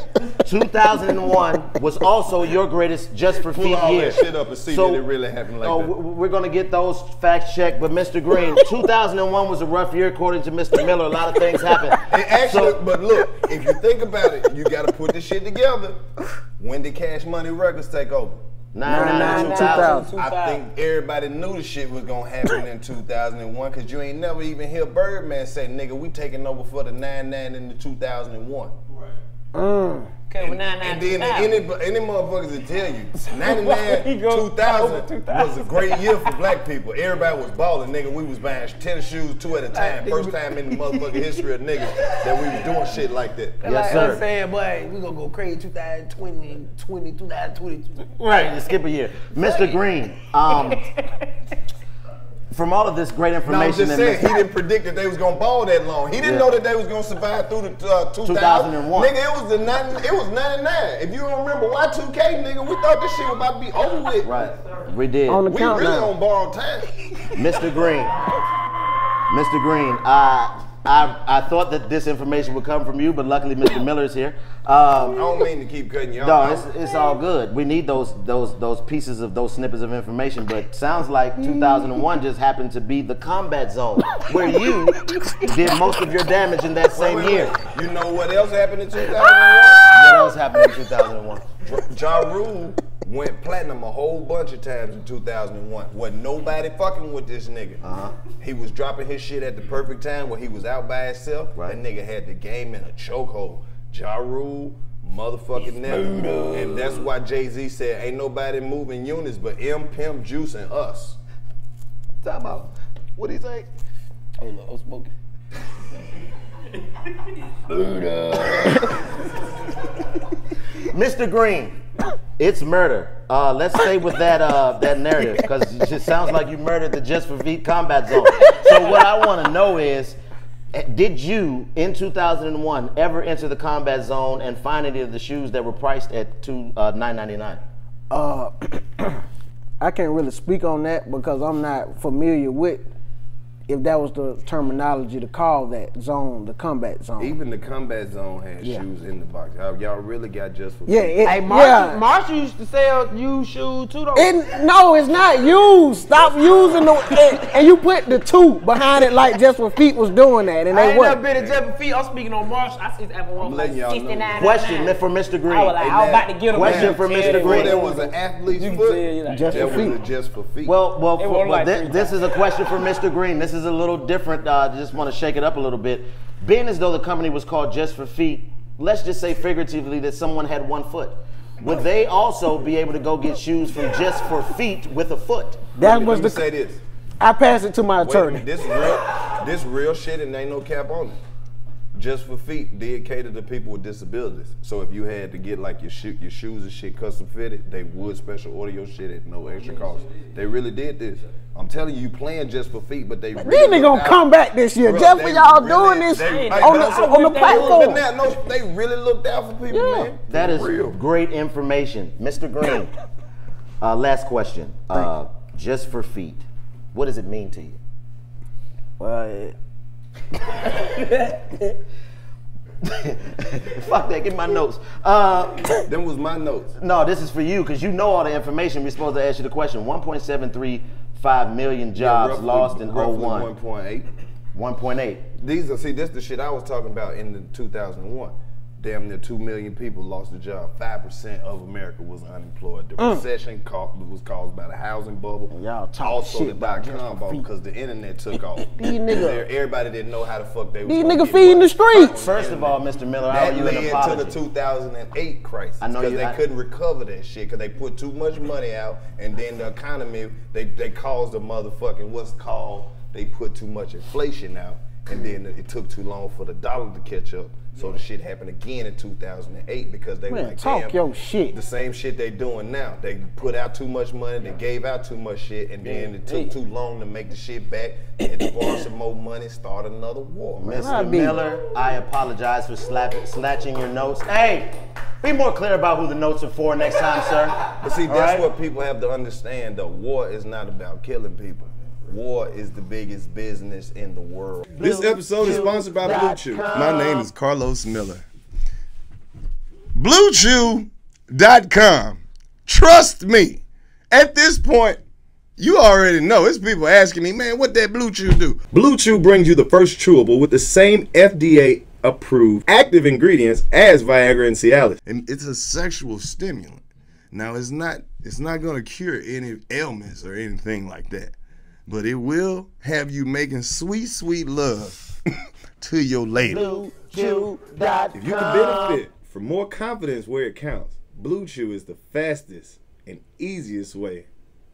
[SPEAKER 3] 2001 was also your greatest just for
[SPEAKER 1] Pull
[SPEAKER 3] feet
[SPEAKER 1] all
[SPEAKER 3] year.
[SPEAKER 1] that shit up and see that it really happened like
[SPEAKER 3] oh,
[SPEAKER 1] that.
[SPEAKER 3] We're gonna get those facts checked. But Mr. Greene, 2001 was a rough year according to Mr. Miller. A lot of things happened.
[SPEAKER 1] And actually,
[SPEAKER 3] So-
[SPEAKER 1] but look, if you think about it, you got to put this shit together. When did Cash Money Records take over?
[SPEAKER 3] 99,
[SPEAKER 4] 2000.
[SPEAKER 1] I think everybody knew the shit was gonna happen in 2001 because you ain't never even hear Birdman say, "Nigga, we taking over for the 99 in the 2001."
[SPEAKER 2] Okay, well, nine, nine,
[SPEAKER 1] And then any any motherfuckers that tell you 99,
[SPEAKER 2] go
[SPEAKER 1] 2000
[SPEAKER 2] 2000.
[SPEAKER 1] was a great year for black people. Everybody was balling, nigga. We was buying tennis shoes two at a time. First time in the motherfucking history of niggas that we was doing shit like that.
[SPEAKER 3] Yes,
[SPEAKER 2] like
[SPEAKER 3] sir.
[SPEAKER 2] us saying, boy, we gonna go crazy 2020, 20, 2022.
[SPEAKER 3] Right, skip a year. Mr. Greene, um, from all of this great
[SPEAKER 1] No, I'm
[SPEAKER 3] information
[SPEAKER 1] just saying, he didn't predict that they was gonna ball that long. He didn't
[SPEAKER 3] Yeah.
[SPEAKER 1] know that they was gonna survive through the uh, 2000.
[SPEAKER 3] 2001.
[SPEAKER 1] Nigga, it was the 90, it was 99. If you don't remember Y2K, nigga, we thought this shit was about to be over with.
[SPEAKER 3] Right, we did.
[SPEAKER 4] On the
[SPEAKER 1] We really on borrowed time.
[SPEAKER 3] Mr. Greene, Mr. Greene, I, I, I thought that this information would come from you, but luckily Mr. Miller's here.
[SPEAKER 1] I
[SPEAKER 3] Um,
[SPEAKER 1] don't mean to keep cutting you off.
[SPEAKER 3] no, it's, it's all good. We need those those those pieces of those snippets of information, but sounds like 2001 just happened to be the combat zone where you did most of your damage in that same
[SPEAKER 1] Wait, wait,
[SPEAKER 3] year.
[SPEAKER 1] wait. You know what else happened in 2001?
[SPEAKER 3] What else happened in 2001?
[SPEAKER 1] Ja Rule went platinum a whole bunch of times in 2001. Wasn't nobody fucking with this nigga.
[SPEAKER 3] Uh-huh.
[SPEAKER 1] He was dropping his shit at the perfect time where he was out by himself.
[SPEAKER 3] Right.
[SPEAKER 1] That nigga had the game in a chokehold. Ja Rule, motherfucking never. And that's why Jay Z said, ain't nobody moving units but M, Pimp, Juice, and us.
[SPEAKER 3] Time out.
[SPEAKER 1] What do you say?
[SPEAKER 2] Oh, up, I'm smoking. Buddha.
[SPEAKER 3] Mr. Greene, it's murder. Uh, let's stay with that uh, that narrative because it just sounds like you murdered the Just for Feet combat zone. So what I want to know is, eh, did you in 2001 ever enter the combat zone and find any of the shoes that were priced at two uh, 9.99?
[SPEAKER 4] Uh, I can't really speak on that because I'm not familiar with if that was the terminology to call that zone, the combat zone.
[SPEAKER 1] Even the combat zone had
[SPEAKER 4] Yeah.
[SPEAKER 1] shoes in the box. Y'all, y'all really got just for
[SPEAKER 4] Yeah,
[SPEAKER 1] feet.
[SPEAKER 4] it-
[SPEAKER 2] Hey, Marshall,
[SPEAKER 4] yeah.
[SPEAKER 2] Marshall used to sell used shoes too, though.
[SPEAKER 4] It, no, it's not used. Stop using the and, and you put the two behind it like just what feet was doing that, and
[SPEAKER 2] I
[SPEAKER 4] they
[SPEAKER 2] ain't never
[SPEAKER 4] weren't.
[SPEAKER 2] been to Jeff Feet. I'm speaking on Marshall. I see that one
[SPEAKER 1] I'm letting y'all know.
[SPEAKER 2] 69.
[SPEAKER 3] Question for Mr. Greene.
[SPEAKER 2] I was, like, I was about to get him.
[SPEAKER 3] Question for Mr.
[SPEAKER 1] Before
[SPEAKER 3] Greene.
[SPEAKER 1] there was an athlete's
[SPEAKER 2] You can
[SPEAKER 1] foot,
[SPEAKER 2] tell you like-
[SPEAKER 4] Just
[SPEAKER 1] there
[SPEAKER 4] for
[SPEAKER 1] was
[SPEAKER 4] feet.
[SPEAKER 1] a just for feet.
[SPEAKER 3] Well, well,
[SPEAKER 2] It
[SPEAKER 3] for,
[SPEAKER 2] won't
[SPEAKER 3] well
[SPEAKER 2] like
[SPEAKER 3] thi-
[SPEAKER 2] three
[SPEAKER 3] this, is a question for Mr. Greene. This is a little different. Uh, I just want to shake it up a little bit. Being as though the company was called Just for Feet, let's just say figuratively that someone had one foot. Would they also be able to go get shoes from Just for Feet with a foot?
[SPEAKER 4] That was the.
[SPEAKER 1] say this.
[SPEAKER 4] I passed it to my attorney.
[SPEAKER 1] minute, this real, this real shit, and ain't no cap on it. Just for feet did cater to people with disabilities. So if you had to get like your shoe, your shoes and shit custom fitted, they would special order your shit at no extra cost. They really did this. I'm telling you, you playing just for feet, but they
[SPEAKER 4] These
[SPEAKER 1] really
[SPEAKER 4] niggas
[SPEAKER 1] looked
[SPEAKER 4] gonna
[SPEAKER 1] out-
[SPEAKER 4] come back this year
[SPEAKER 1] Bruh,
[SPEAKER 4] just for y'all
[SPEAKER 1] really-
[SPEAKER 4] doing this
[SPEAKER 1] they-
[SPEAKER 4] on the
[SPEAKER 1] I'm-
[SPEAKER 4] on the platform.
[SPEAKER 1] now, no, they really looked out for people, man.
[SPEAKER 3] That is
[SPEAKER 1] real.
[SPEAKER 3] great information. Mr. Greene, uh, last question. Uh, just for Feet, what does it mean to you?
[SPEAKER 4] Well, it-
[SPEAKER 3] Fuck that, get my notes. Uh,
[SPEAKER 1] Them was my notes.
[SPEAKER 3] No, this is for you because you know all the information. We're supposed to ask you the question. 1.735 million jobs
[SPEAKER 1] roughly-
[SPEAKER 3] lost in
[SPEAKER 1] roughly
[SPEAKER 3] 01.
[SPEAKER 1] 1.8.
[SPEAKER 3] 1.8.
[SPEAKER 1] These are see, this the shit I was talking about in the 2001. Damn near two million people lost their job. Five percent of America was unemployed. The
[SPEAKER 4] Mm.
[SPEAKER 1] recession was caused by the housing bubble.
[SPEAKER 4] Y'all talking
[SPEAKER 1] also
[SPEAKER 4] shit
[SPEAKER 1] the
[SPEAKER 4] about
[SPEAKER 1] dot com bubble because the internet took off.
[SPEAKER 4] These niggas-
[SPEAKER 1] Everybody didn't know how the fuck they.
[SPEAKER 4] These niggas feeding the streets.
[SPEAKER 3] First of all, Mr. Miller,
[SPEAKER 1] That
[SPEAKER 3] you an
[SPEAKER 1] led to the 2008 crisis
[SPEAKER 3] I know
[SPEAKER 1] because they
[SPEAKER 3] I-
[SPEAKER 1] couldn't recover that shit because they put too much money out and then the economy they they caused a motherfucking what's called they put too much inflation out and then it took too long for the dollar to catch up. So the shit happened again in 2008 because they were
[SPEAKER 4] Man,
[SPEAKER 1] like,
[SPEAKER 4] talk
[SPEAKER 1] damn,
[SPEAKER 4] your shit.
[SPEAKER 1] the same shit they doing now. They put out too much money, they gave out too much shit, and then it took too long to make the shit back. They had to borrow some more money, start another war. man.
[SPEAKER 3] Mr. Miller, I apologize for slap, snatching your notes. Hey, be more clear about who the notes are for next time, sir.
[SPEAKER 1] But see,
[SPEAKER 3] All
[SPEAKER 1] that's
[SPEAKER 3] right?
[SPEAKER 1] what people have to understand. The war is not about killing people. War is the biggest business in the world. This episode is sponsored by Blue Chew. My name is Karlous Miller. BlueChew.com. Trust me. At this point, you already know. It's people asking me, man, what that Blue Chew do? Blue Chew brings you the first chewable with the same FDA approved active ingredients as Viagra and Cialis. And it's a sexual stimulant. Now it's not it's not gonna cure any ailments or anything like that. But it will have you making sweet, sweet love to your lady. If you can benefit from more confidence where it counts, Blue Chew is the fastest and easiest way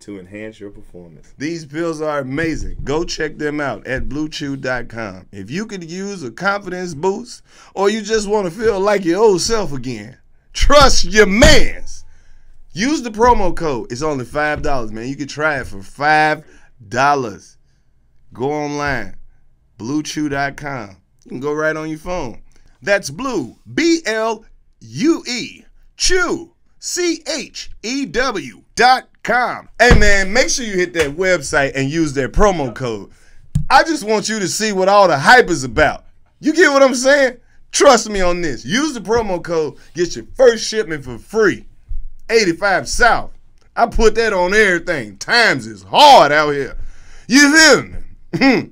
[SPEAKER 1] to enhance your performance. These pills are amazing. Go check them out at bluechew.com. If you could use a confidence boost or you just want to feel like your old self again, trust your mans. Use the promo code. It's only $5, man. You can try it for $5. Go online, bluechew.com. You can go right on your phone. That's blue, B L U E, chew, C H E W dot com. Hey man, make sure you hit that website and use that promo code. I just want you to see what all the hype is about. You get what I'm saying? Trust me on this. Use the promo code, get your first shipment for free. 85 South. I put that on everything. Times is hard out here. You feel me?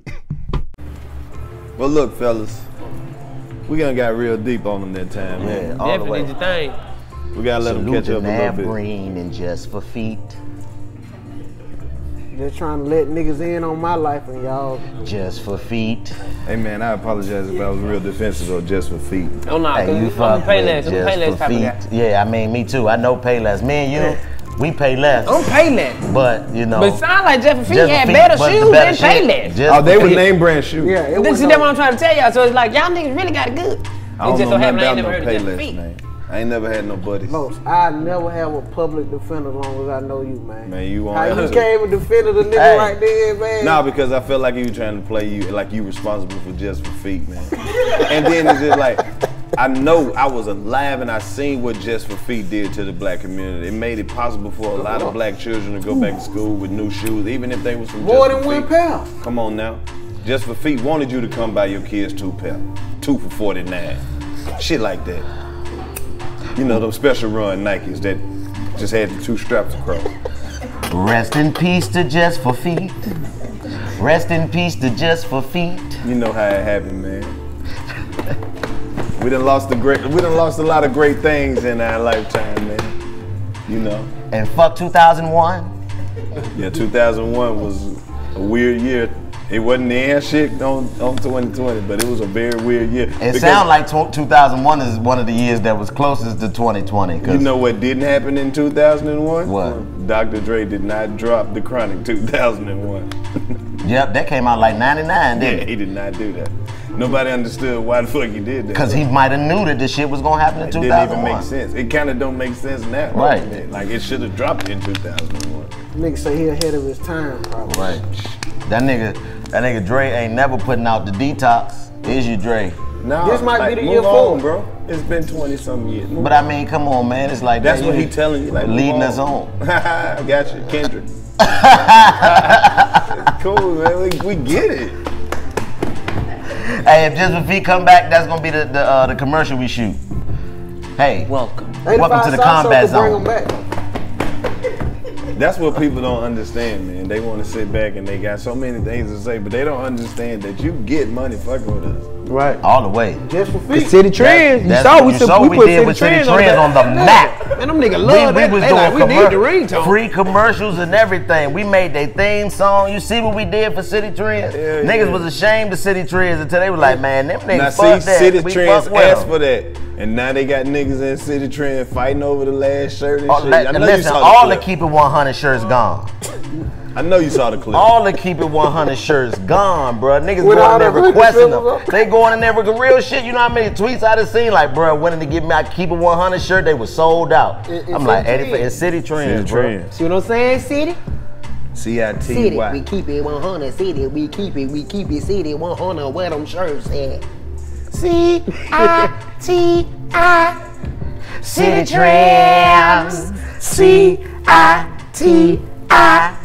[SPEAKER 1] well, look, fellas, we done got real deep on them that time, man.
[SPEAKER 3] Yeah, all the.
[SPEAKER 2] Definitely the thing.
[SPEAKER 1] We gotta let them
[SPEAKER 3] Salute
[SPEAKER 1] catch
[SPEAKER 3] to
[SPEAKER 1] up a little
[SPEAKER 3] Navv
[SPEAKER 1] bit.
[SPEAKER 3] Greene and Just for Feet.
[SPEAKER 4] Just trying to let niggas in on my life and y'all.
[SPEAKER 3] Just for Feet.
[SPEAKER 1] Hey man, I apologize if I was real defensive or just for feet.
[SPEAKER 2] Oh no,
[SPEAKER 3] Hey, you
[SPEAKER 2] I'm a
[SPEAKER 3] fuck
[SPEAKER 2] Payless.
[SPEAKER 3] with
[SPEAKER 2] I'm
[SPEAKER 3] Just
[SPEAKER 2] Payless
[SPEAKER 3] for
[SPEAKER 2] type of guy.
[SPEAKER 3] Feet. Yeah, I mean, me too. I know Payless. Me and you, We pay less.
[SPEAKER 2] I'm pay less.
[SPEAKER 3] But you know.
[SPEAKER 2] But it sound like Jeff and Feet
[SPEAKER 3] Just
[SPEAKER 2] had
[SPEAKER 3] Feet
[SPEAKER 2] better shoes
[SPEAKER 3] better
[SPEAKER 2] than pay less.
[SPEAKER 3] Just
[SPEAKER 1] Oh, they were name brand shoes.
[SPEAKER 4] Yeah, it
[SPEAKER 2] This
[SPEAKER 4] was
[SPEAKER 2] is what I'm trying to tell y'all. So it's like y'all niggas really got it good.
[SPEAKER 1] I
[SPEAKER 2] It
[SPEAKER 1] don't
[SPEAKER 2] just
[SPEAKER 1] know
[SPEAKER 2] so happen
[SPEAKER 1] nothing
[SPEAKER 2] I
[SPEAKER 1] about
[SPEAKER 2] ain't never
[SPEAKER 1] no
[SPEAKER 2] heard of Jeff
[SPEAKER 1] Payless,
[SPEAKER 2] Feet.
[SPEAKER 1] man. I ain't never had no buddies.
[SPEAKER 4] Los, I never have a public defender as long as I know you, man.
[SPEAKER 1] Man, you won't
[SPEAKER 4] How you came and defended a nigga
[SPEAKER 1] Hey.
[SPEAKER 4] right there, man?
[SPEAKER 1] Nah, because I felt like he was trying to play you, like you responsible for just for feet, man. and then it's just like, I know I was alive and I seen what Just for Feet did to the black community. It made it possible for a lot of black children to go back to school with new shoes, even if they was from
[SPEAKER 4] More
[SPEAKER 1] Just
[SPEAKER 4] than
[SPEAKER 1] for
[SPEAKER 4] one pair.
[SPEAKER 1] Come on now. Just for Feet wanted you to come buy your kids two pair, two for 49. Shit like that. You know, those special run Nikes that just had the two straps across.
[SPEAKER 3] Rest in peace to Just for Feet. Rest in peace to Just for Feet.
[SPEAKER 1] You know how it happened, man. We done lost the great. We done lost a lot of great things in our lifetime, man. You know.
[SPEAKER 3] And fuck 2001.
[SPEAKER 1] Yeah, 2001 was a weird year. It wasn't the end shit on, on 2020, but it was a very weird year.
[SPEAKER 3] It sounds like 2001 is one of the years that was closest to 2020. 'cause-
[SPEAKER 1] You know what didn't happen in 2001?
[SPEAKER 3] What?
[SPEAKER 1] Dr. Dre did not drop the Chronic 2001.
[SPEAKER 3] Yep, that came out like 99, didn't it?
[SPEAKER 1] he did not do that. Nobody understood why the fuck he did that.
[SPEAKER 3] Because he might have knew that this shit was gonna happen in
[SPEAKER 1] It didn't even make sense. It kind of don't make sense now.
[SPEAKER 3] Right.
[SPEAKER 1] Like it should have dropped in 2001.
[SPEAKER 4] Nigga say he ahead of his time, probably.
[SPEAKER 3] Right. That nigga, that nigga Dre ain't never putting out the detox. Is you Dre?
[SPEAKER 1] No,
[SPEAKER 4] This might
[SPEAKER 1] like,
[SPEAKER 4] be the
[SPEAKER 1] move
[SPEAKER 4] year
[SPEAKER 1] on,
[SPEAKER 4] forward.
[SPEAKER 1] bro. It's been 20 something years. Move
[SPEAKER 3] But I mean, come on, man. It's like
[SPEAKER 1] That's
[SPEAKER 3] that,
[SPEAKER 1] what
[SPEAKER 3] you
[SPEAKER 1] he telling you. Like move
[SPEAKER 3] leading us on.
[SPEAKER 1] I got you, Kendrick. cool, man. We, we get it.
[SPEAKER 3] Hey, if Just for Feet come back, that's gonna be the the, uh, the commercial we shoot. Hey, welcome. Welcome to the combat
[SPEAKER 4] Show could
[SPEAKER 3] zone.
[SPEAKER 4] Bring 'em back.
[SPEAKER 1] That's what people don't understand, man. They want to sit back and they got so many things to say, but they don't understand that you get money fucking with us.
[SPEAKER 2] Right.
[SPEAKER 3] All the way.
[SPEAKER 4] Just for
[SPEAKER 2] The. Citi Trends. You saw we,
[SPEAKER 3] you saw
[SPEAKER 2] we
[SPEAKER 3] we
[SPEAKER 2] put
[SPEAKER 3] did
[SPEAKER 2] City
[SPEAKER 3] with Citi
[SPEAKER 2] Trends
[SPEAKER 3] Trends on the map.
[SPEAKER 2] Man, them niggas love that.
[SPEAKER 3] was
[SPEAKER 2] They
[SPEAKER 3] doing
[SPEAKER 2] like, we need the ringtone.
[SPEAKER 3] free commercials and everything. We made their theme song. You see what we did for Citi Trends?
[SPEAKER 1] Yeah,
[SPEAKER 3] niggas
[SPEAKER 1] yeah.
[SPEAKER 3] was ashamed of Citi Trends until they were like, man, them niggas
[SPEAKER 1] Now
[SPEAKER 3] fuck
[SPEAKER 1] see,
[SPEAKER 3] that.
[SPEAKER 1] City
[SPEAKER 3] we
[SPEAKER 1] Trends
[SPEAKER 3] fuck
[SPEAKER 1] asked
[SPEAKER 3] them.
[SPEAKER 1] for that, and now they got niggas in Citi Trend fighting over the last shirt and
[SPEAKER 3] Oh,
[SPEAKER 1] shit.
[SPEAKER 3] let-
[SPEAKER 1] I know you
[SPEAKER 3] listen,
[SPEAKER 1] saw
[SPEAKER 3] all
[SPEAKER 1] the
[SPEAKER 3] the. Keep It 100 shirts gone.
[SPEAKER 1] I know you saw the clip.
[SPEAKER 3] All the Keep It 100 shirts gone, bruh. Niggas
[SPEAKER 4] With all
[SPEAKER 3] going there requesting them.
[SPEAKER 4] up?
[SPEAKER 3] They going in there with the real shit. You know how many tweets I done seen? Like, bruh, wanting to give me a Keep It 100 shirt, they was sold out.
[SPEAKER 4] It-
[SPEAKER 3] I'm like,
[SPEAKER 4] City
[SPEAKER 3] 80
[SPEAKER 4] Trends.
[SPEAKER 3] it's Citi Trends,
[SPEAKER 1] City
[SPEAKER 3] bruh.
[SPEAKER 1] Trends.
[SPEAKER 2] See what I'm saying, City?
[SPEAKER 1] C I T
[SPEAKER 2] City, we keep it 100. City, we keep it, we keep it. City 100. Where them shirts at?
[SPEAKER 3] C I T I Citi Trends. C I T I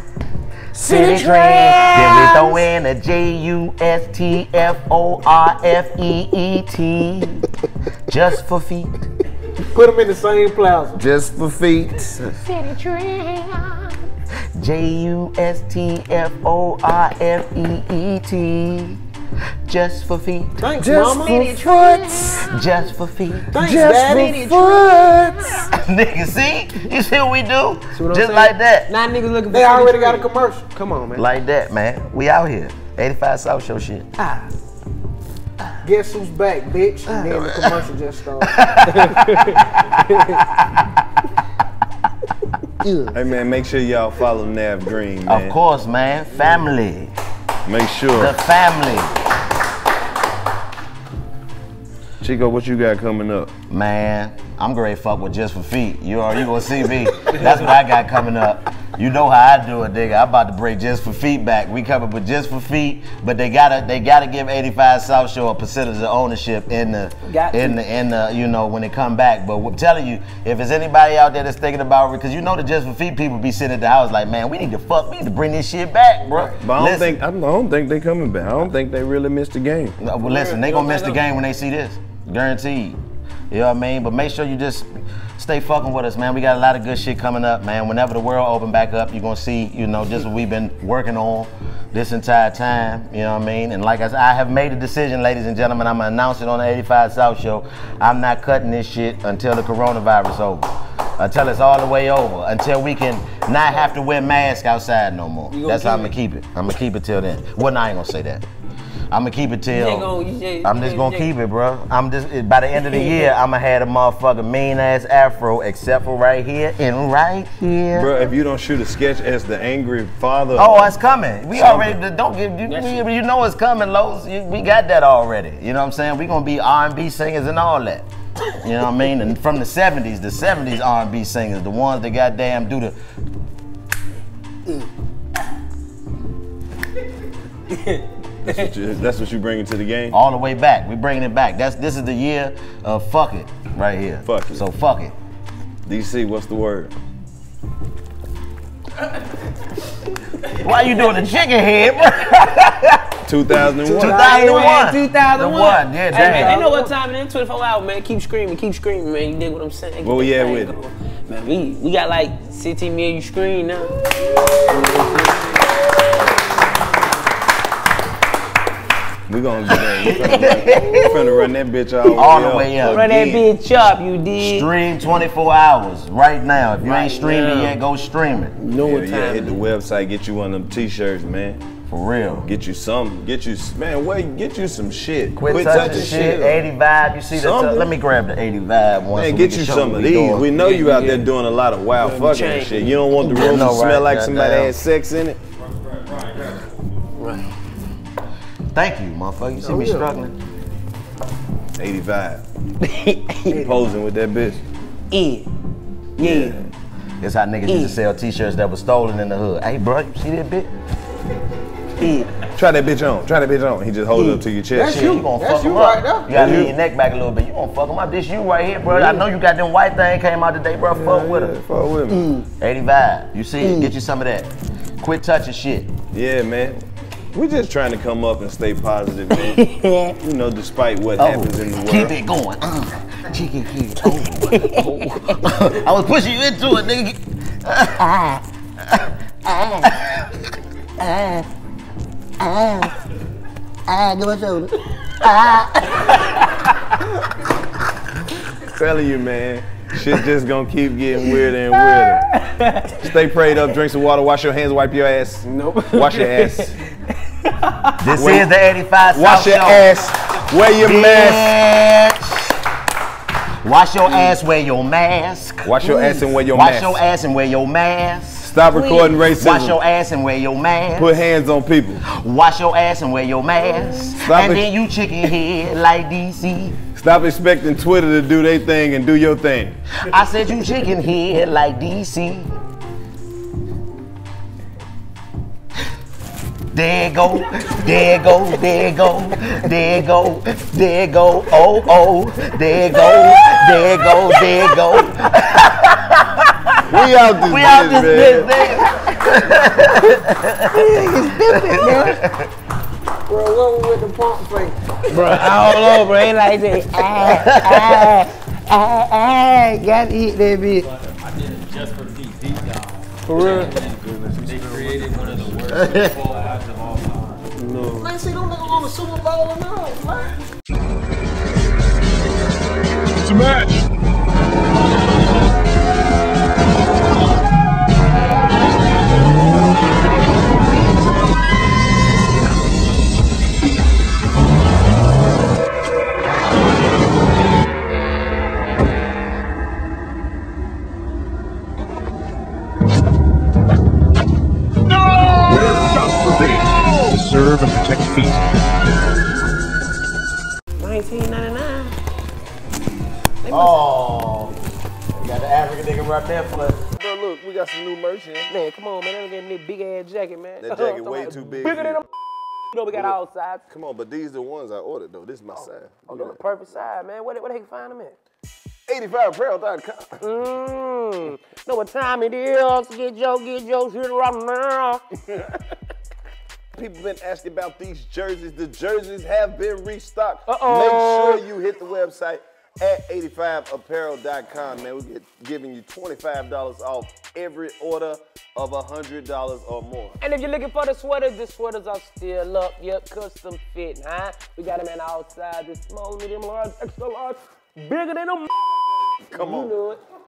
[SPEAKER 3] Citi Trends. Then we throw in a J U S T F O R F E E T. Just for feet.
[SPEAKER 4] Put them in the same plaza.
[SPEAKER 1] Just for feet. Citi Trends.
[SPEAKER 3] J U S T F O R F E E T. Just for feet.
[SPEAKER 4] Thanks,
[SPEAKER 1] Just
[SPEAKER 4] mama.
[SPEAKER 1] for foot.
[SPEAKER 3] Just for feet.
[SPEAKER 4] Thanks,
[SPEAKER 1] Just
[SPEAKER 4] daddy.
[SPEAKER 1] for foot.
[SPEAKER 3] Nigga, see? You see what we do?
[SPEAKER 2] See what I'm
[SPEAKER 3] Just
[SPEAKER 2] saying?
[SPEAKER 3] like that.
[SPEAKER 2] Now niggas looking
[SPEAKER 4] They already got a commercial.
[SPEAKER 2] Come on, man.
[SPEAKER 3] Like that, man. We out here. 85 South Show shit.
[SPEAKER 2] Ah.
[SPEAKER 4] Guess who's back, bitch? And then the commercial just started.
[SPEAKER 1] Hey man, make sure y'all follow Navv Greene, man.
[SPEAKER 3] Of course, man. Family.
[SPEAKER 1] Make sure.
[SPEAKER 3] The family.
[SPEAKER 1] Chico, what you got coming up?
[SPEAKER 3] Man, I'm gonna fuck with just for feet. You are you gonna see me. That's what I got coming up. You know how I do it, nigga. I'm about to break just for feet back. We coming with just for feet, but they gotta they gotta give 85 South Show a percentage of ownership in the
[SPEAKER 2] Got
[SPEAKER 3] in
[SPEAKER 2] to.
[SPEAKER 3] the in the you know when they come back. But I'm telling you, if there's anybody out there that's thinking about it, because you know the just for feet people be sitting at the house like, man, we need to fuck, we need to bring this shit back, bro.
[SPEAKER 1] But I don't
[SPEAKER 3] Listen.
[SPEAKER 1] think I don't think they coming back. I don't think they really missed the game.
[SPEAKER 3] No, well, listen, they gonna miss the game when they see this, guaranteed. You know what I mean? But make sure you just stay fucking with us, man. We got a lot of good shit coming up, man. Whenever the world open back up, you're gonna see, you know, just what we've been working on this entire time. You know what I mean? And like I said, I have made a decision, ladies and gentlemen. I'm gonna announce it on the 85 South Show. I'm not cutting this shit until the coronavirus over. Until it's all the way over. Until we can not have to wear masks outside no more. That's how I'm gonna keep it. I'm gonna keep it till then. Well, no, I ain't gonna say that. I'm gonna keep it till.
[SPEAKER 2] Gonna- you
[SPEAKER 3] I'm
[SPEAKER 2] you
[SPEAKER 3] just gonna
[SPEAKER 2] you
[SPEAKER 3] keep it, bro. I'm just by the end of the year, I'm gonna have a motherfucking mean ass afro, except for right here and right here.
[SPEAKER 1] Bro, if you don't shoot a sketch as the angry father.
[SPEAKER 3] Oh, it's coming. We
[SPEAKER 1] Something.
[SPEAKER 3] already don't give you, we, you know it's coming, Los. You- We got that already. You know what I'm saying? We gonna be R&B singers and all that. You know what I mean? And from the 70s, the 70s R&B singers, the ones that goddamn do the.
[SPEAKER 1] That's what, you, that's what you bringing to the game.
[SPEAKER 3] all the way back. We're bringing it back. That's this is the year of fuck it right here.
[SPEAKER 1] Fuck it.
[SPEAKER 3] So fuck it.
[SPEAKER 1] DC, what's the word?
[SPEAKER 3] Why you doing the chicken head, bro?
[SPEAKER 1] 2001.
[SPEAKER 3] 2001.
[SPEAKER 2] 2001.
[SPEAKER 3] The one, yeah,
[SPEAKER 2] Hey, man, they know what time it is. 24 hours, man. Keep screaming, keep screaming, man. You dig what I'm saying?
[SPEAKER 1] Where we
[SPEAKER 2] Get
[SPEAKER 1] at with it?
[SPEAKER 2] Man, we, we got like 16 million screen now.
[SPEAKER 1] We gonna get that. We finna, finna run that bitch all,
[SPEAKER 3] All the way up.
[SPEAKER 2] Run that bitch up, you did.
[SPEAKER 3] Stream 24 hours right now. If you
[SPEAKER 2] Right
[SPEAKER 3] ain't streaming yet, go stream it.
[SPEAKER 2] know
[SPEAKER 1] Yeah,
[SPEAKER 2] what
[SPEAKER 1] yeah,
[SPEAKER 2] time
[SPEAKER 1] hit the website, get you one of them t-shirts, man.
[SPEAKER 3] For real.
[SPEAKER 1] Get you some, get you, man, wait, get you some shit.
[SPEAKER 3] Quit, touching shit. 80 vibe. You see that? Let me grab the 80 vibe one.
[SPEAKER 1] Man,
[SPEAKER 3] so
[SPEAKER 1] get you some of these.
[SPEAKER 3] doing.
[SPEAKER 1] We know you out there doing a lot of wild fucking shit. You don't want the room to smell
[SPEAKER 3] right?
[SPEAKER 1] like somebody
[SPEAKER 3] Goddamn.
[SPEAKER 1] had sex in it.
[SPEAKER 2] Right.
[SPEAKER 3] Thank you, motherfucker. You see
[SPEAKER 1] Oh,
[SPEAKER 3] me
[SPEAKER 1] yeah.
[SPEAKER 3] struggling?
[SPEAKER 1] 85. Posing with that bitch.
[SPEAKER 2] Yeah. Yeah.
[SPEAKER 3] That's how niggas used to sell t-shirts that were stolen in the hood. Hey, bro, you see that bit?
[SPEAKER 2] Yeah.
[SPEAKER 1] Try that bitch on. Try that bitch on. He just hold it up to your chest.
[SPEAKER 4] That's
[SPEAKER 3] Shit,
[SPEAKER 4] you.
[SPEAKER 3] you gonna
[SPEAKER 4] That's
[SPEAKER 3] fuck
[SPEAKER 4] you
[SPEAKER 3] him
[SPEAKER 4] right
[SPEAKER 3] up.
[SPEAKER 4] there.
[SPEAKER 3] You gotta lean your neck back a little bit. You gonna fuck him up. This you right here, bro. I know you got them white thing came out today, bro. Fuck with
[SPEAKER 1] Yeah,
[SPEAKER 3] her.
[SPEAKER 1] fuck with me.
[SPEAKER 3] 85. You see it? Get you some of that. Quit touching shit.
[SPEAKER 1] Yeah, man. We just trying to come up and stay positive, man. you know, despite what happens in the world.
[SPEAKER 3] Oh, Keep it going. Uh, chicken head. Oh. I was pushing you into it, nigga. Ah, give my shoulder. Ah.
[SPEAKER 1] Telling you, man. Shit just gonna keep getting weirder and weirder. Stay prayed up, drink some water, wash your hands, wipe your ass.
[SPEAKER 2] Nope.
[SPEAKER 1] Wash your ass.
[SPEAKER 3] This is the 85
[SPEAKER 1] Wash
[SPEAKER 3] South
[SPEAKER 1] your
[SPEAKER 3] Show.
[SPEAKER 1] ass. Wear your mask.
[SPEAKER 3] Bitch. Wash your mm. ass, wear your mask.
[SPEAKER 1] Wash your ass and wear your
[SPEAKER 3] Wash
[SPEAKER 1] mask.
[SPEAKER 3] Wash your ass and wear your mask.
[SPEAKER 1] Stop recording racism.
[SPEAKER 3] Wash your ass and wear your mask.
[SPEAKER 1] Put hands on people.
[SPEAKER 3] Wash your ass and wear your mask.
[SPEAKER 1] Stop
[SPEAKER 3] and
[SPEAKER 1] it.
[SPEAKER 3] then you chicken head like DC.
[SPEAKER 1] Stop expecting Twitter to do their thing and do your thing.
[SPEAKER 3] I said you chicken head like DC. There go, there go, there go, there go, there go, oh oh, there go, there go, there go.
[SPEAKER 1] We out this
[SPEAKER 3] We out
[SPEAKER 1] bitch,
[SPEAKER 3] this
[SPEAKER 1] man.
[SPEAKER 3] bitch, nigga.
[SPEAKER 4] Bro, what was with the pump fake?
[SPEAKER 2] Bro, I don't know, bro. Ain't like that. Ah, ah, ah, ah. Gotta eat that bitch.
[SPEAKER 12] I did it just for Pete Deep Down.
[SPEAKER 2] For real.
[SPEAKER 12] Time.
[SPEAKER 4] Man, see them niggas on the Super Bowl all, man.
[SPEAKER 11] It's a match.
[SPEAKER 13] And protect peace.
[SPEAKER 2] 1999.
[SPEAKER 3] Oh, you got the African nigga right there for the.
[SPEAKER 1] Bro, look, we got some new merch in.
[SPEAKER 2] Man, come on, man. They gave me that big ass jacket, man.
[SPEAKER 1] That jacket way too big.
[SPEAKER 2] Bigger than them. You know, we got all sides.
[SPEAKER 1] Come on, but these the ones I ordered though. This is my oh, size.
[SPEAKER 2] Oh, they're the perfect size, man. Where, they- where they can find them at?
[SPEAKER 1] 85apparel.com.
[SPEAKER 2] Mmm. Know what time it is? Get Joe, get Joe, shit right now.
[SPEAKER 1] People been asking about these jerseys. The jerseys have been restocked.
[SPEAKER 2] Uh-oh.
[SPEAKER 1] Make sure you hit the website at 85apparel.com, man. We get giving you $25 off every order of $100 or more.
[SPEAKER 2] And if you're looking for the sweaters, the sweaters are still up. Yep, custom fit, huh? We got them in all sizes, small, medium, large, extra large, bigger than them.
[SPEAKER 1] Come
[SPEAKER 2] you
[SPEAKER 1] on.
[SPEAKER 2] know it.